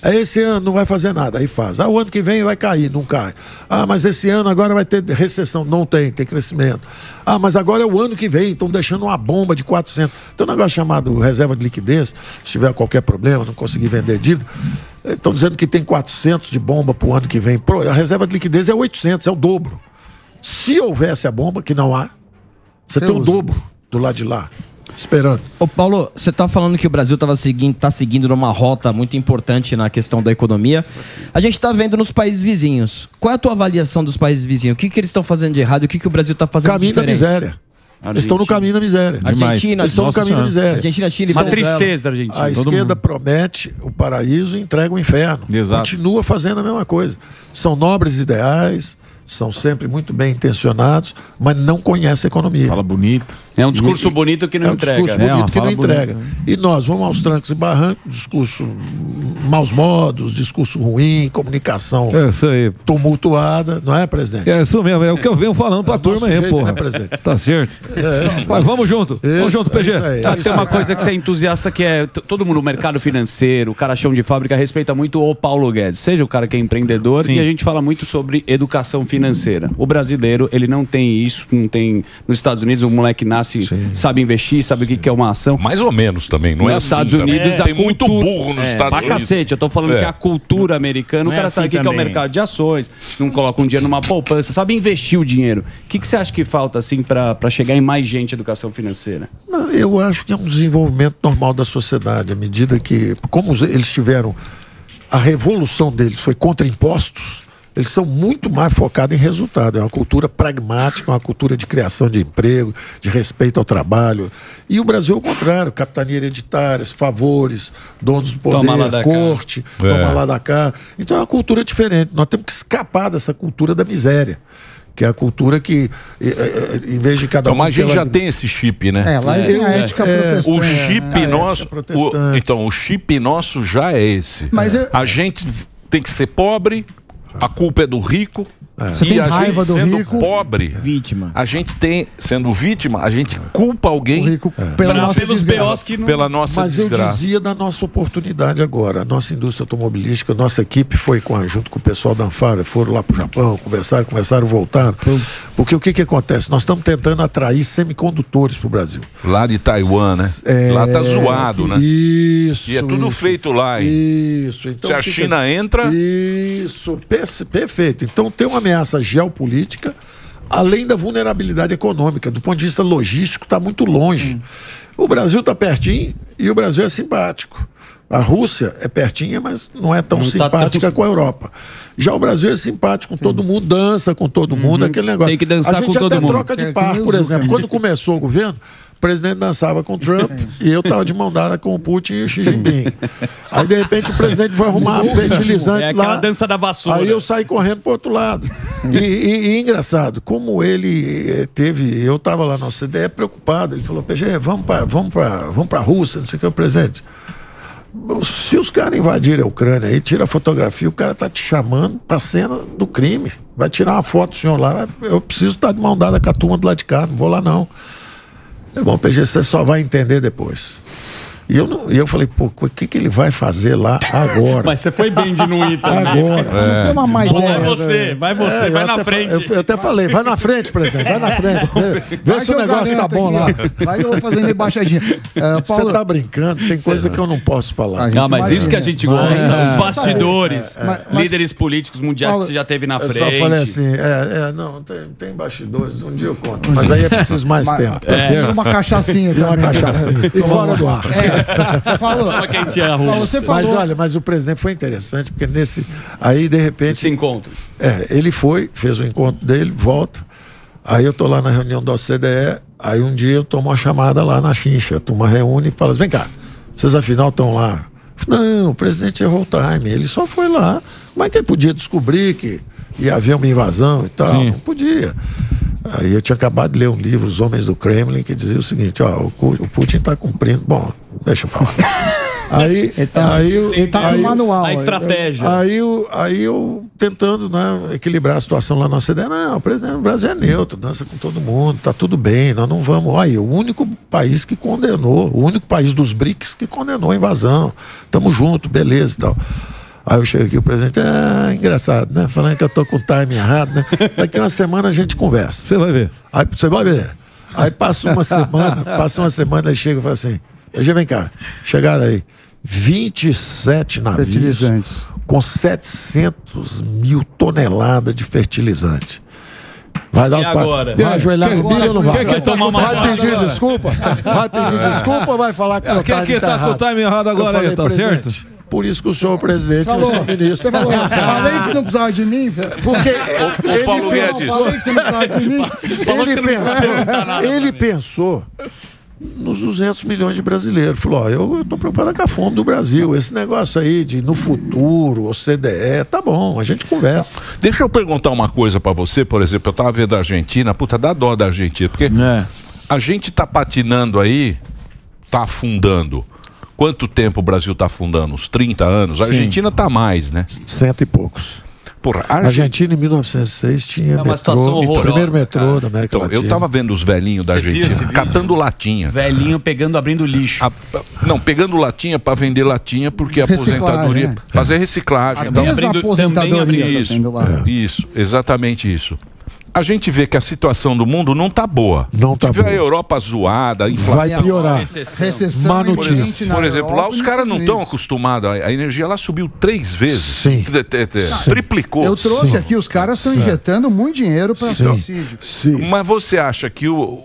Aí esse ano não vai fazer nada, aí faz. Ah, o ano que vem vai cair, não cai. Ah, mas esse ano agora vai ter recessão. Não tem, tem crescimento. Ah, mas agora é o ano que vem, estão deixando uma bomba de 400. Tem um negócio chamado reserva de liquidez, se tiver qualquer problema, não conseguir vender dívida. Estão dizendo que tem 400 de bomba para o ano que vem. A reserva de liquidez é 800, é o dobro. Se houvesse a bomba, que não há, você tem o dobro do lado de lá, esperando. Ô Paulo, você tá falando que o Brasil tava seguindo, tá seguindo numa rota muito importante na questão da economia. A gente tá vendo nos países vizinhos. Qual é a tua avaliação dos países vizinhos? O que, que eles estão fazendo de errado? O que, que o Brasil tá fazendo Caminho da diferente? miséria. Eles estão no caminho da miséria. Argentina, Eles estão no caminho da Senhora. miséria. Argentina, Chile, Uma tristeza, Argentina. A esquerda mundo. promete o paraíso e entrega o inferno. Exato. Continua fazendo a mesma coisa. São nobres ideais, são sempre muito bem intencionados, mas não conhecem a economia. Fala bonito. É um discurso bonito que não é um entrega. discurso né? bonito que não entrega. bonita, E nós vamos aos trancos e barrancos, discurso maus modos, discurso ruim, comunicação É isso aí. tumultuada, não é, presidente? É isso mesmo, é o que eu venho falando pra turma aí, jeito, porra. né, presidente? Tá certo. É, Mas vamos junto. vamos Isso, junto, é PG. isso aí. Tá, tem uma coisa que você é entusiasta que é todo mundo, o mercado financeiro, o cara chão de fábrica, respeita muito o Paulo Guedes, seja o cara que é empreendedor, Sim. e a gente fala muito sobre educação financeira. O brasileiro, ele não tem isso, não tem. Nos Estados Unidos, o moleque nasce, sabe investir, sabe o que que é uma ação. Mais ou menos também, não Nos é assim Estados. Unidos, a Tem muito cultura- burro nos É, Estados pra Unidos. cacete, eu tô falando É. que a cultura americana, Não o é cara assim sabe o que, que é o mercado de ações, não coloca um dinheiro numa poupança, sabe investir o dinheiro. O que, que você acha que falta, assim, pra pra chegar em mais gente educação financeira? Não, eu acho que é um desenvolvimento normal da sociedade, à medida que, como eles tiveram, a revolução deles foi contra impostos, eles são muito mais focados em resultado. É uma cultura pragmática, uma cultura de criação de emprego, de respeito ao trabalho. E o Brasil é o contrário: capitania hereditárias, favores, donos do poder, Toma lá da cá. corte, É. toma lá da cá. Então é uma cultura diferente. Nós temos que escapar dessa cultura da miséria. Que é a cultura que, eh, eh, em vez de cada Então, um. mas a gente já tem esse chip, né? É, lá têm a ética protestante. O chip é, nosso. ética protestante. o- então, o chip nosso já é esse. Mas eu- A gente tem que ser pobre, a culpa é do rico. Você E tem a raiva gente do sendo rico. pobre, Vítima. a gente tem, sendo vítima, a gente culpa alguém rico pela Pra- nossa pelos. BOs que não. pela nossa Mas eu desgraça. dizia da nossa oportunidade agora. A nossa indústria automobilística, a nossa equipe foi com junto com o pessoal da Anfávia, foram lá para o Japão, conversaram, conversaram, voltaram. Porque o que, que acontece? Nós estamos tentando atrair semicondutores para o Brasil. Lá de Taiwan, né? É, Lá tá zoado, né? Isso. E é tudo isso. feito lá, hein? Isso. Então, Se a o que China entra- Isso, perfeito. Então tem uma ameaça geopolítica, além da vulnerabilidade econômica. Do ponto de vista logístico, está muito longe. O Brasil está pertinho e o Brasil é simpático. A Rússia é pertinha, mas não é tão Não tá simpática tão- com a Europa. Já o Brasil é simpático com todo mundo, dança com todo mundo, aquele negócio. Tem que dançar a gente com todo até mundo. troca de É, par, por exemplo. Quando começou o governo, o presidente dançava com o Trump e eu estava de mão dada com o Putin e o Xi Jinping. Aí, de repente, o presidente foi arrumar fertilizante É aquela lá. dança da vassoura. Aí eu saí correndo pro outro lado. E, e- e engraçado, como ele eh, teve. Eu estava lá na OCDE preocupado. Ele falou: PG, vamos para vamos pra, vamos pra Rússia, não sei o que, o presidente. Se os caras invadirem a Ucrânia aí, tira a fotografia, o cara tá te chamando pra cena do crime. Vai tirar uma foto do senhor lá. Eu preciso estar de mão dada com a turma do lado de cá, não vou lá não. Irmão, PG, você só vai entender depois. E eu, não, e eu falei, pô, o que, que ele vai fazer lá agora? Mas você foi bem de não ir também. agora. Não foi uma má Vai você, né? vai você, É, vai eu na frente. Eu, eu até falei, vai na frente, presidente, vai na frente. Vê, vê se o eu negócio tá bom lá. Vai eu fazendo embaixadinha. É, Você tá brincando, tem coisa que eu não posso falar. A gente Não, mas isso que a gente gosta, Mas- os bastidores, Mas- líderes políticos mundiais Paulo, que você já teve na Eu frente. só falei assim, é, é, não, tem, tem bastidores, um dia eu conto. Mas aí é preciso mais Mas- tempo. É. Uma cachaçinha uma também. cachaçinha. E fora do ar. É. Na rua. Paulo, você falou. Mas olha, mas o presidente foi interessante, porque nesse. Aí, de repente. Esse encontro. É, ele foi, fez o encontro dele, volta. Aí eu tô lá na reunião da OCDE, aí um dia eu tomo uma chamada lá na chincha, a turma reúne e fala assim, vem cá, vocês afinal estão lá? Não, o presidente errou o time, ele só foi lá. Como é que ele podia descobrir que ia haver uma invasão e tal? Não podia. Aí eu tinha acabado de ler um livro, Os Homens do Kremlin, que dizia o seguinte, ó, o, Putin está cumprindo. Bom, deixa pra lá. Aí, Ele tá, aí, eu- ele tá aí- manual. A estratégia. Aí eu, aí eu tentando né, equilibrar a situação lá na OCDE, não, o presidente do Brasil é neutro, dança com todo mundo, tá tudo bem, nós não vamos. Olha, o único país que condenou, o único país dos BRICS que condenou a invasão. Tamo junto, beleza e tal. Aí eu chego aqui, o presidente, ah, engraçado, né? Falando que eu tô com o time errado, né? Daqui uma semana a gente conversa. Você vai ver. Aí você vai ver. Aí passa uma semana, passa uma semana, aí chega e fala assim, já vem cá, chegaram aí 27 navios com 700 mil toneladas de fertilizante. Vai dar E os agora? Vai ajoelhar quer- no milho ou não vai? quer que tomar uma vai pedir agora? desculpa? Vai pedir desculpa ou vai falar que É, meu quem time que tá tá com o errado? time errado agora falei, aí, tá "Presidente, certo?" Por isso que o senhor é o presidente e eu Falou. sou ministro. Você falou, falei que não precisava de mim. Porque Paulo ele Guedes. pensou, Falei que você não precisava de mim. ele pensou, ele pensou nos 200 milhões de brasileiros. Falou, ó, eu estou preocupado com a fome do Brasil. Esse negócio aí de no futuro, OCDE, tá bom, a gente conversa. Deixa eu perguntar uma coisa pra você, por exemplo, eu tava vendo a Argentina, puta, dá dó da Argentina, porque É. a gente tá patinando aí, tá afundando. Quanto tempo o Brasil tá afundando? Uns 30 anos? A Argentina tá mais, né? Cento e poucos. Porra, a A Argentina. Argentina, em 1906, tinha É uma metrô, situação o horrorosa, primeiro metrô cara. da América Então, Latina. eu tava vendo os velhinhos da Argentina viu? catando latinha. Velhinho pegando, abrindo lixo. A- não, pegando latinha pra vender latinha, porque a aposentadoria. né? Fazer reciclagem. A Então, abrindo- também tá isso, isso, exatamente isso. A gente vê que a situação do mundo não tá boa. Não tá Tive a boa. Europa zoada, a Vai inflação. piorar. Recessão Má iminente notícia. na Por exemplo, lá os caras não estão acostumados. A energia lá subiu três vezes. Sim. Triplicou. Eu trouxe aqui, os caras estão injetando muito dinheiro para suicídio. Sim. Mas você acha que o,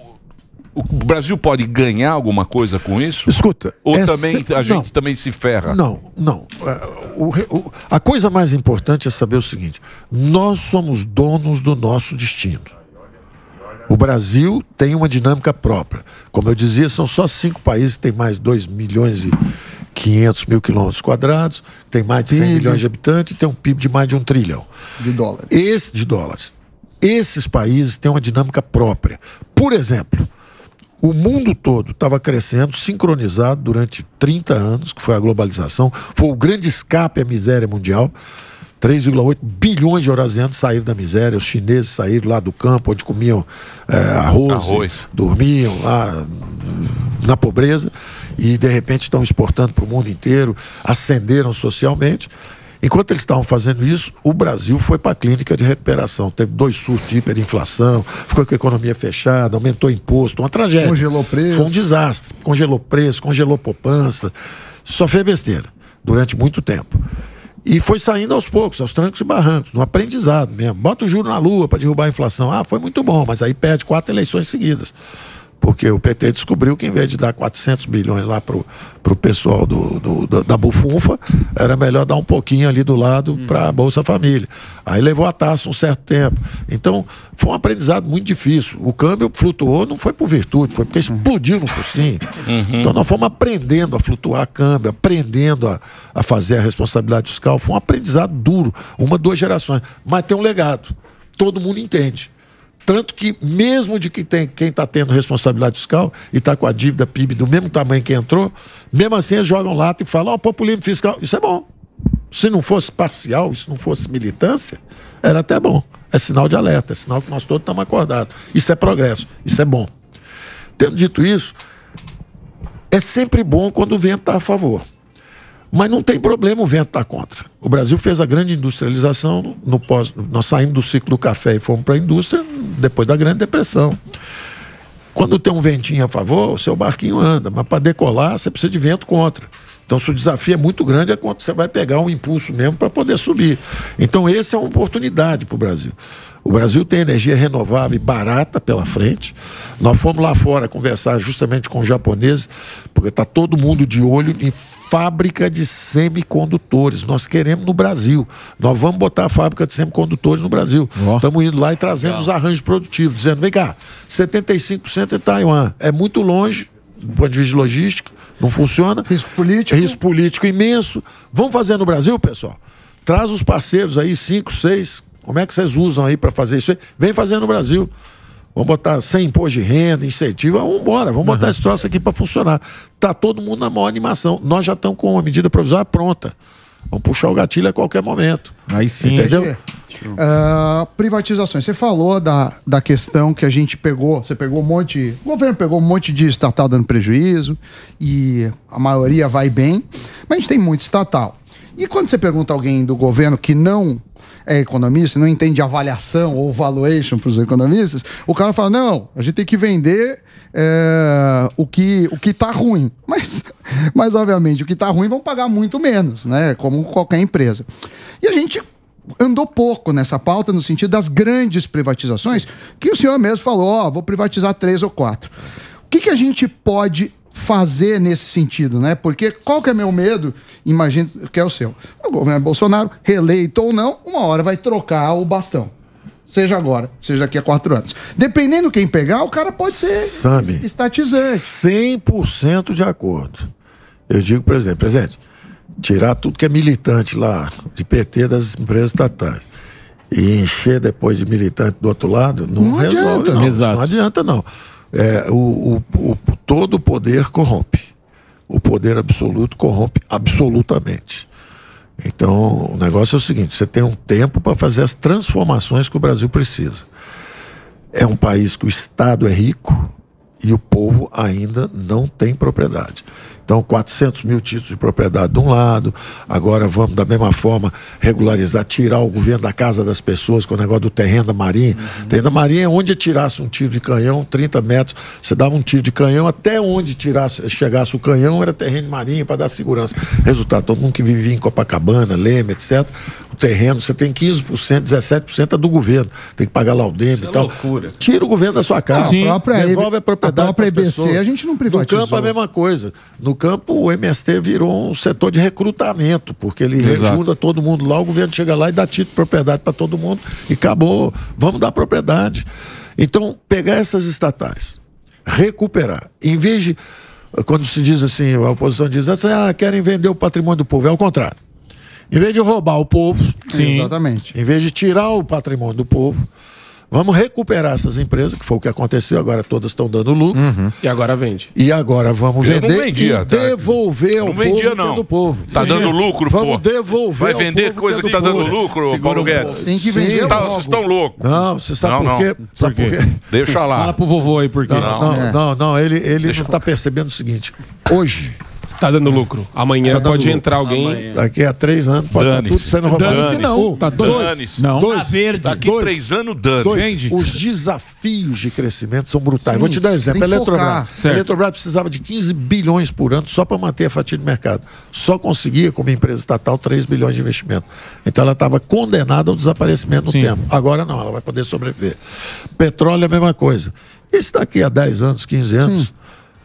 o Brasil pode ganhar alguma coisa com isso? Escuta. Ou é também a gente não. também se ferra? Não, não. É, o o- a coisa mais importante é saber o seguinte: nós somos donos do nosso destino. O Brasil tem uma dinâmica própria. Como eu dizia, são só cinco países que têm mais 2 milhões e 500 mil quilômetros quadrados, tem mais de 100 PIB. milhões de habitantes e tem um PIB de mais de um trilhão. De dólares. Esse de dólares. Esses países têm uma dinâmica própria. Por exemplo, o mundo todo estava crescendo, sincronizado durante 30 anos, que foi a globalização, foi o grande escape à miséria mundial. 3,8 bilhões de eurasianos saíram da miséria, os chineses saíram lá do campo, onde comiam eh, arroz, Arroz. dormiam lá hum, na pobreza, e de repente estão exportando para o mundo inteiro, ascenderam socialmente. Enquanto eles estavam fazendo isso, o Brasil foi para a clínica de recuperação. Teve dois surtos de hiperinflação, ficou com a economia fechada, aumentou imposto, uma tragédia. Congelou preço. Foi um desastre. Congelou preço, congelou poupança. Só fez besteira durante muito tempo. E foi saindo aos poucos, aos trancos e barrancos, no aprendizado mesmo. Bota o juro na lua para derrubar a inflação. Ah, foi muito bom, mas aí perde quatro eleições seguidas. Porque o PT descobriu que, em vez de dar 400 bilhões lá para o pessoal do, do- da- da bufunfa, era melhor dar um pouquinho ali do lado para a Bolsa Família. Aí levou a taxa um certo tempo. Então, foi um aprendizado muito difícil. O câmbio flutuou, não foi por virtude, foi porque explodiu no focinho. Então, nós fomos aprendendo a flutuar câmbio, aprendendo a, a fazer a responsabilidade fiscal. Foi um aprendizado duro, uma, duas gerações. Mas tem um legado. Todo mundo entende. Tanto que, mesmo de que tem, quem está tendo responsabilidade fiscal e está com a dívida PIB do mesmo tamanho que entrou, mesmo assim eles jogam lata e falam: Ó, populismo fiscal. Isso é bom. Se não fosse parcial, se não fosse militância, era até bom. É sinal de alerta, é sinal que nós todos estamos acordados. Isso é progresso, isso é bom. Tendo dito isso, é sempre bom quando o vento está a favor. Mas não tem problema o vento estar contra. O Brasil fez a grande industrialização no pós. Nós saímos do ciclo do café e fomos para a indústria depois da Grande Depressão. Quando tem um ventinho a favor, o seu barquinho anda, mas para decolar você precisa de vento contra. Então, se o desafio é muito grande, é quando você vai pegar um impulso mesmo para poder subir. Então, essa é uma oportunidade para o Brasil. O Brasil tem energia renovável e barata pela frente. Nós fomos lá fora conversar justamente com os japoneses, porque está todo mundo de olho em fábrica de semicondutores. Nós queremos no Brasil. Nós vamos botar a fábrica de semicondutores no Brasil. Estamos indo lá e trazendo os arranjos produtivos, dizendo: vem cá, 75% é Taiwan. É muito longe, do ponto de vista de logística, não funciona. Risco político. Risco político imenso. Vamos fazer no Brasil, pessoal? Traz os parceiros aí, cinco, seis. Como é que vocês usam aí para fazer isso aí? Vem fazer no Brasil. Vamos botar sem imposto de renda, incentivo. Vamos embora, vamos botar esse troço aqui para funcionar. Tá todo mundo na maior animação. Nós já estamos com a medida provisória pronta. Vamos puxar o gatilho a qualquer momento. Aí sim. Entendeu? Ah, privatizações. Você falou da, da questão que a gente pegou. Você pegou um monte. O governo pegou um monte de estatal dando prejuízo e a maioria vai bem. Mas a gente tem muito estatal. E quando você pergunta alguém do governo que não é economista, não entende avaliação ou valuation para os economistas, o cara fala: não, a gente tem que vender é, o que o que está ruim. Mas, mas, obviamente, o que está ruim vão pagar muito menos, né? Como qualquer empresa. E a gente andou pouco nessa pauta no sentido das grandes privatizações, que o senhor mesmo falou: ó, vou privatizar três ou quatro. O que, que a gente pode fazer nesse sentido, né? Porque qual que é meu medo? Imagino que é o seu. O governo Bolsonaro, reeleito ou não, uma hora vai trocar o bastão. Seja agora, seja daqui a quatro anos. Dependendo quem pegar, o cara pode ser Sabe? estatizante. 100% de acordo. Eu digo, por exemplo, presidente, tirar tudo que é militante lá, de PT das empresas estatais, e encher depois de militante do outro lado, não, Não resolve, adianta. não. Exato. Não adianta, não. É, o, o- o- todo poder corrompe. O poder absoluto corrompe absolutamente. Então, o negócio é o seguinte: você tem um tempo para fazer as transformações que o Brasil precisa. É um país que o Estado é rico e o povo ainda não tem propriedade. Então, 400 mil títulos de propriedade de um lado, agora vamos, da mesma forma, regularizar, tirar o governo da casa das pessoas com o negócio do terreno da Marinha. Terreno da Marinha é onde tirasse um tiro de canhão, 30 metros, você dava um tiro de canhão, até onde tirasse, chegasse o canhão era terreno de Marinha para dar segurança. Resultado, todo mundo que vivia em Copacabana, Leme, etc., o terreno, você tem 15%, 17% é do governo. Tem que pagar lá o DEM e tal. loucura. Tira o governo da sua casa. Sim. A própria- Devolve a propriedade a própria EBC pessoas. a gente não No privatizou. campo a mesma coisa. No campo o MST virou um setor de recrutamento, porque ele Exato. junta todo mundo lá, o governo chega lá e dá título de propriedade para todo mundo e acabou. Vamos dar propriedade. Então, pegar essas estatais, recuperar, em vez de quando se diz assim, a oposição diz assim, ah, querem vender o patrimônio do povo, é o contrário. Em vez de roubar o povo, Sim. Exatamente. em vez de tirar o patrimônio do povo, vamos recuperar essas empresas, que foi o que aconteceu, agora todas estão dando lucro. E agora vende. E agora vamos Eu não vender vendia, e tá? devolver ao Não vendia, povo não. é do povo. Tá dando lucro, Vamos pô. devolver Vai ao vender povo coisa que é tá do dando lucro, Paulo Guedes? Tem que Sim. vender Tá-. Vocês estão loucos. Não, você sabe Não, por não. quê? Sabe por quê? quê? Deixa Fala lá. pro vovô aí por quê. Não, não, É. não, não, ele, ele não está percebendo o seguinte. Hoje, Tá dando lucro. Amanhã Tá dando pode lucro. entrar alguém. Amanhã. daqui a três anos, pode estar Dane-se. tudo sendo roubado. Dane-se não, tá. Dane-se. Não. Dois. Tá verde. Daqui Dois. três anos, dane. Dois, Vende. os desafios de crescimento são brutais. Sim, Vou te dar um exemplo. A Eletrobras. A. Eletrobras precisava de 15 bilhões por ano só para manter a fatia de mercado. Só conseguia, como empresa estatal, 3 bilhões de investimento. Então ela estava condenada ao desaparecimento no Sim. tempo. Agora não, ela vai poder sobreviver. Petróleo é a mesma coisa. Esse daqui a 10 anos, 15 anos,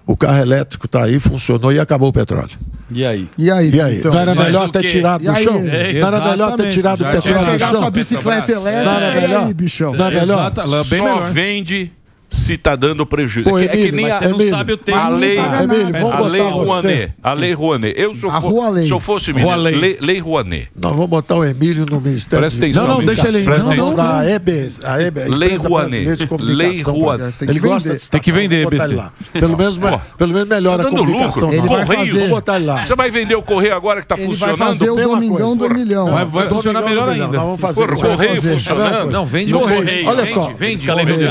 o carro elétrico está aí, funcionou e acabou o petróleo. E aí? E aí? E aí? então? não era melhor ter tirado do chão? É, não era melhor ter tirado o petróleo do Pegar chão? sua bicicleta elétrica Não era melhor? aí, bichão. Não é melhor? Exato, ela é bem Só melhor. vende se tá dando prejuízo. Pô, é, que- é que Emílio, nem mas a, Você não Emílio, sabe o tempo. a lei, paga Emílio, a lei. Rouanet. A lei Rouanet. Eu, se eu, A for- Rua Lei. se eu fosse ministro, Lei. lei, lei Rouanet. Nós vamos botar o Emílio no Ministério Presta de atenção. Não, não, deixa ele- Presta não, atenção. da EBS, a EB, a Lei Rouanet. De Lei. Rouanet. Ele gosta de Tem que vender, BC. Pelo menos, pelo menos melhora Tá a comunicação. lucro. Correios. fazer. Vamos botar ele lá. Você vai vender o correio agora que tá Ele vai funcionando? fazer o Domingão do Milhão. Vai, funcionar melhor ainda. Vamos fazer. Correio funcionando. Não, vende o Correios, correio. olha vende, só. Vende.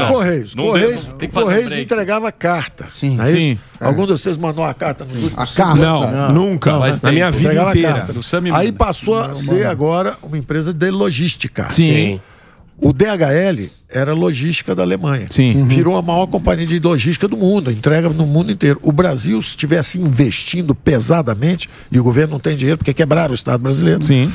Correios, Não Correios. Tem que fazer um Correios break. entregava carta. Sim. Não é isso? Sim. Algum de vocês mandou uma carta nos últimos A carta. anos? Não, nunca. faz na minha vida Entregava inteira. carta. Aí passou a ser agora uma empresa de logística. Sim. O DHL era logística da Alemanha. Sim. Virou a maior companhia de logística do mundo, entrega no mundo inteiro. O Brasil, se estivesse investindo pesadamente, e o governo não tem dinheiro porque quebraram o Estado brasileiro. Sim.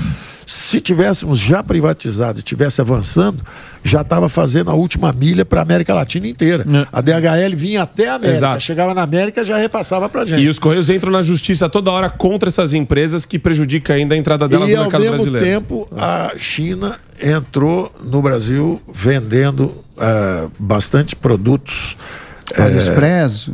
Se tivéssemos já privatizado e estivesse avançando, já estava fazendo a última milha para a América Latina inteira. É. A DHL vinha até a América, Exato. chegava na América já repassava para gente. E os Correios entram na justiça toda hora contra essas empresas que prejudicam ainda a entrada delas E no ao mercado mesmo brasileiro. tempo, a China entrou no Brasil vendendo ah, bastante produtos AliExpress.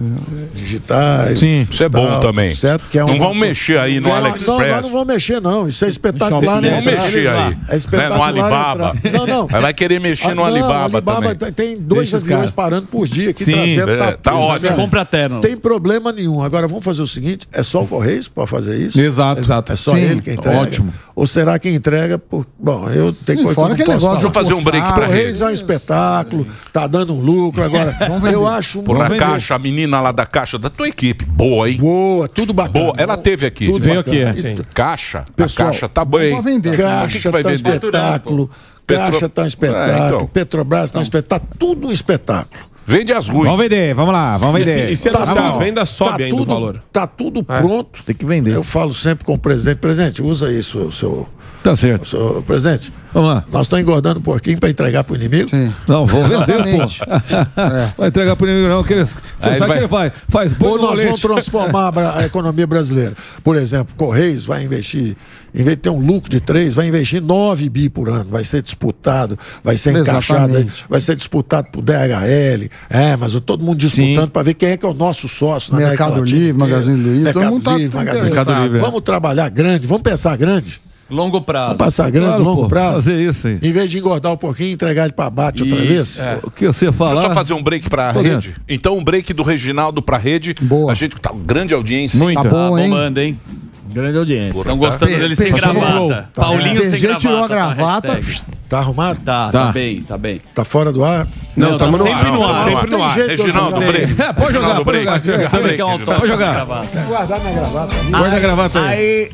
digitais. Sim. Isso é bom tal, também. Certo? Que é Não um- vão mexer aí no Não, Não, AliExpress. nós não vão mexer, não. Isso é espetacular, né? Não mexer aí. É né, no espetacular. Alibaba. Não, não. Vai querer mexer no Ah, não, Alibaba, Alibaba também. tem dois aviões parando por dia aqui Sim, trazendo. é, tá tudo ótimo. certo. Compra terno. Não tem problema nenhum. Agora vamos fazer o seguinte: é só o Correios para fazer isso? Exato. Exato. É só Sim. ele que entrega? Ótimo. Ou será que entrega por. Bom, eu tenho coisa fora que não posso negócio Deixa eu fazer um break rede. Correios é um espetáculo, tá dando um lucro. Agora, eu acho Pô, na vender. caixa, a menina lá da caixa da tua equipe. Boa, hein? Boa, tudo bacana. Boa. Ela teve aqui. Tudo Veio aqui. Sim. Caixa. Pessoal, a caixa tá hein? vamos vender. O Caixa vai tá um vender? espetáculo. Petro- Caixa tá um É, espetáculo. então. Petrobras tá um espetáculo. Tá tudo um espetáculo. Vende as ruins. Vamos vender, vamos lá, vamos E se, vender. e se Tá anunciar a venda, sobe Tá ainda tudo- o valor. Tá tudo pronto. Tem que vender. Eu falo sempre com o presidente. Presidente, usa isso, o seu, Tá certo. seu presidente. Vamos lá. Nós estamos engordando um porquinho para entregar pro inimigo. Sim. Não, vou vender, pô. Vai entregar pro inimigo, não. Que eles, você Aí sabe vai- que ele faz? Faz Ou bolo no nós vamos transformar a economia brasileira. Por exemplo, Correios vai investir, em vez de ter um lucro de 3, vai investir 9 bi por ano. Vai ser disputado, vai ser encaixado, Exatamente. vai ser disputado por DHL. É, mas todo mundo disputando para ver quem é que é o nosso sócio na Mercado Livre, inteira. Magazine Luiza, todo Mercado mundo tá Livre, Magazine Livre, é. Vamos trabalhar grande, vamos pensar grande. Longo prazo. Vamos passar grande, Claro, longo pô, prazo. Fazer isso aí. Em vez de engordar um pouquinho e entregar ele para abate outra Isso, vez. O que você Deixa falar. eu só fazer um break pra Tô rede. dentro. Então, um break do Reginaldo pra rede. Boa. A gente tá grande audiência. Muito. Tá bom, hein? Bombando, hein? Grande audiência. Estão gostando Pe- dele sem gravata. Tá Paulinho sem PG gravata. tirou a tá gravata. Tá arrumado? Tá, Tá. tá bem, tá bem. Tá fora do ar? Não, Não, estamos tá no sempre ar. no ar. Sempre no ar. Reginaldo, jogar. break. É, pode jogar, pode jogar. É autógrafo jogar. Guardar minha gravata. Guarda a gravata aí.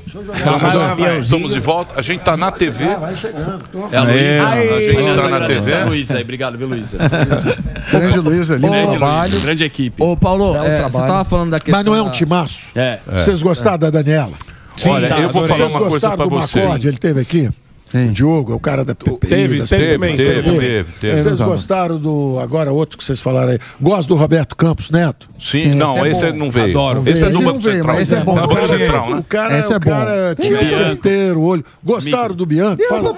Estamos de volta. A gente tá na TV. Vai chegando. É a Luísa. A gente tá na TV. a Luísa aí. Obrigado, viu, Luísa? Grande no Grande trabalho. Luísa, grande equipe. ô Paulo, é, você tava falando da questão. Mas não é um timaço? É. Vocês gostaram da Daniela? Olha, tá, eu vou falar Vocês uma coisa do você. Macorde? Ele teve aqui? O Diogo, é o cara da PPI. Teve, das teve PPI. Teve, teve. teve, teve. Vocês gostaram do. Agora, outro que vocês falaram aí. Gosto do Roberto Campos Neto? Sim, não, esse é esse bom. não veio. Adoro. Esse é Esse do não Banco veio, Central. mas esse é bom. É do Banco O cara- Central, né? O cara, Esse é o bom. cara tinha Bianco. certeiro, o olho. Gostaram do Bianco? Fala.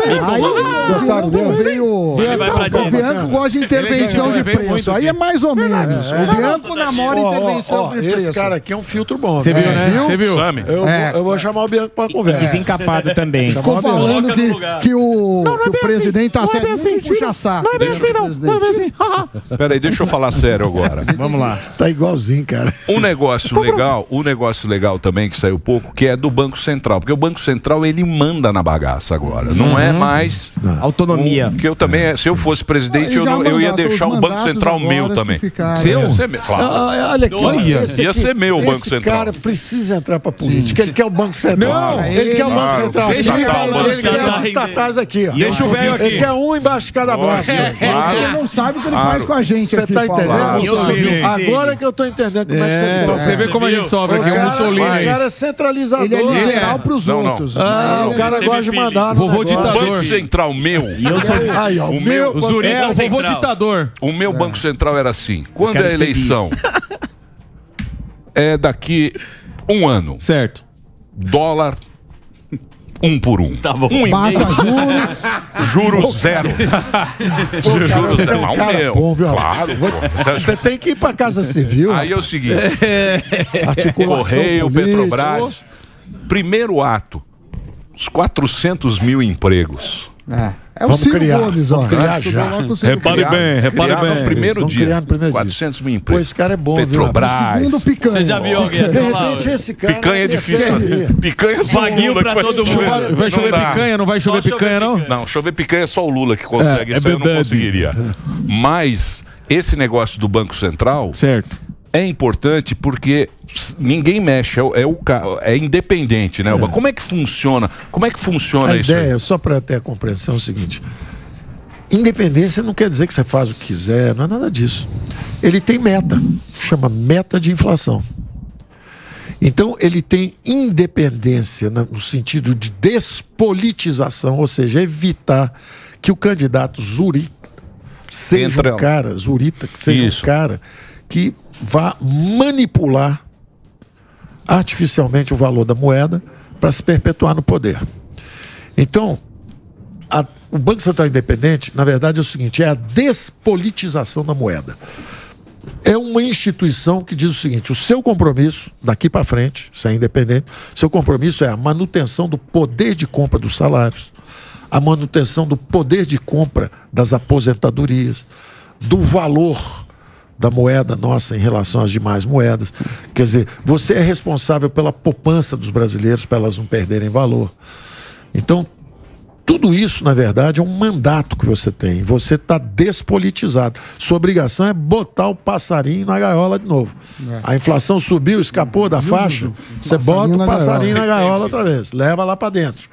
Gostaram Bianco vai pra O. Bianco gosta de intervenção de preço. Aí é mais ou menos. O Bianco namora intervenção de preço. esse cara aqui é um filtro bom. Você né? viu, né? viu? Você viu? Eu, É. vou, eu vou chamar o Bianco pra conversa. Desencapado também. Ficou a Bianca. falando Coloca que, lugar. que o, que o presidente tá Não é certo. bem assim, Não puxa saco. Não é bem assim, não. Não é bem assim. Peraí, deixa eu falar sério agora. Vamos lá. Tá igualzinho, cara. Um negócio legal, um negócio legal também que saiu pouco, que é do Banco Central, porque o Banco Central ele manda na bagaça agora. Não é mais Autonomia. que eu também, se eu fosse presidente, eu, não- eu ia deixar o Banco Central meu também. Seu? Ia ser meu, claro. Ah, olha aqui, Olha, esse ia ser meu o Banco esse Central. cara precisa entrar pra política. Ele quer o Banco Central. Não, ele, quer o Banco Central. deixa ele quer, o Banco ele quer Central. Estatais aqui. Ó. Deixa o velho Ele aqui. quer um embaixo de cada braço. Você não sabe o que ele Claro. faz com a gente Você tá entendendo? Eu sei? Agora que eu tô entendendo como é, que É, vocês estão. você vê como a gente sofre O aqui, é um cara, Mussolini o cara é centralizador. Ele é Ele liberal é. pros Não, não. outros. Ah, o cara gosta de mandar. Vovô. O ditador. Banco Central meu, Aí, ó, O o meu-. O o vovô ditador. o meu Banco Central era assim. Quando é ser eleição é daqui um ano. Certo. Dólar um por um. Tá bom. Um e Passa juros. Juro zero. Juro é zero. um Não, cara meu. bom, viu? Claro. Pô. Você tem que ir pra Casa Civil. Aí é o seguinte. articulação Correio, política. Petrobras. Primeiro ato. Os 400 mil empregos. É, é o Vamos Ciro criar, Gomes, ó. vamos criar já. o Repare bem, repare bem. no primeiro Vamos dia. criar no primeiro dia. 400 mil Pô, empregos. esse cara é bom, viu? Petrobras. Segundo picanha. Você já viu alguém assim lá? repente esse cara. Picanha é difícil fazer. Picanha é só o Vaguinho Lula pra todo mundo. Vai chover Não dá. picanha, não vai chover chover picanha, não? Não, chover picanha é só o Lula que consegue. É, é isso eu não conseguiria. Mas esse negócio do Banco Central Certo. É importante porque ninguém mexe, é, é, o é independente, né? Elba? Como é que funciona? Como é que funciona A isso? aí? ideia, só para ter a compreensão, é o seguinte: independência não quer dizer que você faz o que quiser, não é nada disso. Ele tem meta, chama meta de inflação. Então, ele tem independência no sentido de despolitização, ou seja, evitar que o candidato zurita seja Entra um cara, zurita, que seja Isso. um cara que vá manipular artificialmente o valor da moeda para se perpetuar no poder. Então, a- o Banco Central Independente, na verdade, é o seguinte: é a despolitização da moeda. É uma instituição que diz o seguinte: o seu compromisso, daqui para frente, se é independente, seu compromisso é a manutenção do poder de compra dos salários, a manutenção do poder de compra das aposentadorias, do valor da moeda nossa em relação às demais moedas. Quer dizer, você é responsável pela poupança dos brasileiros para elas não perderem valor. Então, Tudo isso, na verdade, é um mandato que você tem. Você está despolitizado. Sua obrigação é botar o passarinho na gaiola de novo. É. A inflação subiu, escapou da faixa, você bota o passarinho na gaiola. outra vez. Leva lá para dentro.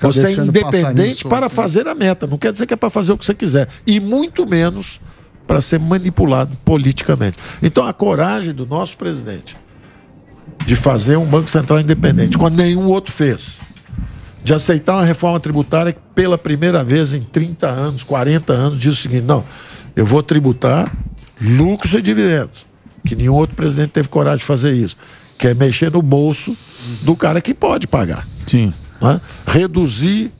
Você é independente para né? fazer a meta. Não quer dizer que é para fazer o que você quiser. E muito menos para ser manipulado politicamente. Então, a coragem do nosso presidente de fazer um Banco Central independente, quando nenhum outro fez. De aceitar uma reforma tributária que, pela primeira vez em 30 anos, 40 anos, diz o seguinte: não, eu vou tributar lucros e dividendos. Que nenhum outro presidente teve coragem de fazer isso. Que é mexer no bolso do cara que pode pagar. Sim. né? Reduzir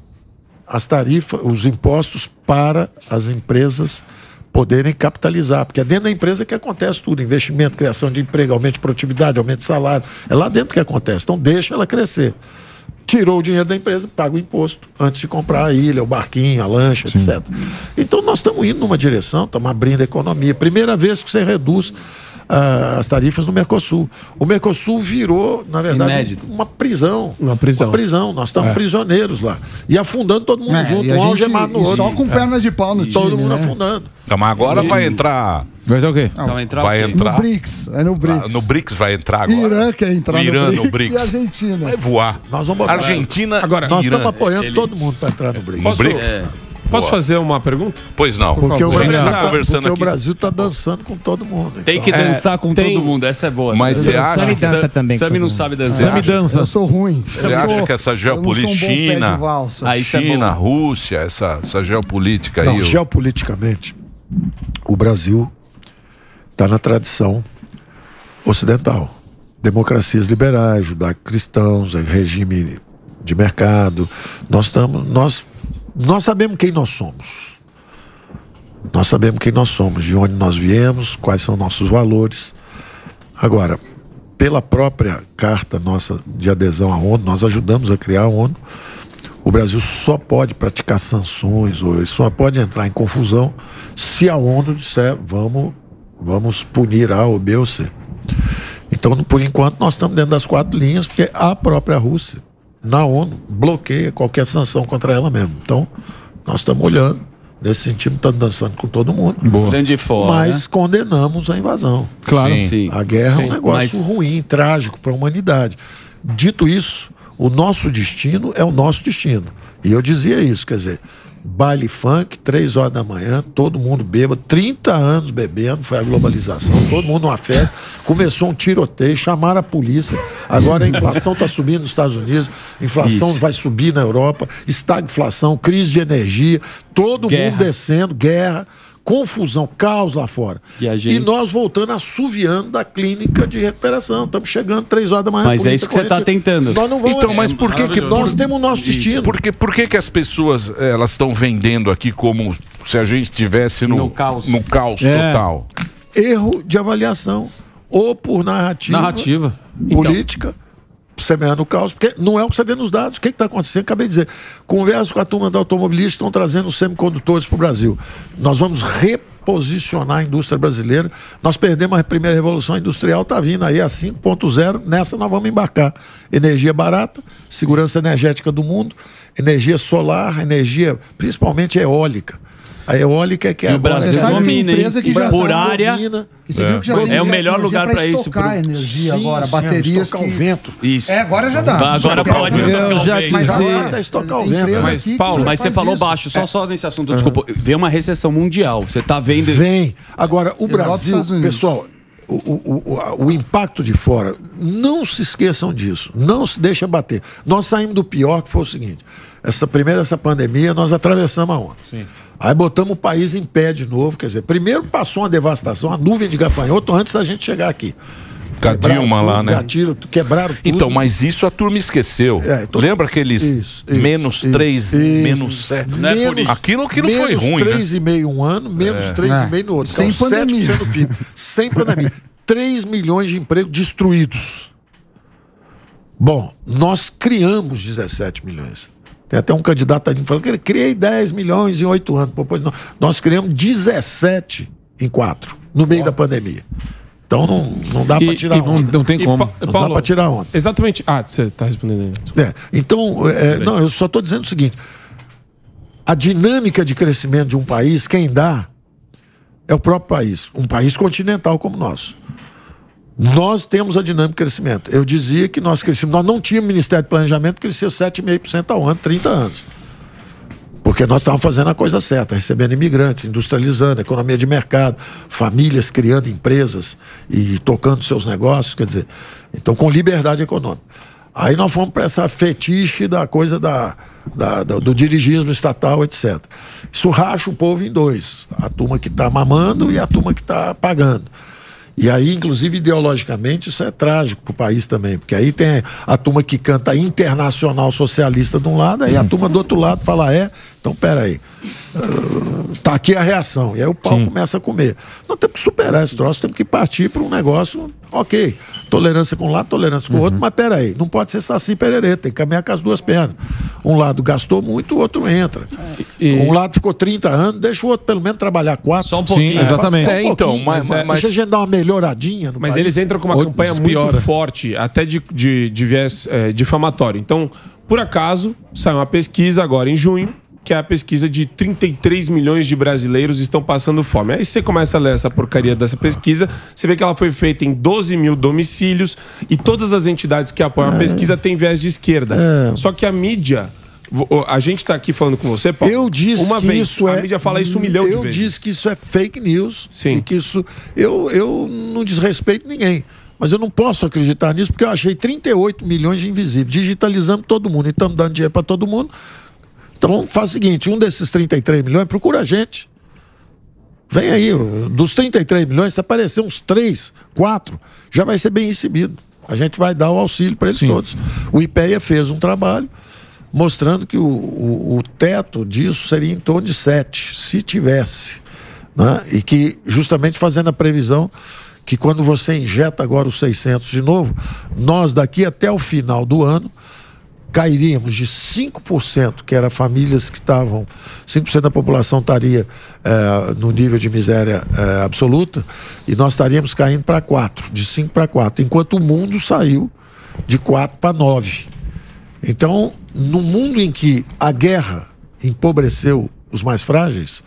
as tarifas, os impostos para as empresas poderem capitalizar, porque é dentro da empresa que acontece tudo, investimento, criação de emprego, aumento de produtividade, aumento de salário, é lá dentro que acontece. Então deixa ela crescer. Tirou o dinheiro da empresa, paga o imposto antes de comprar a ilha, o barquinho, a lancha, etc. Então nós estamos indo numa direção, estamos abrindo a economia. Primeira vez que você reduz ah, as tarifas no Mercosul. O Mercosul virou, na verdade, Inédito. uma prisão. Uma prisão. Uma prisão. Nós estamos É. prisioneiros lá. E afundando todo mundo É, junto, e um gente- algemado no e outro. Só com perna de pau no Todo time, mundo né? afundando. Não, mas agora vai entrar. Vai ter o quê? Entrar Vai o quê? entrar. No BRICS, é no BRICS. Ah, No BRICS vai entrar agora. Irã quer entrar Irã no no BRICS, BRICS. e a Argentina. Vai voar. Nós vamos botar. Argentina Agora, e Nós Irã. estamos apoiando Ele- todo mundo para entrar no BRICS. Posso, BRICS? É. posso Boa. fazer uma pergunta? Pois não. Porque, o favor. Brasil, Vamos tá, conversando porque o aqui. Brasil está dançando com todo mundo. Tem que então. dançar com tem- todo mundo, essa é boa. Mas você acha- Sammy dança também Sammy não sabe dançar. Sammy acha- dança. Eu sou ruim. Você Eu acha sou- que essa sou um geopolítica, pé de China. Aí é China, bom. Rússia, essa, essa geopolítica aí. Não, o- geopoliticamente, o Brasil está na tradição ocidental. Democracias liberais, judaico-cristãos, é regime de mercado. Nós estamos, nós, nós sabemos quem nós somos. Nós sabemos quem nós somos, de onde nós viemos, quais são nossos valores. Agora, pela própria carta nossa de adesão à ONU, nós ajudamos a criar a ONU. O Brasil só pode praticar sanções ou só pode entrar em confusão se a ONU disser vamos, vamos punir A ou B ou C. Então, por enquanto, nós estamos dentro das quatro linhas, porque a própria Rússia, na ONU, bloqueia qualquer sanção contra ela mesmo. Então, nós estamos olhando, nesse sentido, estamos dançando com todo mundo. Grande fora. Mas condenamos a invasão. Claro. Sim. Sim. A guerra é um Sim, negócio mas- ruim, trágico para a humanidade. Dito isso, o nosso destino é o nosso destino. E eu dizia isso, quer dizer, baile funk, três horas da manhã, todo mundo bêbado, 30 anos bebendo, foi a globalização, todo mundo numa festa, começou um tiroteio, chamaram a polícia, agora a inflação está subindo nos Estados Unidos, a inflação Isso. vai subir na Europa, estagflação, crise de energia, todo Guerra. mundo descendo, guerra, confusão, caos lá fora. E a gente- nós voltando assoviando da clínica de recuperação. Estamos chegando três horas da manhã. Mas é isso que você tá corrente. tentando. Nós não vamos. Então, mas por que que nós temos o nosso destino? Por que, por que que as pessoas eh, elas estão vendendo aqui como se a gente estivesse no, No caos. no caos É. total? Erro de avaliação. Ou por narrativa, Narrativa. política, semeando o caos, porque não é o que você vê nos dados. O que está acontecendo? Acabei de dizer. Converso com a turma da automobilística, estão trazendo semicondutores para o Brasil. Nós vamos reposicionar a indústria brasileira. Nós perdemos a primeira revolução industrial, está vindo aí a 5.0. Nessa nós vamos embarcar. Energia barata, segurança energética do mundo, energia solar, energia principalmente eólica. A eólica é que é E o agora- Brasil tem domina, hein? empresa que já Por área, domina. E você viu que já É tem o melhor lugar pra isso, estocar pro- energia Sim, agora, sim, baterias estocar que... o vento. Isso. É, agora já dá. Agora pode o vento. estocar o já vento. Mas agora estocar o vento. Mas, Paulo, Mas você falou isso. baixo, só, só nesse assunto, desculpa. Vê uma recessão mundial. Você tá vendo. Vem. Agora, o Brasil, pessoal, o, o, o, a- o impacto de fora, não se esqueçam disso. Não se deixa bater. Nós saímos do pior, que foi o seguinte: essa primeira, essa pandemia, nós atravessamos a onda. Aí botamos o país em pé de novo. Quer dizer, primeiro passou uma devastação, uma nuvem de gafanhoto antes da gente chegar aqui. Com a Quebraram Dilma lá, né? Gatilho, quebraram tudo. Então, mas isso a turma esqueceu. É, então- Lembra aqueles Isso, isso, menos isso, 3, isso. menos 7? Não é por isso. Aquilo, aquilo foi menos ruim, né? 3,5 um ano, menos 3,5 no outro. Sem São pandemia. 7% do PIB. Sem pandemia. 3 milhões de empregos destruídos. Bom, nós criamos 17 milhões. Tem até um candidato ali falando que ele criei 10 milhões em 8 anos. Pô, não. Nós criamos 17 em 4, no meio da pandemia. Então não, não dá para tirar e não- onda. não tem como. Pa- Não dá Paulo, para tirar onda. Exatamente. Ah, você tá respondendo aí. É, então, é, não, eu só estou dizendo o seguinte: a dinâmica de crescimento de um país, quem dá é o próprio país. Um país continental como o nosso. Nós temos a dinâmica de crescimento. Eu dizia que nós crescemos, nós não tínhamos Ministério de Planejamento, crescia 7,5% ao ano, 30 anos. Porque nós estávamos fazendo a coisa certa, recebendo imigrantes, industrializando, economia de mercado, famílias criando empresas e tocando seus negócios, quer dizer, então com liberdade econômica. Aí nós fomos para essa fetiche da coisa da, da- da- do dirigismo estatal, etc. Isso racha o povo em dois: a turma que está mamando e a turma que está pagando. E aí, inclusive, ideologicamente, isso é trágico para o país também, porque aí tem a turma que canta internacional socialista de um lado, aí a turma do outro lado fala, é, então peraí, uh, tá aqui a reação. E aí o pau começa a comer. Nós temos que superar esse troço, temos que partir para um negócio, ok, tolerância com um lado, tolerância com o outro, mas peraí, não pode ser saci pererê, tem que caminhar com as duas pernas. Um lado gastou muito, o outro entra. Um lado ficou 30 anos, deixa o outro pelo menos trabalhar quatro. Só um pouquinho. Sim, exatamente. Só um É, então, pouquinho, mas- mas- Deixa a gente dar uma melhoradinha no Mas país. eles entram com uma campanha muito forte, até de, de, de viés é, difamatório. Então, por acaso, saiu uma pesquisa agora em junho, que é a pesquisa de 33 milhões de brasileiros estão passando fome. Aí você começa a ler essa porcaria dessa pesquisa, você vê que ela foi feita em 12 mil domicílios e todas as entidades que apoiam É. a pesquisa têm viés de esquerda. Só que a mídia. A gente está aqui falando com você, Paulo. Eu disse uma que vez. isso a é. mídia fala isso um milhão de eu vezes. disse que isso é fake news. Sim. E que isso. Eu, eu não desrespeito ninguém. Mas eu não posso acreditar nisso porque eu achei 38 milhões de invisíveis. Digitalizamos todo mundo e estamos dando dinheiro para todo mundo. Então faz o seguinte: um desses 33 milhões, procura a gente. Vem aí, dos 33 milhões, se aparecer uns 3, 4, já vai ser bem recebido. A gente vai dar o auxílio para eles todos. O IPEA fez um trabalho mostrando que o, o- o teto disso seria em torno de 7, se tivesse. né? E que, justamente fazendo a previsão que quando você injeta agora os 600 de novo, nós daqui até o final do ano cairíamos de 5%, que era famílias que estavam, 5% da população estaria eh, no nível de miséria eh, absoluta, e nós estaríamos caindo para 4%, de 5% para 4%, enquanto o mundo saiu de 4% para 9%. Então, no mundo em que a guerra empobreceu os mais frágeis,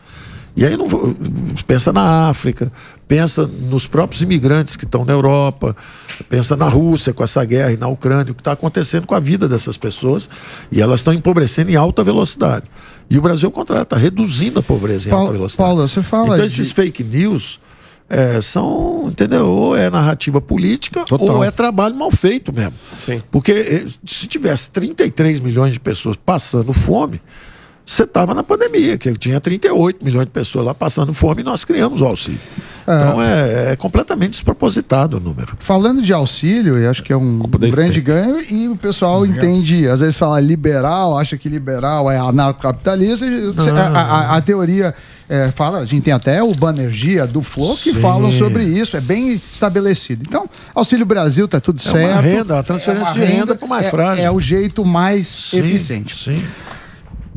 e aí não pensa na África, pensa nos próprios imigrantes que estão na Europa, pensa na Rússia com essa guerra e na Ucrânia, o que está acontecendo com a vida dessas pessoas, e elas estão empobrecendo em alta velocidade. E o Brasil, ao contrário, está reduzindo a pobreza em Paulo- alta velocidade. Paulo, você fala Então, de- esses fake news é, são, entendeu? Ou é narrativa política, Total. ou é trabalho mal feito mesmo. Sim. Porque eh, se tivesse 33 milhões de pessoas passando fome, você estava na pandemia, que tinha 38 milhões de pessoas lá passando fome e nós criamos o auxílio. Então é, é completamente despropositado o número. Falando de auxílio, eu acho que é um grande ganho e o pessoal entende, às vezes fala liberal, acha que liberal é anarcocapitalista. você- a, a- a teoria é, fala, a gente tem até o Banergia do Flow que Sim. falam sobre isso, é bem estabelecido. Então, Auxílio Brasil tá tudo É uma certo. renda, uma transferência de renda pro mais é- frágil. É o jeito mais Sim, eficiente. Sim.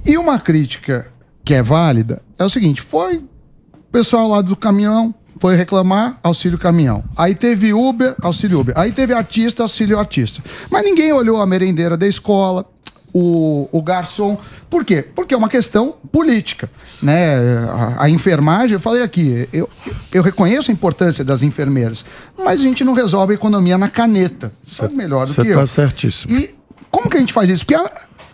E uma crítica que é válida é o seguinte: foi o pessoal lá do caminhão, foi reclamar, auxílio caminhão. Aí teve Uber, auxílio Uber. Aí teve artista, auxílio artista. Mas ninguém olhou a merendeira da escola, o, o garçom. Por quê? Porque é uma questão política. Né? A, a enfermagem, eu falei aqui, eu, eu reconheço a importância das enfermeiras, mas a gente não resolve a economia na caneta. Sabe melhor do Você que está eu. certíssimo. E como que a gente faz isso? Porque a,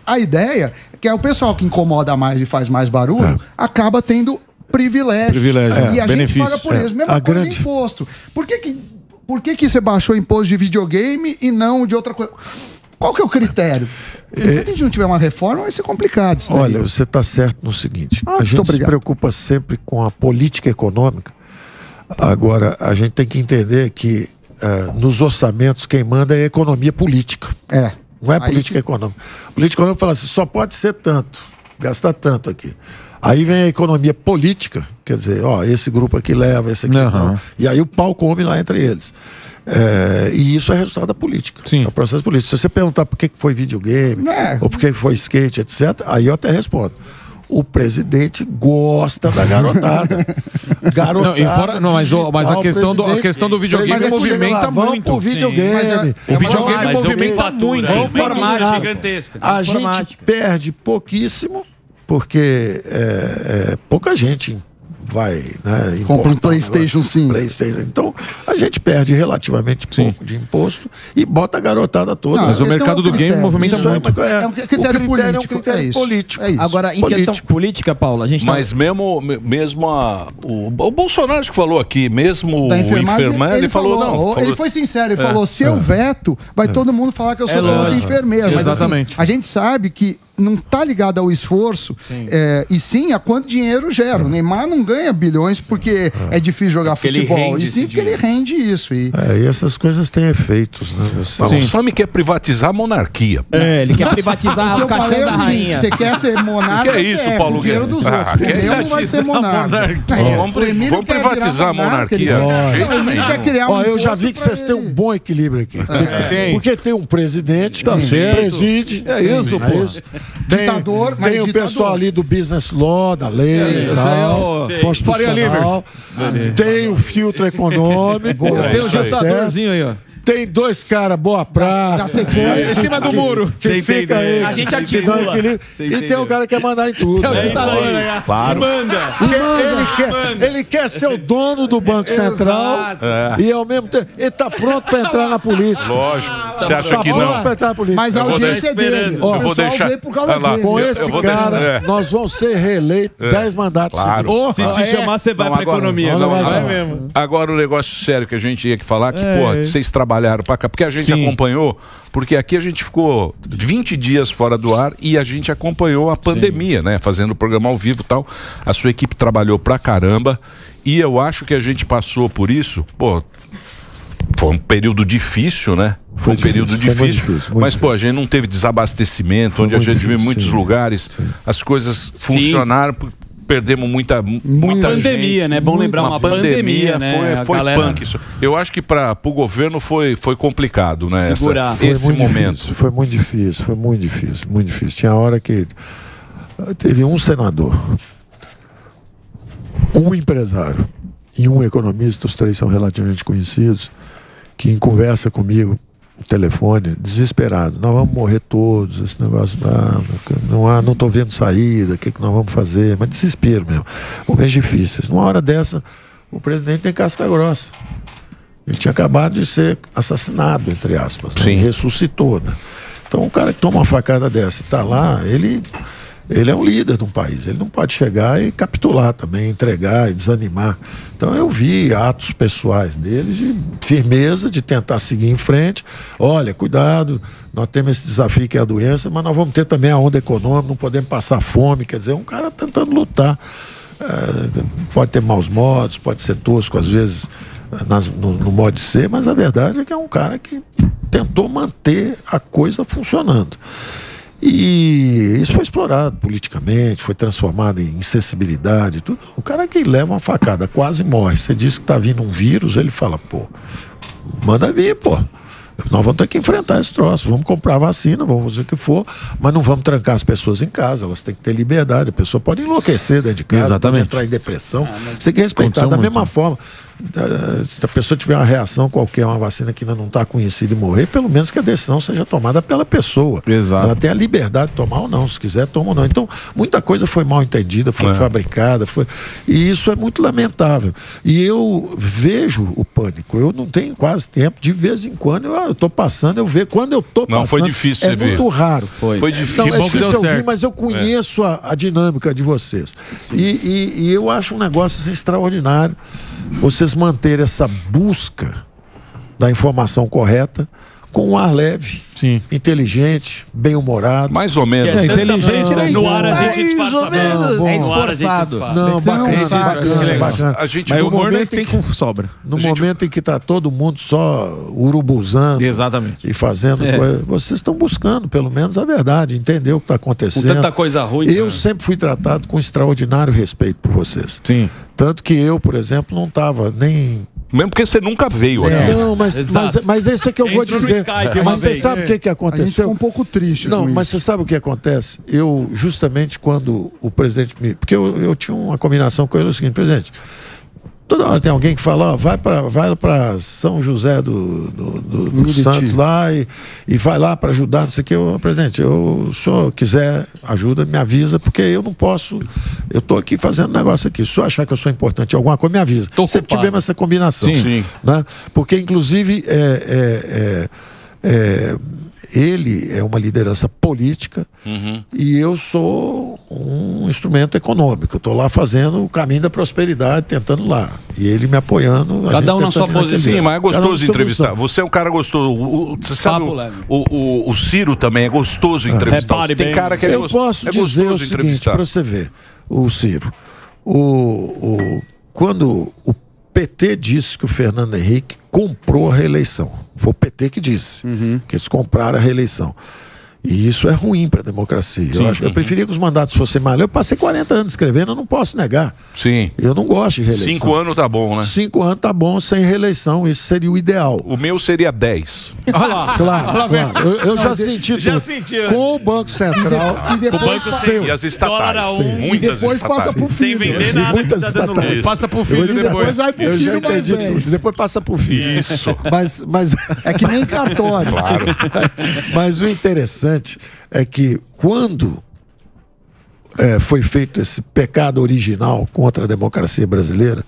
a ideia é que é o pessoal que incomoda mais e faz mais barulho acaba tendo privilégio. Privilégio, E é, a benefício. gente paga por É, isso. Mesma a coisa grande- imposto. Por que que, por que que você baixou o imposto de videogame e não de outra coisa? Qual que é o critério? Se a gente não tiver uma reforma, vai ser complicado. Olha, você está certo no seguinte: Ah, a gente se obrigado. preocupa sempre com a política econômica. Agora, a gente tem que entender que eh, nos orçamentos quem manda é a economia política. É. Não é Aí política que- econômica. Política econômica fala assim: só pode ser tanto, gastar tanto aqui. Aí vem a economia política, quer dizer, ó, esse grupo aqui leva, esse aqui Aham. não. E aí o pau come lá entre eles. É, e isso é resultado da política. Sim. É o processo político. Se você perguntar por que foi videogame, É. ou por que foi skate, etc., aí eu até respondo. O presidente gosta da garotada. garotada Não, e fora- não, mas o- mas a questão do- a questão do videogame presidente movimenta lá, muito. pro Sim. videogame. Mas é- O é videogame Mas movimenta nomenclatura, muito. Vamos formar gigantesca. A gente perde pouquíssimo porque é, é, pouca gente vai né, Compra um PlayStation negócio. 5. PlayStation. Então, a gente perde relativamente pouco de imposto e bota a garotada toda. Não, Mas o mercado é um do game critério. movimenta Isso muito. É, É um critério o critério político, é um critério é isso. político. É isso. Agora, em Político. questão política, Paulo, a gente tá- Mas mesmo, me- mesmo a, o, o Bolsonaro que falou aqui, mesmo Da o enfermeiro, ele, falou, não. Ele falou- foi sincero, ele É. falou: se eu veto, vai todo mundo falar que eu sou É contra enfermeiro. Sim, assim, exatamente. a gente sabe que não está ligado ao esforço é, e sim a quanto dinheiro gera. O Neymar não ganha bilhões porque é, difícil jogar Porque futebol. E sim porque ele rende isso. E... É, e essas coisas têm efeitos, né? Você... Não, O Sami quer privatizar a monarquia. É, ele quer privatizar O caixão é da rainha. Você quer ser monarca? O que é isso, quer, Paulo com o dinheiro Guedes? dos Ah, outros. quer não vai ser monarca. É, Vamos vamos privatizar a monarquia. Eu já vi que vocês têm um bom equilíbrio aqui. É. Porque tem um presidente Tá que certo. preside. É isso, pô. Tem, Ditador, mas tem o ditador. pessoal ali do business law, da lei, Sim, aí é o- constitucional. Tem o filtro econômico. Tem o tá ditadorzinho aí, ó. Tem dois caras boa praça. Em cima do muro. Que Sem fica aí. A gente que articula. E tem o cara que quer mandar em tudo. É o né? ditador, né? Claro. Manda. Que ele, quer, ele quer ser o dono do Banco Central É. e ao mesmo tempo ele tá pronto para entrar na política. Lógico. Você acha Tá que pronto não? pra entrar na política. Mas a audiência é dele. Ó, O eu vou pessoal deixar- lá. Com Eu- esse eu cara, deixar- é. nós vamos ser reeleitos É. 10 mandatos Claro. seguidos. Se te chamar, você vai agora- economia. Não, não vai, Vai não. mesmo. Agora o negócio sério que a gente tinha que falar, que, É, pô, é. vocês trabalharam pra cá, porque a gente acompanhou, porque aqui a gente ficou 20 dias fora do ar e a gente acompanhou a pandemia, né? Fazendo o programa ao vivo e tal. A sua equipe trabalhou pra caramba e eu acho que a gente passou por isso, pô, foi um período difícil, né? Foi, um difícil, período foi difícil. difícil, mas, pô, a gente não teve desabastecimento, onde a gente viu em difícil, muitos sim. lugares, as coisas funcionaram, p- perdemos muita, muita pandemia, gente. né? Bom lembrar, uma pandemia, né? Foi, foi galera- punk isso. Eu acho que para o governo foi, foi complicado, né? essa- Segurar. Foi esse momento. difícil, foi muito difícil, foi muito difícil, muito difícil. Tinha hora que teve um senador, um empresário e um economista, os três são relativamente conhecidos, que em conversa comigo, telefone, desesperado, nós vamos morrer todos, esse negócio, ah, não há, não estou vendo saída, o que, que nós vamos fazer? Mas desespero mesmo. Momentos difíceis. Numa hora dessa, o presidente tem casca grossa. Ele tinha acabado de ser assassinado, entre aspas. Né? Sim. Ressuscitou, né? Então o cara que toma uma facada dessa e está lá, ele, ele é um líder de um país. Ele não pode chegar e capitular também, entregar e desanimar. Então eu vi atos pessoais dele de firmeza, de tentar seguir em frente. Olha, cuidado, nós temos esse desafio que é a doença, mas nós vamos ter também a onda econômica, não podemos passar fome. Quer dizer, um cara tentando lutar. É, pode ter maus modos, pode ser tosco às vezes nas- no, no modo de ser, mas a verdade é que é um cara que tentou manter a coisa funcionando. E isso foi explorado politicamente, foi transformado em insensibilidade, tudo. O cara que leva uma facada quase morre. Você diz que está vindo um vírus, ele fala, pô, manda vir, pô. Nós vamos ter que enfrentar esse troço. Vamos comprar vacina, vamos fazer o que for, mas não vamos trancar as pessoas em casa. Elas têm que ter liberdade. A pessoa pode enlouquecer dentro de casa, Exatamente. pode entrar em depressão. Você tem que respeitar. Aconteceu Da muito. mesma forma, se a pessoa tiver uma reação qualquer, uma vacina que ainda não está conhecida e morrer, pelo menos que a decisão seja tomada pela pessoa. Exato. Ela tem a liberdade de tomar ou não. Se quiser, toma ou não. Então, muita coisa foi mal entendida, foi É. fabricada, foi... e isso é muito lamentável. E eu vejo o pânico. Eu não tenho quase tempo. De vez em quando eu estou passando, eu vejo. Quando eu estou Não, passando. foi difícil É você ver. muito raro. Foi difícil. Não, Que é bom que difícil eu certo. mas eu conheço a, a dinâmica de vocês. E, e- e eu acho um negócio assim, extraordinário vocês manterem essa busca da informação correta com um ar leve, Sim. inteligente, bem-humorado. Mais ou menos. É, inteligente, né? No ar a gente disfarça bem. menos. No É ar a gente esforçado. Não, que bacana, saco, bacana, né? bacana. A gente Mas no o humor tem em com sobra. No momento em que está todo mundo só urubuzando Exatamente. e fazendo É. coisa, vocês estão buscando, pelo menos, a verdade, entender o que está Com acontecendo. tanta coisa ruim. Eu né? sempre fui tratado com extraordinário respeito por vocês. Sim. Tanto que eu, por exemplo, não estava nem Mesmo porque você nunca veio aqui. Não, mas, mas, mas é isso que eu vou Entrou no dizer. Skype Mas você vez. sabe o que, que A gente ficou aconteceu? um pouco triste. Não, mas isso. você sabe o que acontece? Eu, justamente quando o presidente me. Porque eu, eu tinha uma combinação com ele, é o seguinte, presidente, Toda hora tem alguém que fala, ó, vai para vai pra São José do, do, do- do. Santos lá e, e vai lá para ajudar, não sei o que. Eu, presidente, eu, se o senhor quiser ajuda, me avisa, porque eu não posso. Eu tô aqui fazendo negócio aqui. Se o senhor achar que eu sou importante em alguma coisa, me avisa. Sempre ocupado. tivemos essa combinação. Sim. Sim. Né? Porque, inclusive, é, é, é, é, ele é uma liderança política Uhum. e eu sou um instrumento econômico. Estou lá fazendo o caminho da prosperidade, tentando lá. E ele me apoiando. a Cada gente um na sua posição. Sim, mas é um gostoso entrevistar. posição. Você é um cara gostoso. O- o- Você sabe, o, o, o- o Ciro também é gostoso entrevistar. Repare Tem cara que é, Eu gos- posso é dizer o gostoso seguinte, entrevistar. para você ver, o Ciro. O, o- quando o PT disse que o Fernando Henrique comprou a reeleição. Foi o PT que disse Uhum. que eles compraram a reeleição. E isso é ruim para a democracia. Sim. Eu, acho, eu Uhum. preferia que os mandatos fossem mais. Eu passei 40 anos escrevendo, eu não posso negar. Sim. Eu não gosto de reeleição. Cinco anos tá bom, né? Cinco anos tá bom sem reeleição, isso seria o ideal. O meu seria 10. Olha lá. Claro, Olha lá, claro. Eu, eu já senti já tudo. sentiu, né? Com o Banco Central. E depois o banco tem, e as estatais. Um. E depois estatais. passa pro Sem filho. vender E nada muitas tá estatais. Passa pro Eu filho depois. Depois vai pro Eu já filho mais entendi 10. tudo. Depois passa pro filho. Isso. Mas, mas, É que nem cartório. Claro. mas o interessante é que quando é, foi feito esse pecado original contra a democracia brasileira,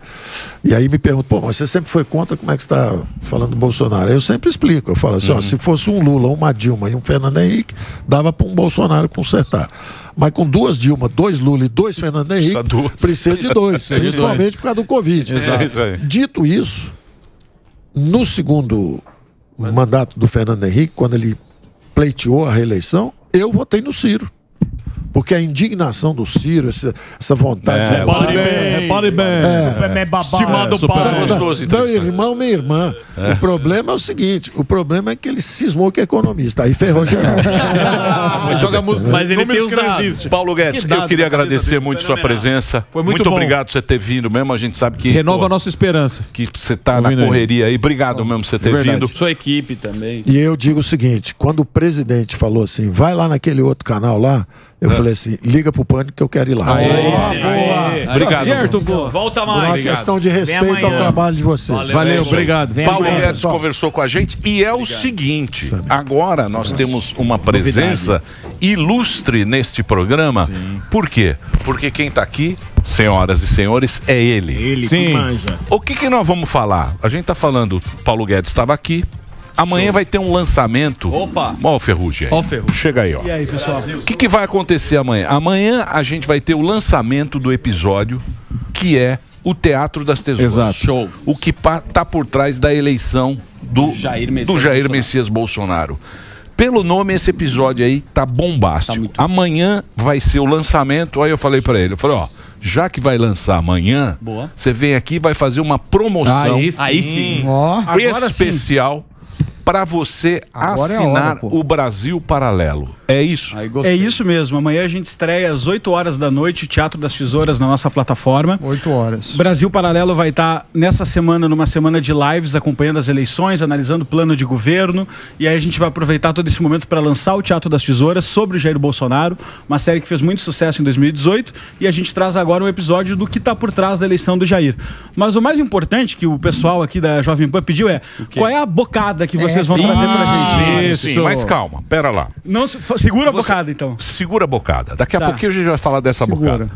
e aí me perguntam, pô, mas você sempre foi contra, como é que você está falando do Bolsonaro? Eu sempre explico, eu falo assim, ó, se fosse um Lula, uma Dilma e um Fernando Henrique, dava para um Bolsonaro consertar. Mas com duas Dilma, dois Lula e dois Fernando Henrique, Precisa duas. precisa de dois, de principalmente por causa do Covid. É aí. Dito isso, no segundo mandato do Fernando Henrique, quando ele pleiteou a reeleição, eu votei no Ciro. Porque a indignação do Ciro, essa, essa vontade É, de. Repare bem, repare bem. É. Superman babado. Estimado Super- pai. gostoso Meu entrevistar. irmão, minha irmã. O problema é o seguinte: o problema é que ele cismou que é economista. Aí ferrou geral. Joga música. Mas ele tem os dados. Paulo Guedes, Que eu queria agradecer muito sua presença. Foi muito bom. obrigado por você ter vindo mesmo. A gente sabe que Renova pô, a nossa esperança. que você tá na Ouvindo aí. correria aí. Obrigado mesmo por você ter verdade. vindo. Sua equipe também. E eu digo o seguinte: quando o presidente falou assim, vai lá naquele outro canal lá, eu falei assim: liga pro pânico que eu quero ir lá. Obrigado. Certo, pô. Volta Por uma mais. questão de respeito ao trabalho de vocês. Valeu, obrigado. Vem Paulo. Guedes conversou com a gente e é o seguinte: agora nós temos uma presença ilustre neste programa. Por quê? Porque quem está aqui, senhoras e senhores, é ele. Ele Sim. O que, que nós vamos falar? A gente está falando, Paulo Guedes estava aqui. Amanhã vai ter um lançamento. Opa! Ó o Ferrugem. Ó o Ferrugem. Chega aí, ó. E aí, pessoal? O que, que vai acontecer amanhã? Amanhã a gente vai ter o lançamento do episódio que é o Teatro das Tesouras. Exato. Show. O que tá por trás da eleição do Jair Messias do Jair Bolsonaro. Messias Bolsonaro. Pelo nome, esse episódio aí tá bombástico. Tá muito- Amanhã vai ser o lançamento. Aí eu falei pra ele, eu falei, ó, já que vai lançar amanhã, você vem aqui e vai fazer uma promoção Aí sim. Aí sim. Ó, Agora sim. especial para você Agora é assinar hora, pô. o Brasil Paralelo. É isso? É isso mesmo. Amanhã a gente estreia às 8 horas da noite, Teatro das Tesouras, na nossa plataforma. oito horas. Brasil Paralelo vai estar nessa semana, numa semana de lives, acompanhando as eleições, analisando o plano de governo. E aí a gente vai aproveitar todo esse momento para lançar o Teatro das Tesouras sobre o Jair Bolsonaro, uma série que fez muito sucesso em 2018. E a gente traz agora um episódio do que está por trás da eleição do Jair. Mas o mais importante que o pessoal aqui da Jovem Pan pediu é qual é a bocada que vocês vão trazer pra gente? Isso. Sim, mas calma, pera lá. Não, se- segura a Você- bocada, então. Segura a bocada. Daqui a Tá. pouquinho a gente vai falar dessa Segura. bocada.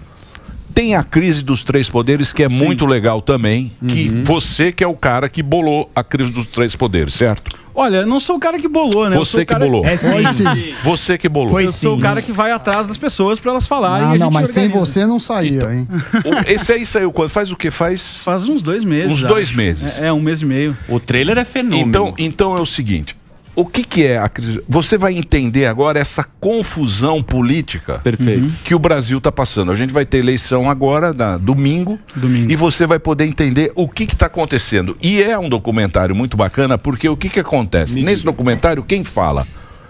Tem a crise dos três poderes, que é muito legal também. Que Uhum. você que é o cara que bolou a crise dos três poderes, certo? Olha, não sou o cara que bolou, né? Você que cara- bolou. É Foi sim. sim. Você que bolou. Eu sou o cara que vai atrás das pessoas pra elas falarem. e Ah, não, mas sem organiza. você não saía, hein? O- Esse aí saiu quando? Faz o quê? Faz. Faz uns dois meses. Uns dois acho. meses. É, é, um mês e meio. O trailer é fenômeno. Então, então é o seguinte. O que, que é a crise? Você vai entender agora essa confusão política Perfeito. que o Brasil está passando. A gente vai ter eleição agora, na, domingo, Domingo. e você vai poder entender o que está acontecendo. E é um documentário muito bacana, porque o que, que acontece? Nesse documentário, quem fala?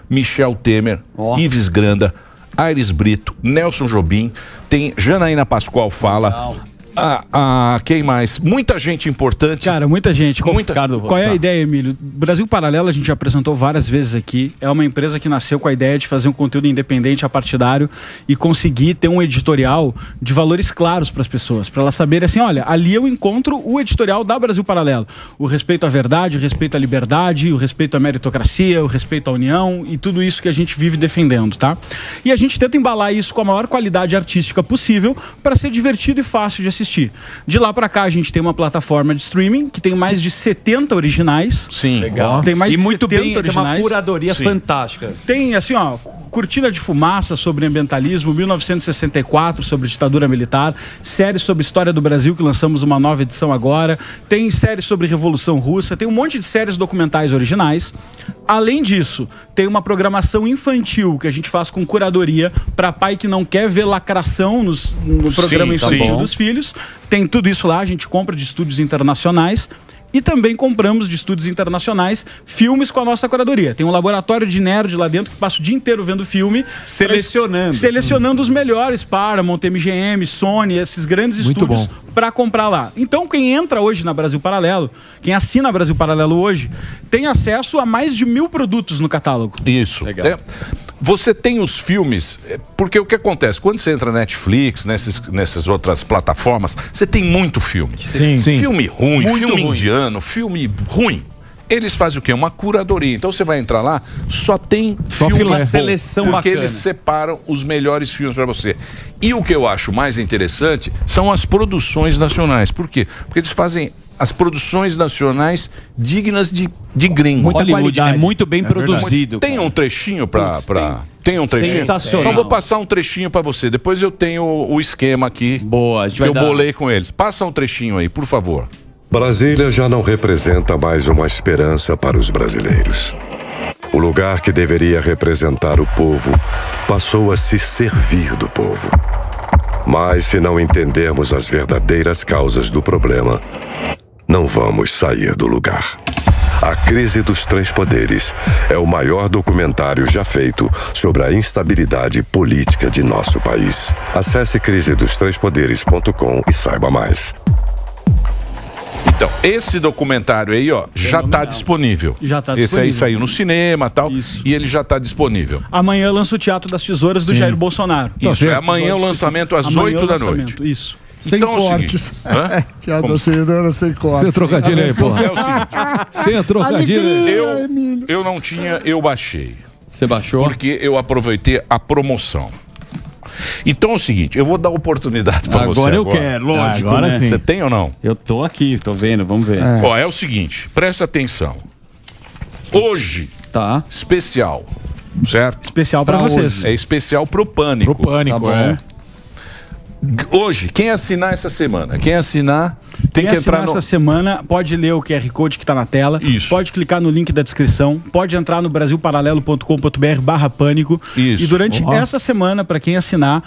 Michel Temer, Ó. Ives Granda, Aires Brito, Nelson Jobim, tem Janaína Pascoal fala, a, a- quem mais? Muita gente importante. Cara, muita gente. Qual, Muita- qual é a Tá. ideia, Emílio? Brasil Paralelo a gente já apresentou várias vezes aqui. É uma empresa que nasceu com a ideia de fazer um conteúdo independente, apartidário e conseguir ter um editorial de valores claros para as pessoas, para elas saberem assim, olha, ali eu encontro o editorial da Brasil Paralelo, o respeito à verdade, o respeito à liberdade, o respeito à meritocracia, o respeito à união e tudo isso que a gente vive defendendo, tá? E a gente tenta embalar isso com a maior qualidade artística possível para ser divertido e fácil de assistir. De lá para cá a gente tem uma plataforma de streaming que tem mais de 70 originais. Sim. Legal. Tem mais e de muito 70 bem, tem uma originais. curadoria Sim. fantástica. Tem, assim, ó, Cortina de Fumaça sobre ambientalismo, 1964 sobre ditadura militar, série sobre história do Brasil, que lançamos uma nova edição agora, tem série sobre Revolução Russa, tem um monte de séries documentais originais. Além disso, tem uma programação infantil que a gente faz com curadoria para pai que não quer ver lacração nos- no programa Sim, tá infantil bom. dos filhos. Tem tudo isso lá, a gente compra de estúdios internacionais. E também compramos de estúdios internacionais filmes com a nossa curadoria. Tem um laboratório de nerd lá dentro que passa o dia inteiro vendo filme. Selecionando. Selecionando os melhores Paramount, MGM, Sony, esses grandes Muito estúdios para comprar lá. Então, quem entra hoje na Brasil Paralelo, quem assina Brasil Paralelo hoje, tem acesso a mais de mil produtos no catálogo. Isso. É, você tem os filmes, é, porque o que acontece? Quando você entra na Netflix, nessas, nessas outras plataformas, você tem muito filme. Sim, sim. Filme ruim, Muito filme ruim. indiano, filme ruim. Eles fazem o quê? Uma curadoria. Então você vai entrar lá, só tem Só filme bom, Uma seleção porque bacana. eles separam os melhores filmes para você. E o que eu acho mais interessante são as produções nacionais. Por quê? Porque eles fazem as produções nacionais dignas de, de gringo. Muita Hollywood qualidade. é muito bem É produzido. Tem um trechinho pra. Putz, pra... Tem um trechinho? Sensacional. Então vou passar um trechinho pra você. Depois eu tenho o esquema aqui. Boa, a gente que vai eu dar. bolei com eles. Passa um trechinho aí, por favor. Brasília já não representa mais uma esperança para os brasileiros. O lugar que deveria representar o povo passou a se servir do povo. Mas se não entendermos as verdadeiras causas do problema, não vamos sair do lugar. A Crise dos Três Poderes é o maior documentário já feito sobre a instabilidade política de nosso país. Acesse crisedostrêspoderes.com e saiba mais. Então, esse documentário aí, ó, já tá disponível. Já tá Esse aí disponível. saiu no cinema e tal. Isso. E ele já tá disponível. Amanhã lança o Teatro das Tesouras do Jair Bolsonaro. Isso, é amanhã o lançamento às Amanhã 8 o da noite. Isso. Sem Então é o cortes. hã? Piada Como- seguidora sem cortes. Sem trocadilho aí, porra. É o seguinte, Sem trocadilho. Eu, eu não tinha, eu baixei. Você baixou? Porque eu aproveitei a promoção. Então é o seguinte, eu vou dar oportunidade para você. Agora eu quero, lógico. Agora né? sim. Você tem ou não? Eu tô aqui, tô vendo, vamos ver. Ó, é o seguinte, presta atenção. Hoje, Tá. especial, certo? Especial para Pra vocês. hoje. É especial pro pânico. Pro pânico, Tá bom. é. Hoje, quem assinar essa semana, quem assinar tem Quem que assinar entrar no essa semana pode ler o QR Code que está na tela. Isso. Pode clicar no link da descrição. Pode entrar no brasilparalelo.com.br barra pânico. Isso. E durante Ó. essa semana, para quem assinar,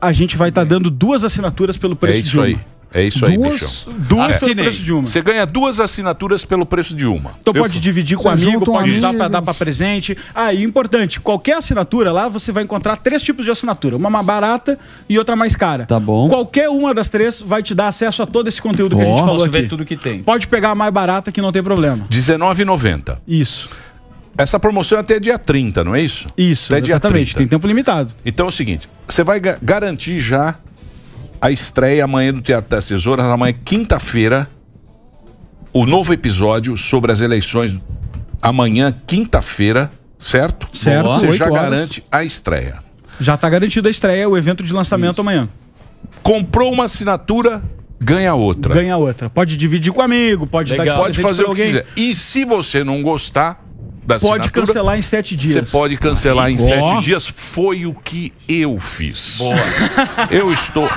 a gente vai estar dando duas assinaturas pelo preço É de isso uma. aí. É isso aí, Duas, bichão. duas pelo Assinei. preço de uma. Você ganha duas assinaturas pelo preço de uma. Então Eu- pode dividir com Você amigo, um pode usar amigo. para dar para presente. Ah, e importante, qualquer assinatura lá você vai encontrar três tipos de assinatura, uma mais barata e outra mais cara. Tá bom. Qualquer uma das três vai te dar acesso a todo esse conteúdo que a gente falou Posso aqui. ver tudo que tem. Pode pegar a mais barata que não tem problema. R$19,90. Isso. Essa promoção é até dia 30, não é isso? Isso, Até dia exatamente. 30. Tem tempo limitado. Então é o seguinte, você vai ga- garantir já a estreia amanhã do Teatro das Tesouras, amanhã quinta-feira, o novo episódio sobre as eleições amanhã quinta-feira, certo? Certo, Você já horas. garante a estreia. Já está garantida a estreia, o evento de lançamento amanhã. Comprou uma assinatura, ganha outra. Ganha outra. Pode dividir com amigo, pode Legal. dar de Pode fazer que quiser. E se você não gostar da Pode cancelar em sete Você dias. pode cancelar em Ó. sete dias. Foi o que eu fiz. Eu estou.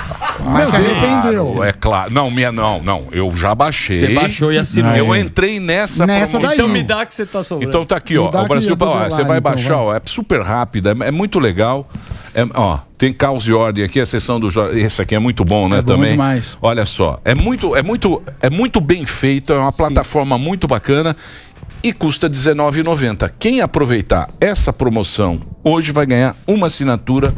Mas arrependeu. Claro, é claro. Não, minha não, não. Eu já baixei. Você baixou e assinou. Eu entrei nessa, Nessa promoção. daí. Então me dá que você tá sobrando. Então tá aqui, ó. O Brasil lá, Você vai então, baixar, vai. ó. É super rápida, é, é muito legal. É, ó, tem caos e ordem aqui, a sessão do Jorge. Esse aqui é muito bom, né? É bom também. demais. Olha só, é muito, é muito, é muito bem feito, é uma plataforma muito bacana e custa R$19,90. Quem aproveitar essa promoção hoje vai ganhar uma assinatura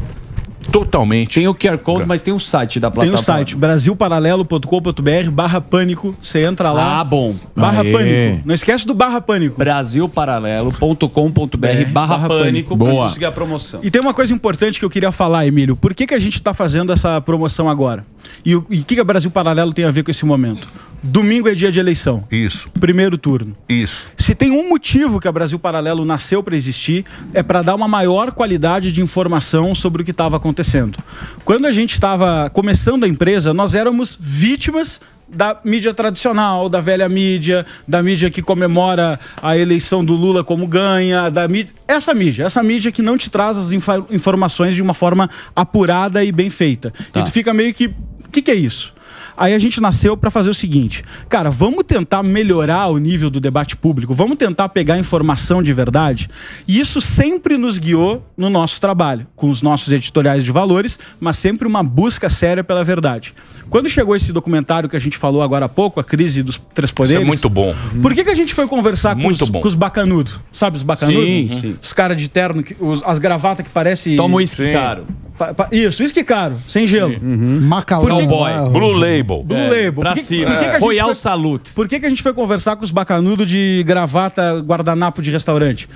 totalmente. Tem o QR Code, mas tem o site da Tem plataforma. o site brasilparalelo.com.br barra pânico. Você entra lá. Ah, bom. Barra Aê. pânico. Não esquece do barra pânico. brasilparalelo.com.br barra pânico pânico. para conseguir a promoção. E tem uma coisa importante que eu queria falar, Emílio. Por que, que a gente está fazendo essa promoção agora? E o e que, que a Brasil Paralelo tem a ver com esse momento? Domingo é dia de eleição. Isso. Primeiro turno. Isso. Se tem um motivo que a Brasil Paralelo nasceu para existir, é para dar uma maior qualidade de informação sobre o que estava acontecendo. Quando a gente estava começando a empresa, nós éramos vítimas da mídia tradicional, da velha mídia, da mídia que comemora a eleição do Lula como ganha, da mídia, essa mídia, essa mídia que não te traz as infa- informações de uma forma apurada e bem feita. E tu fica meio que, que, que é isso? Aí a gente nasceu para fazer o seguinte, cara, vamos tentar melhorar o nível do debate público, vamos tentar pegar informação de verdade. E isso sempre nos guiou no nosso trabalho, com os nossos editoriais de valores, mas sempre uma busca séria pela verdade. Quando chegou esse documentário que a gente falou agora há pouco, a crise dos três poderes, Isso é muito bom. por que, que a gente foi conversar com Muito os, com os bacanudos? Sabe os bacanudos? Sim, sim. Os caras de terno, que- os- as gravatas que parecem. Toma uísque Sim. caro. Pa- pa- isso, uísque caro, sem gelo. Macau. Por que- Cowboy. Blue Label. Blue É, Label. pra que- cima. que que gente Royal foi- Salute. Por que, que a gente foi conversar com os bacanudos de gravata, guardanapo de restaurante?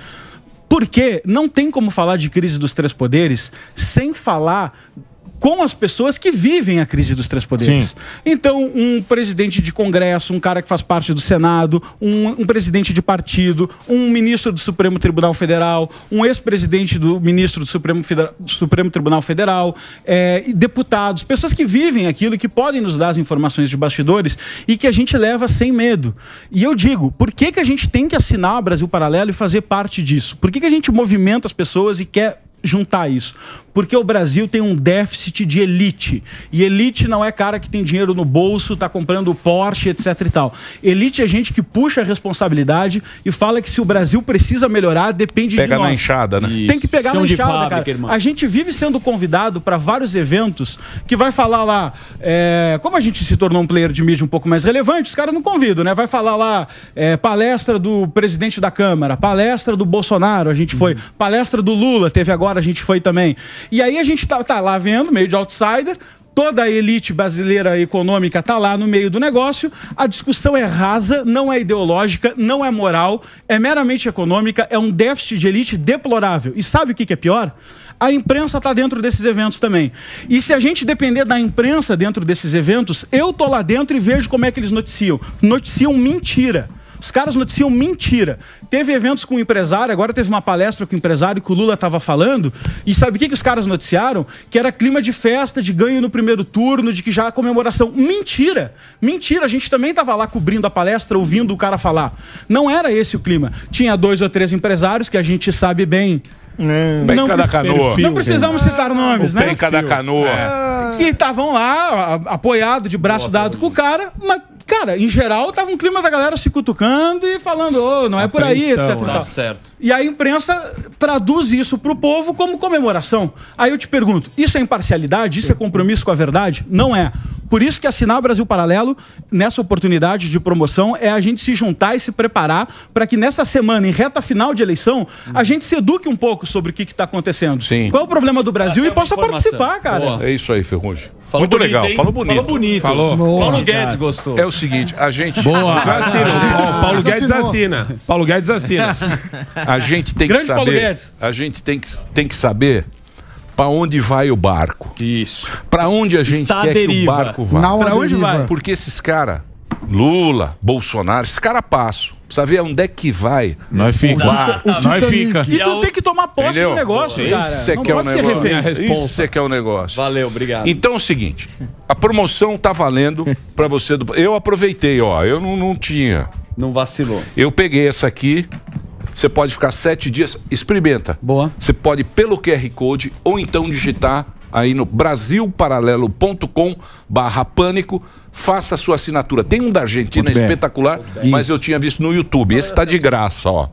Porque não tem como falar de crise dos três poderes sem falar com as pessoas que vivem a crise dos três poderes. Então, um presidente de Congresso, um cara que faz parte do Senado, um, um presidente de partido, um ministro do Supremo Tribunal Federal, um ex-presidente do ministro do Supremo, Federa- Supremo Tribunal Federal, é, deputados, pessoas que vivem aquilo e que podem nos dar as informações de bastidores e que a gente leva sem medo. E eu digo, por que, que a gente tem que assinar o Brasil Paralelo e fazer parte disso? Por que, que a gente movimenta as pessoas e quer juntar isso? Porque o Brasil tem um déficit de elite. E elite não é cara que tem dinheiro no bolso, tá comprando Porsche, etc e tal. Elite é gente que puxa a responsabilidade e fala que se o Brasil precisa melhorar, depende Pega de nós. na enxada, né? Tem que pegar Chão na enxada, fábrica, cara. irmão. A gente vive sendo convidado para vários eventos que vai falar lá. é, como a gente se tornou um player de mídia um pouco mais relevante, os caras não convidam, né? Vai falar lá é, palestra do presidente da Câmara, palestra do Bolsonaro, a gente foi. Palestra do Lula, teve agora, a gente foi também. E aí a gente tá, tá lá vendo, meio de outsider. Toda a elite brasileira econômica está lá no meio do negócio. A discussão é rasa, não é ideológica, não é moral, é meramente econômica, é um déficit de elite deplorável. E sabe o que que é pior? A imprensa está dentro desses eventos também. E se a gente depender da imprensa dentro desses eventos, eu tô lá dentro e vejo como é que eles noticiam. Noticiam mentira. Os caras noticiam mentira. Teve eventos com o empresário, agora teve uma palestra com o empresário que o Lula estava falando. E sabe o que, que os caras noticiaram? Que era clima de festa, de ganho no primeiro turno, de que já há comemoração. Mentira! Mentira! A gente também estava lá cobrindo a palestra, ouvindo o cara falar. Não era esse o clima. Tinha dois ou três empresários que a gente sabe bem. Penca da preci- canoa. Não precisamos citar nomes, O né? Penca da canoa. que estavam lá, apoiado, de braço dado com o cara, mas, cara, em geral, tava um clima da galera se cutucando e falando, ô, não é por aí, etc. e Tá tal. certo. E a imprensa traduz isso pro povo como comemoração. Aí eu te pergunto, isso é imparcialidade? Isso é compromisso com a verdade? Não é. Por isso que assinar o Brasil Paralelo, nessa oportunidade de promoção, é a gente se juntar e se preparar para que nessa semana, em reta final de eleição, a gente se eduque um pouco sobre o que está acontecendo. Sim. Qual é o problema do Brasil e possa informação. participar, cara. Boa. É isso aí, Ferrugem. Falou Muito bonito, legal. hein? Falou bonito. Falou bonito. Falou. Paulo Guedes gostou. É o seguinte, a gente. Boa. Já assina. Ó, Paulo Já Guedes assinou. assina. Paulo Guedes assina. A gente tem Grande que Paulo saber. Guedes. A gente tem que, tem que saber para onde vai o barco. Isso. Para onde a gente Está quer que o barco vá. À onde vai? Porque esses caras, Lula, Bolsonaro, esses caras passam. Precisa ver onde é que vai. Nós fica. Exatamente. Nós fica. E tu tem que tomar posse Entendeu? do negócio, cara. Isso é que é o pode ser negócio. Isso é que é o negócio. Valeu, obrigado. Então é o seguinte, a promoção tá valendo para você. Do... Eu aproveitei, ó. Eu não, não tinha. Não vacilou. Eu peguei essa aqui. Você pode ficar sete dias. Experimenta. Boa. Você pode pelo QR Code ou então digitar aí no brasilparalelo.com barra pânico. Faça a sua assinatura. Tem um da Argentina Muito espetacular, mas eu tinha visto no YouTube. Esse tá de graça, ó.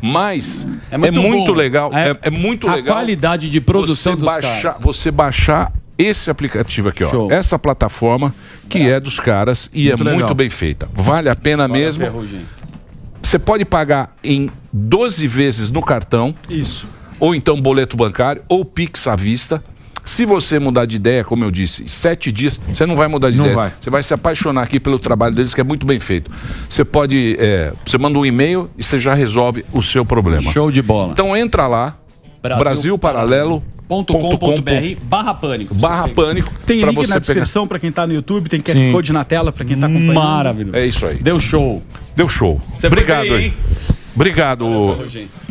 Mas é muito, bom. legal. É, é muito a legal. qualidade de produção você dos baixar, caras. você baixar esse aplicativo aqui, ó. Show. Essa plataforma que é dos caras e Muito é legal. muito bem feita. Vale a pena mesmo. Ferrugem. Você pode pagar em 12 vezes no cartão. Isso. ou então boleto bancário, ou Pix à vista. Se você mudar de ideia, como eu disse, em sete dias, você não vai mudar de Não ideia. vai. Você vai se apaixonar aqui pelo trabalho deles, que é muito bem feito. Você pode. é, você manda um e-mail e você já resolve o seu problema. Show de bola. Então entra lá, Brasil brasilparalelo.com.br barra pânico. barra pânico. Tem link você na descrição pra quem tá no YouTube, tem QR Sim. Code na tela pra quem tá acompanhando. Maravilhoso. É isso aí. Deu show. Deu show. Você Obrigado bem, aí. hein? Obrigado.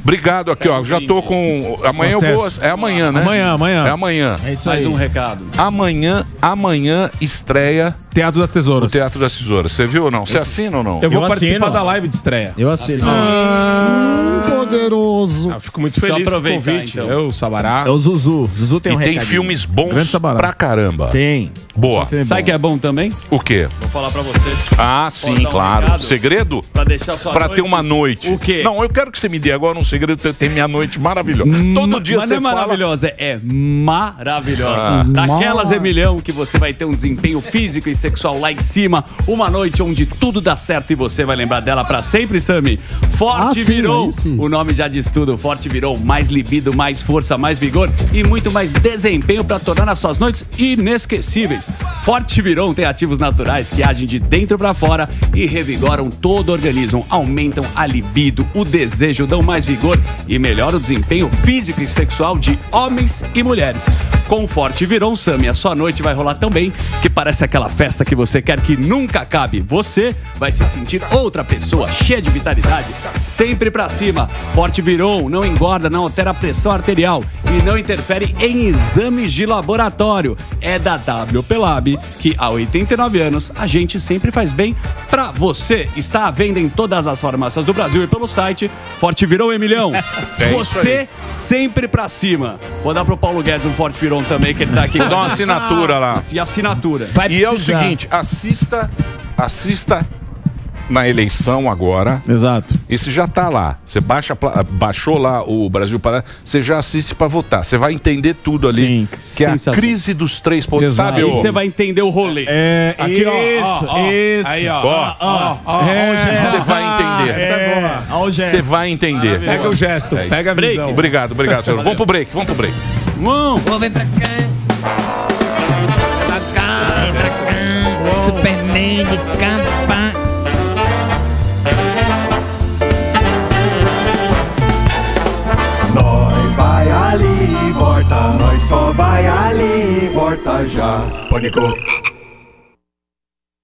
Obrigado aqui, ó. Já tô com. Amanhã eu vou. É amanhã, né? Amanhã, amanhã. É amanhã. Mais um recado. Amanhã, amanhã estreia Teatro das o Tesouras. Teatro das Tesouras. Você viu ou não? Você assina ou não? Eu vou Eu participar assino. da live de estreia. Eu assino. Hum, poderoso. Ah, fico muito Deixa eu feliz com o aproveitar, convite. então. Eu, Sabará. É o Zuzu. Zuzu tem E um tem recadinho. filmes bons Sabará. pra caramba. Tem. Boa. Filme Sabe bom. que é bom também? O quê? Vou falar pra você. Ah, sim, dar um claro. recado? Segredo? Pra deixar sua Pra noite- ter uma noite. O quê? Não, eu quero que você me dê agora um segredo. Tem minha noite maravilhosa. Todo dia Mas você não é fala. maravilhosa, é maravilhosa. Ah. Daquelas, Emilhão, que você vai ter um desempenho físico e sexual lá em cima. Uma noite onde tudo dá certo e você vai lembrar dela pra sempre, Sami. Forte Ah, sim, virou. O nome já diz tudo. Forte virou mais libido, mais força, mais vigor e muito mais desempenho pra tornar as suas noites inesquecíveis. Forte virou tem ativos naturais que agem de dentro pra fora e revigoram todo o organismo, aumentam a libido, o desejo, dão mais vigor e melhoram o desempenho físico e sexual de homens e mulheres. Com Forte Virou, Sami, a sua noite vai rolar tão bem que parece aquela festa que você quer que nunca acabe. Você vai se sentir outra pessoa, cheia de vitalidade, sempre pra cima. Forte Virou não engorda, não altera a pressão arterial e não interfere em exames de laboratório. É da WP Lab que há 89 anos a gente sempre faz bem pra você. Está à venda em todas as farmácias do Brasil e pelo site Forte Virou Emilhão. É você sempre pra cima. Vou dar pro Paulo Guedes um Forte Virou também, que ele tá aqui. Dá uma assinatura lá. E assinatura. E é o seguinte, assista, assista na eleição agora. Exato. Isso já tá lá. Você baixa, baixou lá o Brasil para, você já assiste pra votar. Você vai entender tudo ali, Sim. que é a crise dos três pontos. Sabe, Aí você vai entender o rolê. É, Aqui, ó, isso, ó, ó. isso. Aí, ó. Ó, Ó, ó, Você vai entender. É. Você vai entender. Pega o gesto, É pega a Break. visão. Obrigado, obrigado, senhor. Vamos pro break, vamos pro break. Mão. Vou vem pra cá. Pra cá, vem pra cá. Superman de capa. Ali e volta, nós só vai ali e volta já. Pânico.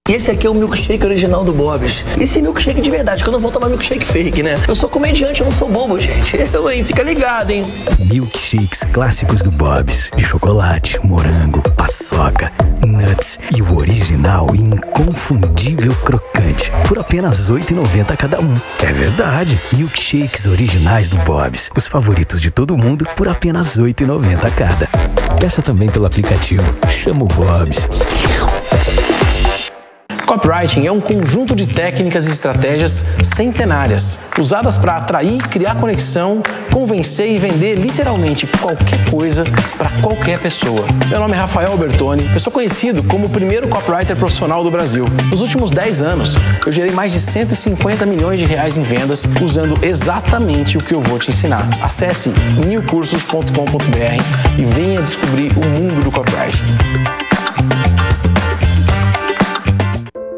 Esse aqui é o milkshake original do Bob's. Esse é milkshake de verdade, que eu não vou tomar milkshake fake, né? Eu sou comediante, eu não sou bobo, gente. Eu, hein? Fica ligado, hein? Milkshakes clássicos do Bob's. De chocolate, morango, paçoca, nuts e o original inconfundível crocante. Por apenas R$ 8,90 cada um. É verdade. Milkshakes originais do Bob's. Os favoritos de todo mundo por apenas R$ 8,90 cada. Peça também pelo aplicativo. Chama o Bob's. Copywriting é um conjunto de técnicas e estratégias centenárias, usadas para atrair, criar conexão, convencer e vender literalmente qualquer coisa para qualquer pessoa. Meu nome é Rafael Albertoni, eu sou conhecido como o primeiro copywriter profissional do Brasil. Nos últimos 10 anos, eu gerei mais de 150 milhões de reais em vendas usando exatamente o que eu vou te ensinar. Acesse newcursos.com.br e venha descobrir o mundo do copywriting.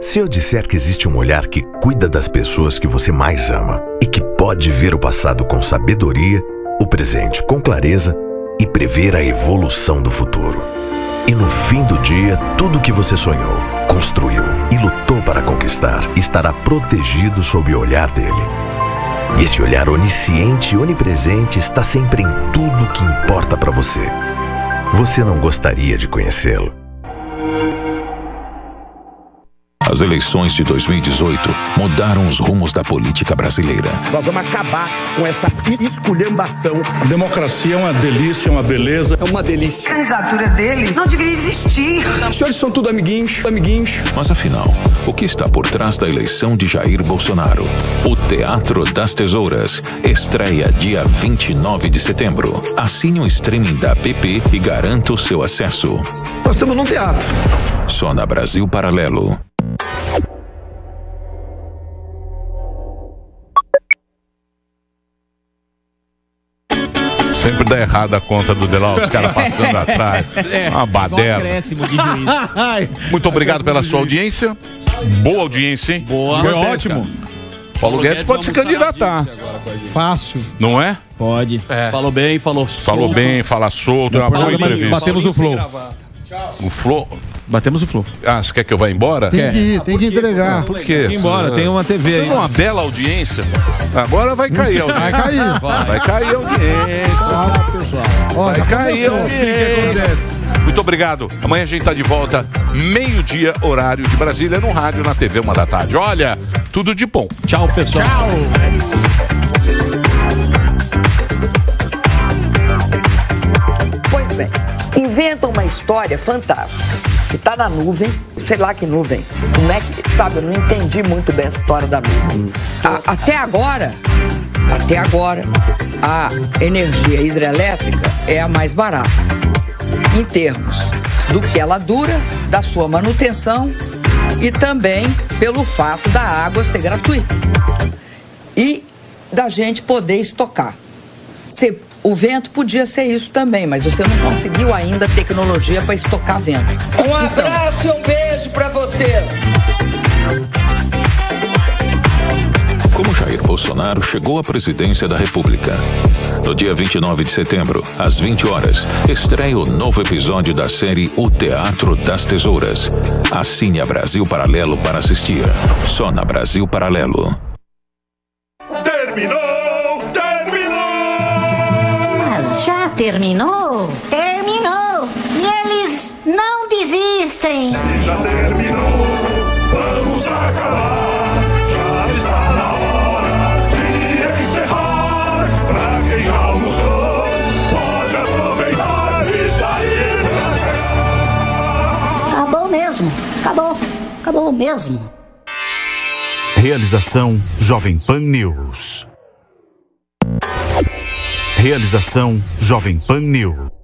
Se eu disser que existe um olhar que cuida das pessoas que você mais ama e que pode ver o passado com sabedoria, o presente com clareza e prever a evolução do futuro. E no fim do dia, tudo o que você sonhou, construiu e lutou para conquistar estará protegido sob o olhar dele. E esse olhar onisciente e onipresente está sempre em tudo que importa para você. Você não gostaria de conhecê-lo? As eleições de 2018 mudaram os rumos da política brasileira. Nós vamos acabar com essa esculhambação. Democracia é uma delícia, é uma beleza. É uma delícia. A candidatura dele não deveria existir. Os senhores são tudo amiguinhos, amiguinhos. Mas afinal, o que está por trás da eleição de Jair Bolsonaro? O Teatro das Tesouras estreia dia 29 de setembro. Assine o streaming da PP e garanta o seu acesso. Nós estamos num teatro. Só na Brasil Paralelo. Sempre dá errado a conta do Deló, os caras passando atrás. É, Uma baderna. acréscimo de juiz. Muito obrigado pela sua audiência. Boa audiência, hein? Boa. Foi ótimo. Paulo Guedes pode se candidatar. Fácil. Não é? Pode. Falou bem, falou Falou solto. bem, fala solto, é uma boa entrevista. Batemos o flow. O Flow. Batemos o flow. Ah, você quer que eu vá embora? Tem que ir, tem que entregar. Por quê? Tem que ir embora, tem uma TV aí. Tem uma bela audiência. Agora vai cair a audiência. Vai cair. Vai, vai cair a audiência. Ó, já Vai cair a começou. audiência. Muito obrigado. Amanhã a gente tá de volta, meio-dia, horário de Brasília, no rádio, na TV, uma da tarde. Olha, tudo de bom. Tchau, pessoal. Pois bem, inventam uma história fantástica, que está na nuvem, sei lá que nuvem. Como é que, sabe, eu não entendi muito bem essa história da nuvem. A- até agora, até agora, a energia hidrelétrica é a mais barata, em termos do que ela dura, da sua manutenção e também pelo fato da água ser gratuita e da gente poder estocar. Você- o vento podia ser isso também, mas você não conseguiu ainda tecnologia para estocar vento. Um abraço e um beijo para vocês. Como Jair Bolsonaro chegou à presidência da República. No dia 29 de setembro, às 20 horas, estreia o novo episódio da série O Teatro das Tesouras. Assine a Brasil Paralelo para assistir. Só na Brasil Paralelo. Terminou? Terminou! E eles não desistem! Já terminou! Vamos acabar! Já está na hora de encerrar! Pra quem já almoçou, pode aproveitar e sair pra cá! Acabou mesmo! Acabou! Acabou mesmo! Realização Jovem Pan News. Realização Jovem Pan News.